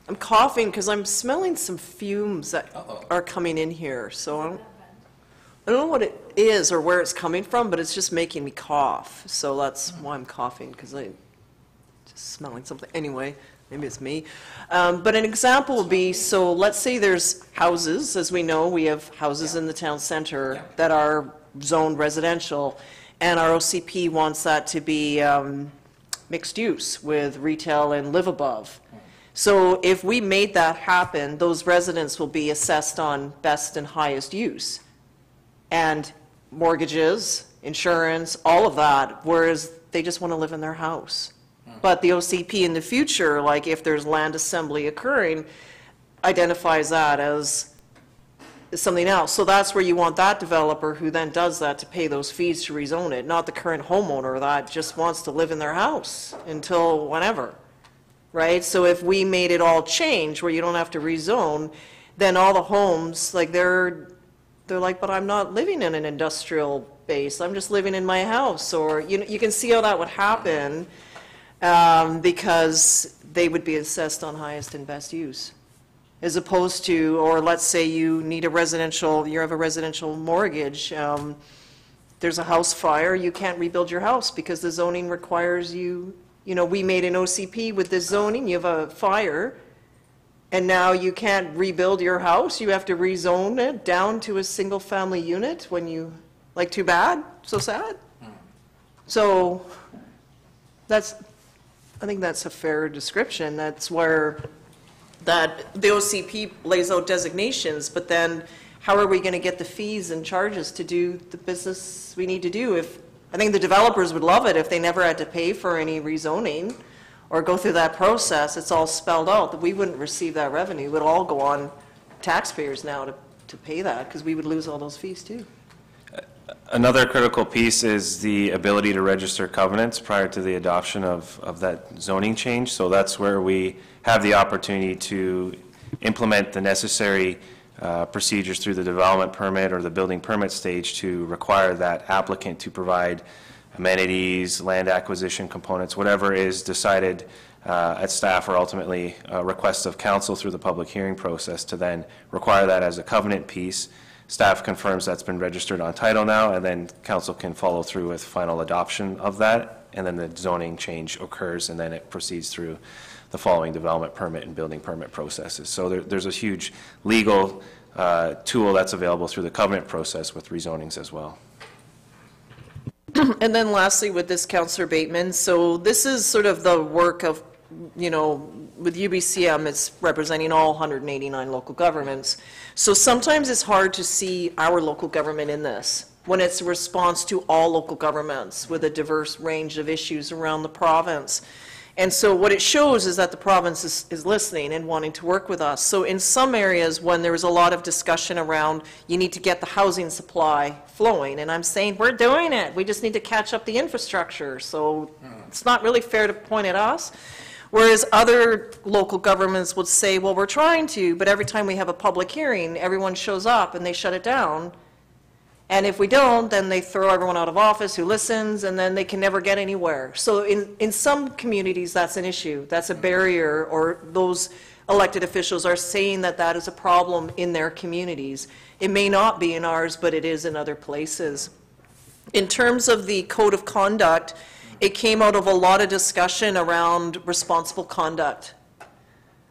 I'm coughing because I'm smelling some fumes that are coming in here, so I don't, I don't know what it is or where it's coming from, but it's just making me cough. So that's why I'm coughing, because I'm just smelling something. Anyway, maybe it's me. Um, But an example would be, so let's say there's houses, as we know, we have houses in the town center that are zoned residential, and our OCP wants that to be um, mixed use with retail and live above. So if we made that happen, those residents will be assessed on best and highest use. And mortgages, insurance, all of that, whereas they just want to live in their house. Hmm. But the OCP in the future, like if there's land assembly occurring, identifies that as something else. So that's where you want that developer who then does that to pay those fees to rezone it, not the current homeowner that just wants to live in their house until whenever, right? So if we made it all change where you don't have to rezone, then all the homes, like they're, they're like, but I'm not living in an industrial base, I'm just living in my house, or, you know, you can see how that would happen, um, because they would be assessed on highest and best use as opposed to, or let's say you need a residential, you have a residential mortgage, um, there's a house fire, you can't rebuild your house because the zoning requires you, you know, we made an OCP with this zoning, you have a fire, and now you can't rebuild your house, you have to rezone it down to a single-family unit when you, like, too bad, so sad. So, that's, I think that's a fair description, that's where that the OCP lays out designations, but then how are we going to get the fees and charges to do the business we need to do? If, I think the developers would love it if they never had to pay for any rezoning or go through that process. It's all spelled out, that we wouldn't receive that revenue. It would all go on taxpayers now to, to pay that, because we would lose all those fees too. Another critical piece is the ability to register covenants prior to the adoption of, of that zoning change. So that's where we have the opportunity to implement the necessary uh, procedures through the development permit or the building permit stage to require that applicant to provide amenities, land acquisition components, whatever is decided uh, at staff or ultimately uh, requests of council through the public hearing process to then require that as a covenant piece. Staff confirms that's been registered on title now, and then council can follow through with final adoption of that, and then the zoning change occurs, and then it proceeds through the following development permit and building permit processes. So there, there's a huge legal uh, tool that's available through the covenant process with rezonings as well. And then lastly, with this, Counselor Bateman, so this is sort of the work of, you know, with UBCM, it's representing all 189 local governments. So sometimes it's hard to see our local government in this, when it's a response to all local governments with a diverse range of issues around the province. And so what it shows is that the province is, is listening and wanting to work with us. So in some areas, when there was a lot of discussion around, you need to get the housing supply flowing, and I'm saying, we're doing it, we just need to catch up the infrastructure. So it's not really fair to point at us. Whereas other local governments would say, well, we're trying to, but every time we have a public hearing, everyone shows up and they shut it down. And if we don't, then they throw everyone out of office who listens, and then they can never get anywhere. So in, in some communities, that's an issue. That's a barrier, or those elected officials are saying that that is a problem in their communities. It may not be in ours, but it is in other places. In terms of the code of conduct, it came out of a lot of discussion around responsible conduct.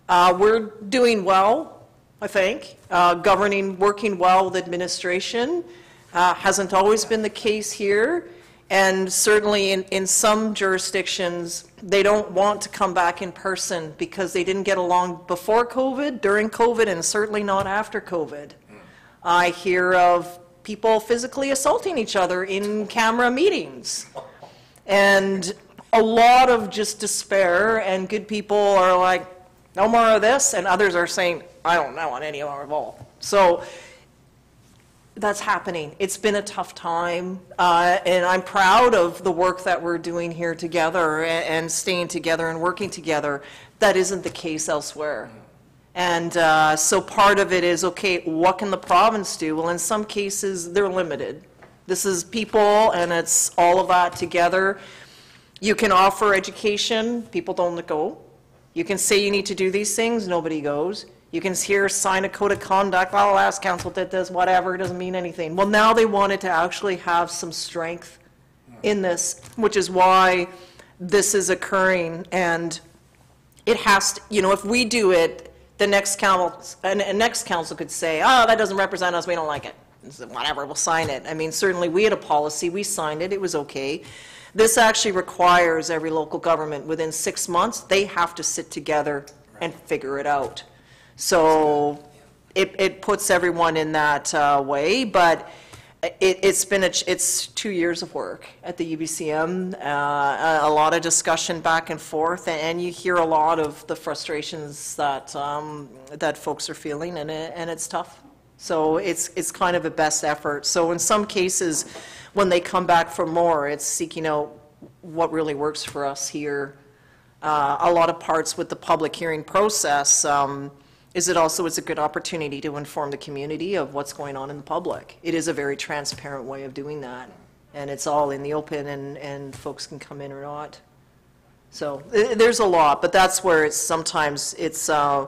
Uh, We're doing well, I think, uh, governing, working well with administration. Uh, Hasn't always been the case here, and certainly in, in some jurisdictions, they don't want to come back in person because they didn't get along before COVID, during COVID, and certainly not after COVID. I hear of people physically assaulting each other in camera meetings. And a lot of just despair, and good people are like, no more of this, and others are saying, I don't know on any more of all. So that's happening. It's been a tough time, uh, and I'm proud of the work that we're doing here together a- and staying together and working together. That isn't the case elsewhere. And uh, so part of it is, okay, what can the province do? Well, in some cases, they're limited. This is people, and it's all of that together. You can offer education, people don't go. You can say you need to do these things, nobody goes. You can hear sign a code of conduct, well, last council did this, whatever, it doesn't mean anything. Well, now they wanted to actually have some strength in this, which is why this is occurring. And it has to, you know, if we do it, the next council, and, and next council could say, oh, that doesn't represent us, we don't like it. Whatever, we'll sign it. I mean, certainly, we had a policy, we signed it, it was okay. This actually requires every local government, within six months, they have to sit together and figure it out. So it, it puts everyone in that uh, way, but it, it's been, a it's two years of work at the UBCM, uh, a a lot of discussion back and forth, and you hear a lot of the frustrations that, um, that folks are feeling, and it, and it's tough. So it's, it's kind of a best effort. So in some cases, when they come back for more, it's seeking out what really works for us here. Uh, A lot of parts with the public hearing process, um, is it also, it's a good opportunity to inform the community of what's going on in the public. It is a very transparent way of doing that, and it's all in the open, and, and folks can come in or not. So, th- there's a lot, but that's where it's, sometimes it's, uh,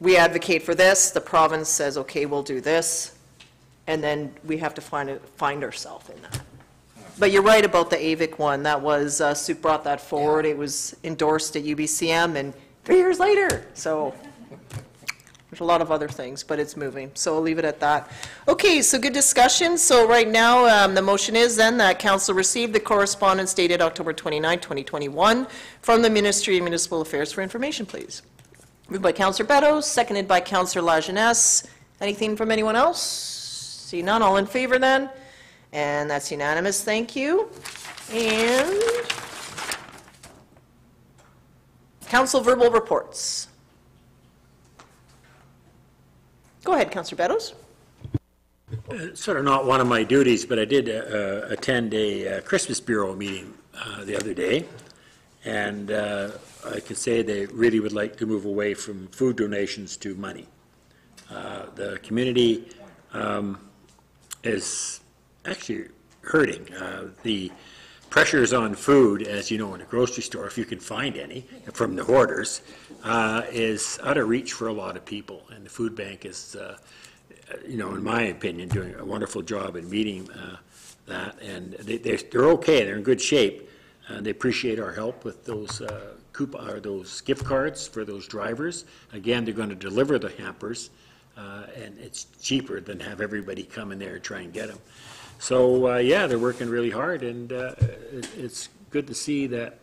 we advocate for this, the province says, okay, we'll do this, and then we have to find, it- find ourselves in that. But you're right about the AVIC one, that was, uh, Sue brought that forward, it was endorsed at UBCM, and three years later, so there's a lot of other things, but it's moving, so I'll leave it at that. Okay, so good discussion, so right now, um, the motion is then that council receive the correspondence dated October 29, 2021, from the Ministry of Municipal Affairs for information, please. Moved by Councillor Beddows, seconded by Councillor Lajeunesse. Anything from anyone else? See none, all in favor then? And that's unanimous, thank you. And council verbal reports. Go ahead, Councillor Beddows. Sort of not one of my duties, but I did uh, attend a uh, Christmas Bureau meeting uh, the other day, and uh, I can say they really would like to move away from food donations to money. Uh, The community um, is actually hurting. Uh, The pressures on food, as you know, in a grocery store, if you can find any, from the hoarders, uh, is out of reach for a lot of people, and the food bank is uh, you know, in my opinion, doing a wonderful job in meeting uh, that, and they, they're, they're okay, they're in good shape. Uh, They appreciate our help with those uh, coupon, or those gift cards for those drivers. Again, they're going to deliver the hampers, uh, and it's cheaper than have everybody come in there and try and get them. So, uh, yeah, they're working really hard, and uh, it- it's good to see that,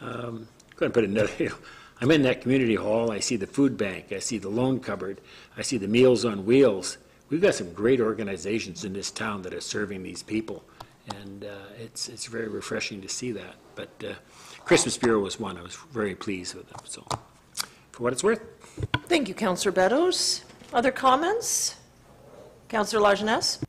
um, to put another, you know, I'm in that community hall, I see the food bank, I see the loan cupboard, I see the Meals on Wheels. We've got some great organizations in this town that are serving these people, and uh, it's, it's very refreshing to see that. But uh, Christmas Bureau was one, I was very pleased with them, so, for what it's worth. Thank you, Councillor Beddows. Other comments? Councillor Lajeunesse?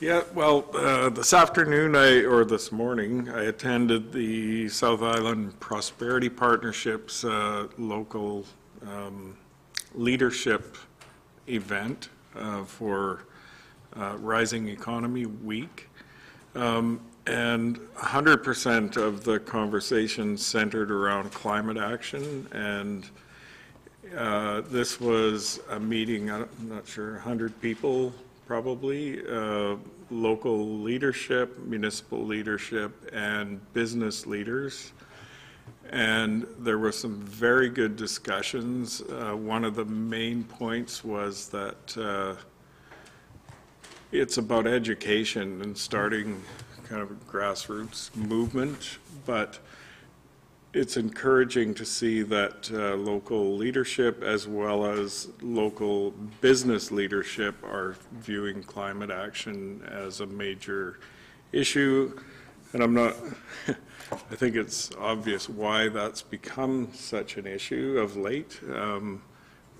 Yeah, well, uh, this afternoon, I, or this morning, I attended the South Island Prosperity Partnership's uh, local um, leadership event uh, for uh, Rising Economy Week. Um, And 100% of the conversation centered around climate action, and uh, this was a meeting, I'm not sure, 100 people probably, uh, local leadership, municipal leadership, and business leaders. And there were some very good discussions. Uh, One of the main points was that uh, it's about education and starting kind of a grassroots movement, but it's encouraging to see that uh, local leadership as well as local business leadership are viewing climate action as a major issue. And I'm not, I think it's obvious why that's become such an issue of late. Um,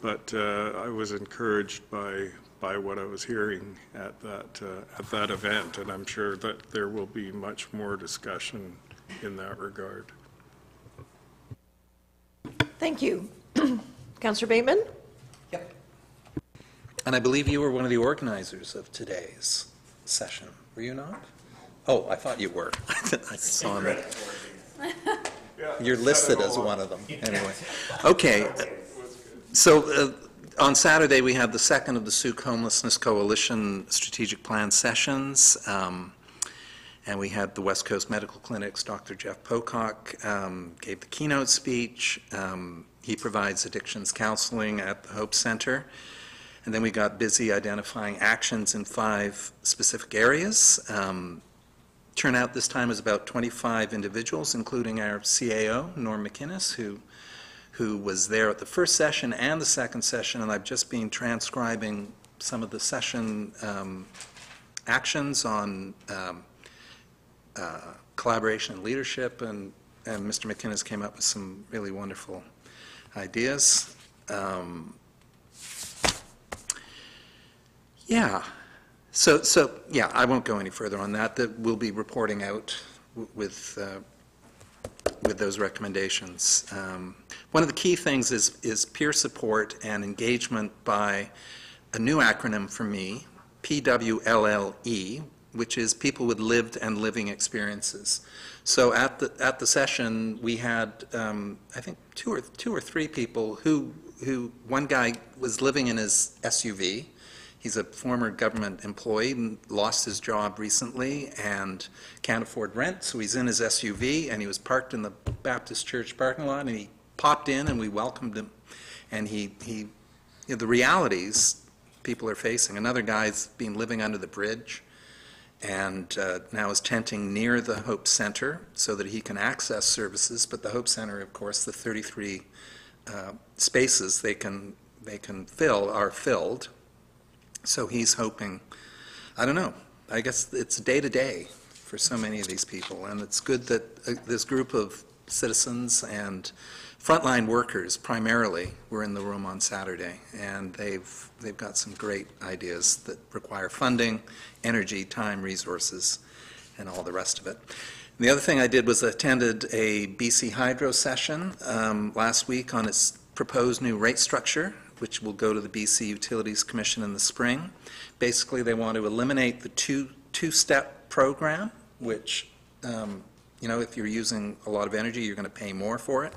But uh, I was encouraged by, by what I was hearing at that, uh, at that event. And I'm sure that there will be much more discussion in that regard. Thank you. Councillor Bateman? Yep. And I believe you were one of the organizers of today's session, were you not? Oh, I thought you were. I saw that. You're listed as one of them, anyway. Okay, so uh, on Saturday, we had the second of the Sooke Homelessness Coalition Strategic Plan sessions, um, and we had the West Coast Medical Clinic's Dr. Jeff Pocock um, gave the keynote speech. Um, He provides addictions counseling at the Hope Center. And then we got busy identifying actions in five specific areas. Um, Turnout this time is about 25 individuals, including our CAO, Norm McInnes, who, who was there at the first session and the second session, and I've just been transcribing some of the session um, actions on um, uh, collaboration and leadership, and, and Mr. McInnes came up with some really wonderful ideas. Um, Yeah, so, so, yeah, I won't go any further on that, that we'll be reporting out with, uh, with those recommendations. Um, One of the key things is, is peer support and engagement by a new acronym for me, PWLLE, which is People with Lived and Living Experiences. So at the, at the session, we had, um, I think, two or, two or three people who, who, one guy was living in his SUV, He's a former government employee and lost his job recently and can't afford rent, so he's in his SUV and he was parked in the Baptist church parking lot and he popped in and we welcomed him. And he, he, you know, the realities people are facing. Another guy's been living under the bridge and uh, now is tenting near the Hope Center so that he can access services. But the Hope Center, of course, the 33 uh, spaces they can, they can fill are filled So he's hoping, I don't know, I guess it's day to day for so many of these people, and it's good that uh, this group of citizens and frontline workers primarily were in the room on Saturday, and they've, they've got some great ideas that require funding, energy, time, resources, and all the rest of it. And the other thing I did was attended a BC Hydro session um, last week on its proposed new rate structure, which will go to the BC Utilities Commission in the spring. Basically, they want to eliminate the two, two-step program, which, um, you know, if you're using a lot of energy, you're going to pay more for it,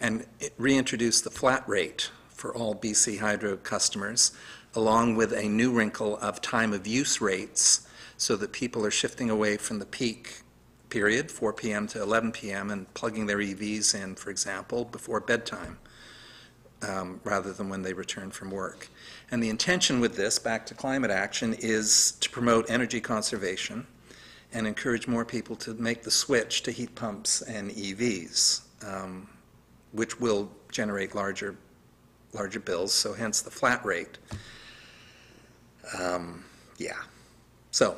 and reintroduce the flat rate for all BC Hydro customers, along with a new wrinkle of time-of-use rates, so that people are shifting away from the peak period, 4 PM to 11 PM, and plugging their EVs in, for example, before bedtime, um, rather than when they return from work. And the intention with this, back to climate action, is to promote energy conservation and encourage more people to make the switch to heat pumps and EVs, um, which will generate larger, larger bills, so hence the flat rate. Um, Yeah. So,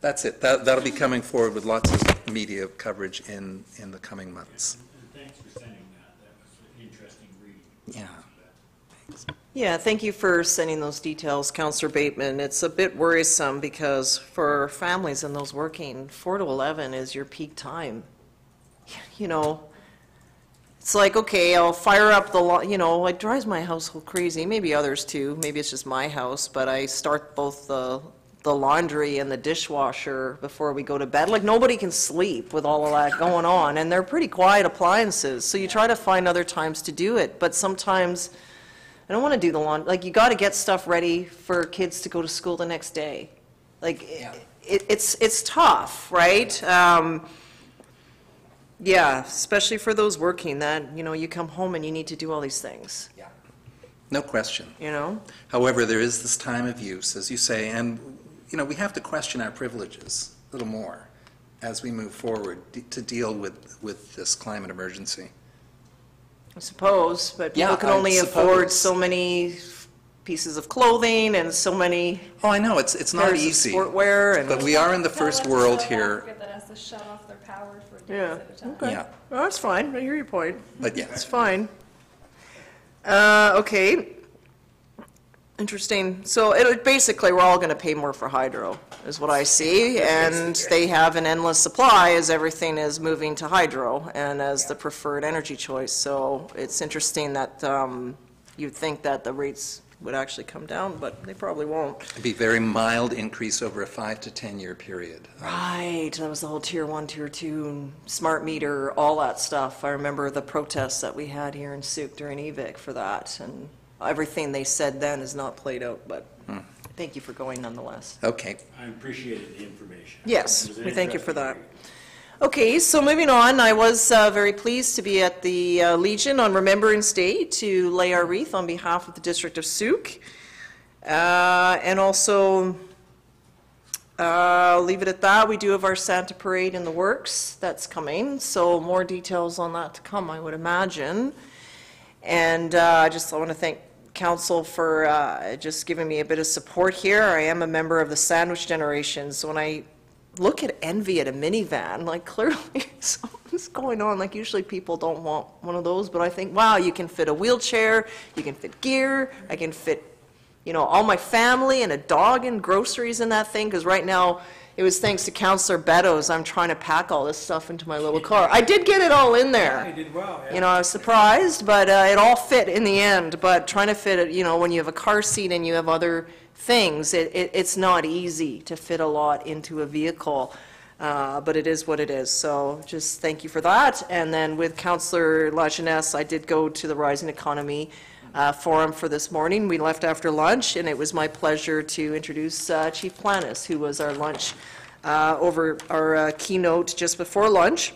that's it. That, that'll be coming forward with lots of media coverage in, in the coming months. Thanks for sending that. That was an interesting read. Yeah. Yeah, thank you for sending those details, Counselor Bateman. It's a bit worrisome because for families and those working, 4 to 11 is your peak time. You know, it's like, okay, I'll fire up the, lo- you know, it drives my household crazy, maybe others too, maybe it's just my house, but I start both the, the laundry and the dishwasher before we go to bed. Like, nobody can sleep with all of that going on, and they're pretty quiet appliances, so you try to find other times to do it, but sometimes, I don't want to do the laundry, like, you got to get stuff ready for kids to go to school the next day. Like, it, it's, it's tough, right? Um, yeah, especially for those working, that, you know, you come home and you need to do all these things, Yeah. No question. you know? However, there is this time of use, as you say, and, you know, we have to question our privileges a little more as we move forward d- to deal with, with this climate emergency. I suppose, but Yeah, people can I only afford suppose. so many pieces of clothing and so many Oh, I know, it's, it's not pairs of easy. sportwear and. But we are in the first world here, That has to shut off their power for Yeah, okay. yeah, Well, that's fine, I hear your point. but yeah. It's yes. fine. Uh, okay. Interesting. So it, basically, we're all gonna pay more for hydro, is what I see, and they have an endless supply as everything is moving to hydro and as the preferred energy choice. So it's interesting that, um, you'd think that the rates would actually come down, but they probably won't. It'd be very mild increase over a five to 10-year period. Right, that was the whole tier one, tier two, smart meter, all that stuff. I remember the protests that we had here in Sooke during EVIC for that, and everything they said then is not played out, but Hmm. thank you for going nonetheless. Okay. I appreciated the information. Yes, It was an we thank you for that. interesting Okay, so moving on, I was uh, very pleased to be at the uh, Legion on Remembrance Day to lay our wreath on behalf of the District of Sooke. Uh, And also, uh, I'll leave it at that. We do have our Santa Parade in the works that's coming, so more details on that to come, I would imagine. And uh, I just want to thank council for uh, just giving me a bit of support here. I am a member of the sandwich generation, so when I look at envy at a minivan, like clearly something's going on. Like usually people don't want one of those, but I think, wow, you can fit a wheelchair, you can fit gear, I can fit, you know, all my family and a dog and groceries in that thing, because right now, it was thanks to Counselor Beddows, I'm trying to pack all this stuff into my little car. I did get it all in there. did well, You know, I was surprised, but uh, it all fit in the end. But trying to fit it, you know, when you have a car seat and you have other things, it, it, it's not easy to fit a lot into a vehicle. Uh, but it is what it is. So just thank you for that. And then with Councillor Lajeunesse, I did go to the Rising Economy uh, Forum for this morning. We left after lunch, and it was my pleasure to introduce uh, Chief Planes, who was our lunch uh, over our uh, keynote just before lunch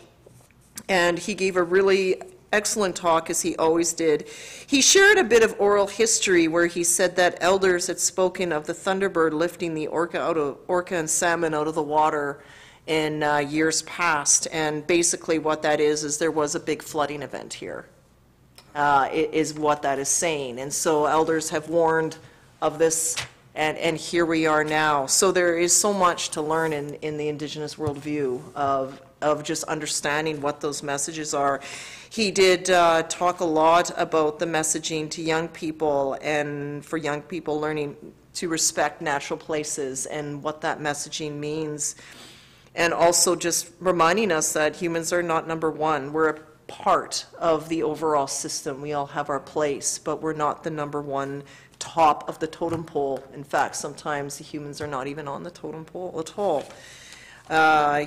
and he gave a really excellent talk, as he always did. He shared a bit of oral history where he said that elders had spoken of the Thunderbird lifting the orca out of orca and salmon out of the water in uh, years past, and basically what that is is there was a big flooding event here. Uh, is what that is saying, and so elders have warned of this And, and here we are now. So there is so much to learn in, in the Indigenous worldview of, of just understanding what those messages are. He did uh, talk a lot about the messaging to young people and for young people learning to respect natural places and what that messaging means. And also just reminding us that humans are not number one. We're a part of the overall system. We all have our place, but we're not the number one top of the totem pole. In fact, sometimes the humans are not even on the totem pole at all. Uh,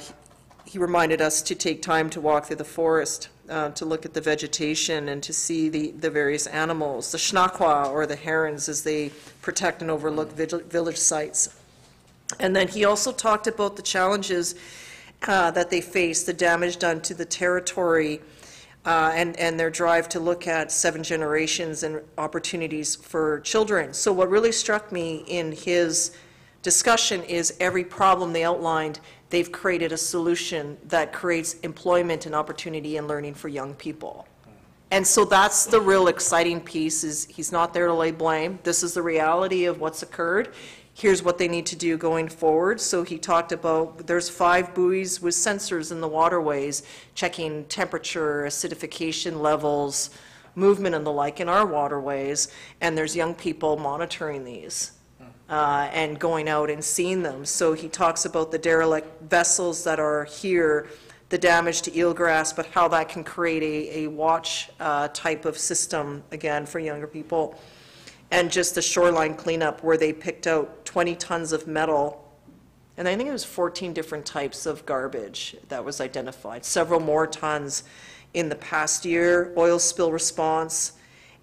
He reminded us to take time to walk through the forest, uh, to look at the vegetation and to see the, the various animals, the Shnakwa or the herons as they protect and overlook village sites. And then he also talked about the challenges uh, that they face, the damage done to the territory, uh, and, and their drive to look at seven generations and opportunities for children. So what really struck me in his discussion is every problem they outlined, they've created a solution that creates employment and opportunity and learning for young people. And so that's the real exciting piece, is he's not there to lay blame. This is the reality of what's occurred. Here's what they need to do going forward. So he talked about, there's five buoys with sensors in the waterways, checking temperature, acidification levels, movement and the like in our waterways, and there's young people monitoring these uh, and going out and seeing them. So he talks about the derelict vessels that are here, the damage to eelgrass, but how that can create a, a watch uh, type of system, again, for younger people. And just the shoreline cleanup where they picked out 20 tons of metal, and I think it was 14 different types of garbage that was identified, several more tons in the past year, oil spill response,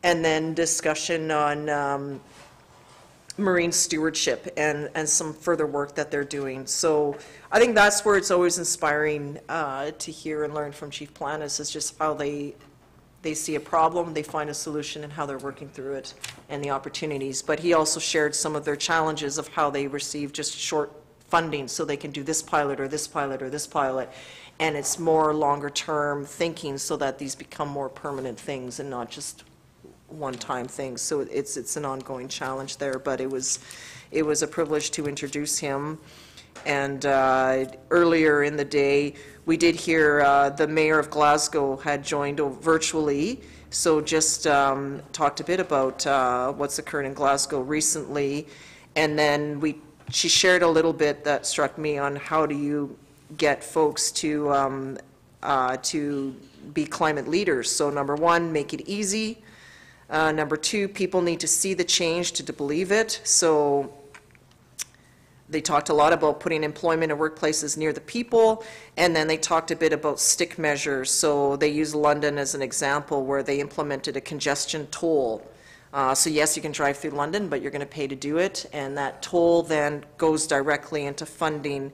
and then discussion on um, marine stewardship and, and some further work that they're doing. So I think that's where it's always inspiring uh, to hear and learn from Chief Planes is just how they, they see a problem, they find a solution, and how they're working through it and the opportunities. But he also shared some of their challenges of how they receive just short funding so they can do this pilot or this pilot or this pilot. And it's more longer-term thinking so that these become more permanent things and not just one-time things. So it's, it's an ongoing challenge there, but it was, it was a privilege to introduce him. And uh, earlier in the day, we did hear uh, the mayor of Glasgow had joined virtually, so just um, talked a bit about uh, what's occurred in Glasgow recently. And then we, she shared a little bit that struck me on how do you get folks to, um, uh, to be climate leaders. So number one, make it easy. Uh, Number two, people need to see the change to believe it. So they talked a lot about putting employment in workplaces near the people, and then they talked a bit about stick measures. So they used London as an example where they implemented a congestion toll. Uh, So yes, you can drive through London, but you're going to pay to do it, and that toll then goes directly into funding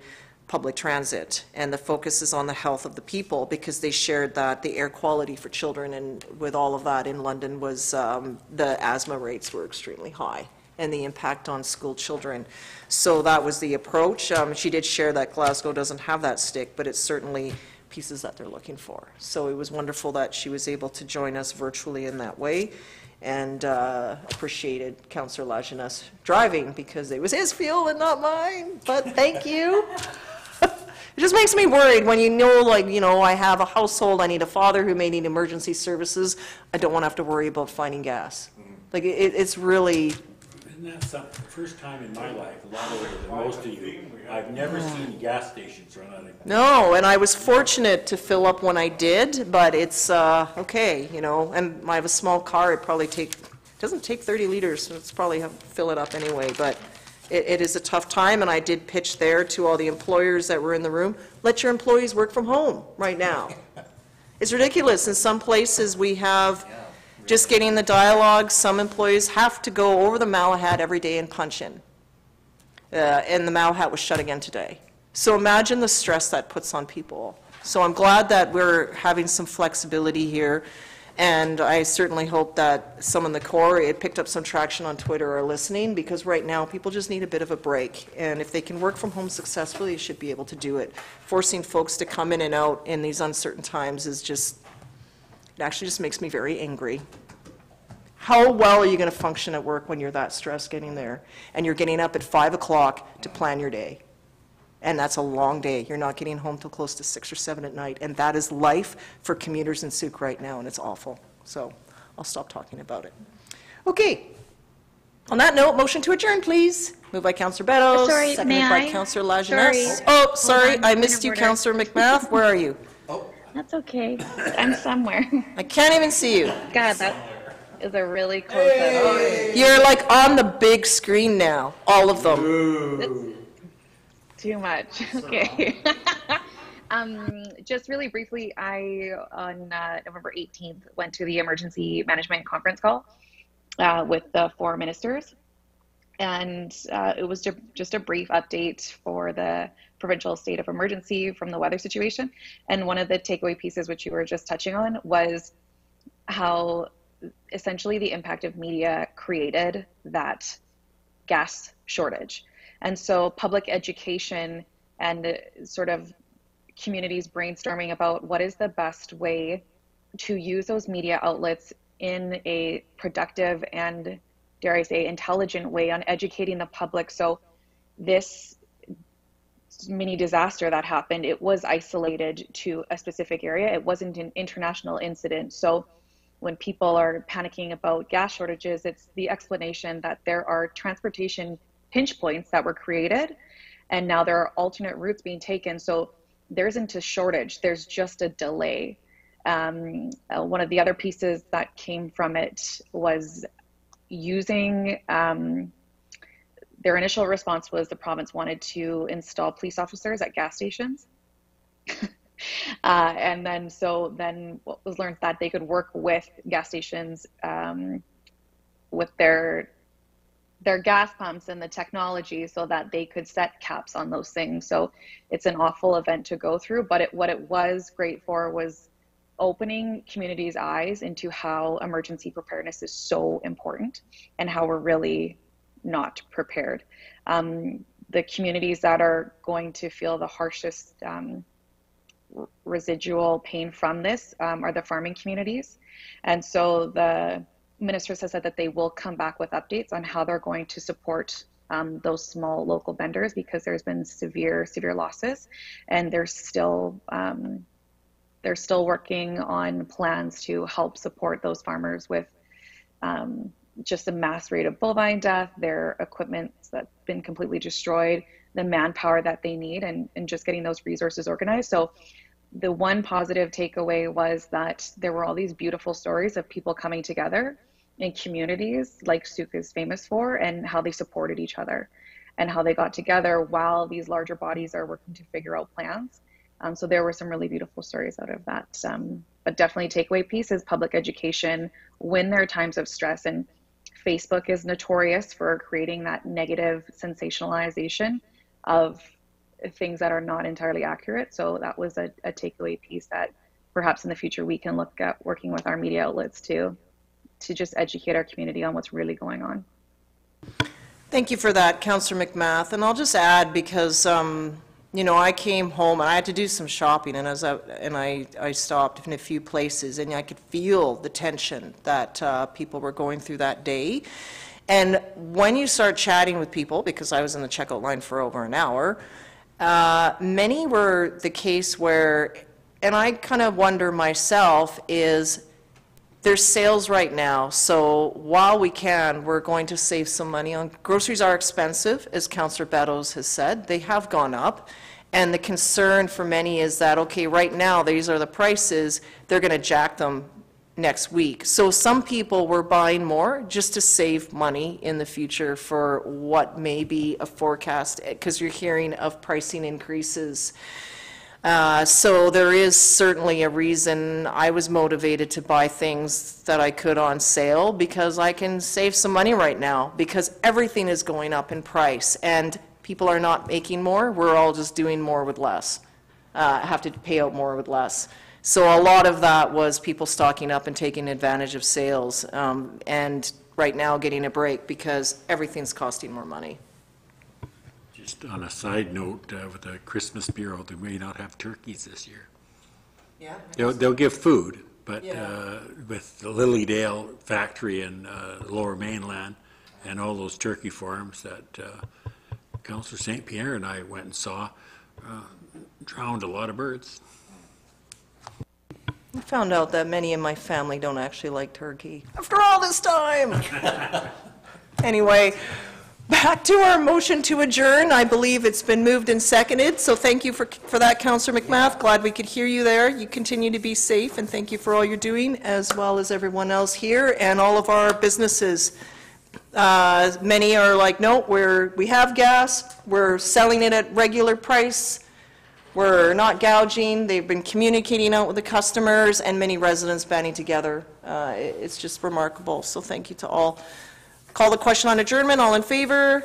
public transit. And the focus is on the health of the people, because they shared that the air quality for children and with all of that in London was, um, the asthma rates were extremely high, and the impact on school children. So that was the approach. Um, She did share that Glasgow doesn't have that stick, but it's certainly pieces that they're looking for. So it was wonderful that she was able to join us virtually in that way, and uh, appreciated Councillor Lajeunesse driving, because it was his fuel and not mine, but thank you. It just makes me worried when you know, like, you know, I have a household, I need a father who may need emergency services, I don't want to have to worry about finding gas. Like, it, it's really, Isn't that something, the first time in my life, a lot older than most of you, I've never seen gas stations run out of no, and I was fortunate to fill up when I did, but it's, uh, okay, you know, and I have a small car, it probably take, it doesn't take 30 liters, so it's probably have, fill it up anyway, but it, it is a tough time, and I did pitch there to all the employers that were in the room, let your employees work from home right now. It's ridiculous, in some places, we have, just getting the dialogue, some employees have to go over the Malahat every day and punch in. Uh, and the Malahat was shut again today. So imagine the stress that puts on people. So I'm glad that we're having some flexibility here, and I certainly hope that some in the core, it picked up some traction on Twitter, are listening, because right now, people just need a bit of a break. And if they can work from home successfully, they should be able to do it. Forcing folks to come in and out in these uncertain times is just, it actually just makes me very angry. How well are you going to function at work when you're that stressed getting there? And you're getting up at 5 o'clock to plan your day? And that's a long day. You're not getting home till close to 6 or 7 at night. And that is life for commuters in Sooke right now, and it's awful. So I'll stop talking about it. Okay. On that note, motion to adjourn, please. Moved by Counselor Beddows. Sorry, Seconded may by I? Counselor Sorry. Lajeunesse. Oh, sorry, on, I point missed of you, order. Counselor McMath. Where are you? Oh that's okay. I'm somewhere. I can't even see you. God, that is a really close up. You're like on the big screen now, all of them. Too much. Okay. um, just really briefly, I on uh, November 18th went to the emergency management conference call uh, with the four ministers, and uh, it was just a brief update for the provincial state of emergency from the weather situation. And one of the takeaway pieces, which you were just touching on, was how essentially the impact of media created that gas shortage. And so public education and sort of communities brainstorming about what is the best way to use those media outlets in a productive and dare I say intelligent way on educating the public. So this mini disaster that happened, it was isolated to a specific area. It wasn't an international incident. So when people are panicking about gas shortages, it's the explanation that there are transportation pinch points that were created, and now there are alternate routes being taken. So there isn't a shortage, there's just a delay. Um, uh, one of the other pieces that came from it was using um, their initial response was the province wanted to install police officers at gas stations. Uh, and then so then what was learned that they could work with gas stations um, with their their gas pumps and the technology so that they could set caps on those things. So it's an awful event to go through, but it, what it was great for was opening communities' eyes into how emergency preparedness is so important and how we're really not prepared. Um, the communities that are going to feel the harshest um, residual pain from this um, are the farming communities. And so the ministers have said that they will come back with updates on how they're going to support um, those small local vendors because there's been severe, severe losses, and they're still um, they're still working on plans to help support those farmers with um, just a mass rate of bovine death, their equipment that's been completely destroyed, the manpower that they need, and, and just getting those resources organized. So the one positive takeaway was that there were all these beautiful stories of people coming together in communities like Sooke is famous for and how they supported each other and how they got together while these larger bodies are working to figure out plans. Um, so there were some really beautiful stories out of that. Um, but definitely takeaway piece is public education when there are times of stress and Facebook is notorious for creating that negative sensationalization of things that are not entirely accurate. So that was a, a takeaway piece that perhaps in the future we can look at working with our media outlets to to just educate our community on what's really going on. Thank you for that, Counselor McMath. And I'll just add, because, um, you know, I came home and I had to do some shopping, and as I, and I, I stopped in a few places, and I could feel the tension that uh, people were going through that day. And when you start chatting with people, because I was in the checkout line for over an hour, uh, many were the case where, and I kind of wonder myself, is there's sales right now, so while we can, we're going to save some money on, groceries are expensive, as Counselor Beddows has said, they have gone up. And the concern for many is that, okay, right now, these are the prices, they're going to jack them next week. So some people were buying more just to save money in the future for what may be a forecast, because you're hearing of pricing increases. Uh, So there is certainly a reason I was motivated to buy things that I could on sale, because I can save some money right now, because everything is going up in price, and people are not making more, we're all just doing more with less, uh, have to pay out more with less. So a lot of that was people stocking up and taking advantage of sales, um, and right now getting a break, because everything's costing more money. Just on a side note, uh, with the Christmas Bureau, they may not have turkeys this year. Yeah. They'll, they'll give food, but Yeah. uh, with the Lilydale factory in uh, Lower Mainland and all those turkey farms that uh, Counselor St. Pierre and I went and saw, uh, drowned a lot of birds. I found out that many in my family don't actually like turkey. After all this time! Anyway, back to our motion to adjourn. I believe it's been moved and seconded, so thank you for, for that, Counselor McMath. Glad we could hear you there. You continue to be safe, and thank you for all you're doing, as well as everyone else here and all of our businesses. Uh, Many are like, no, we're, we have gas, we're selling it at regular price, we're not gouging, they've been communicating out with the customers, and many residents banding together. Uh, it- It's just remarkable, so thank you to all. Call the question on adjournment, all in favor?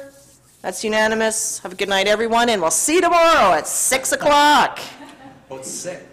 That's unanimous. Have a good night, everyone, and we'll see you tomorrow at 6 o'clock. It's sick.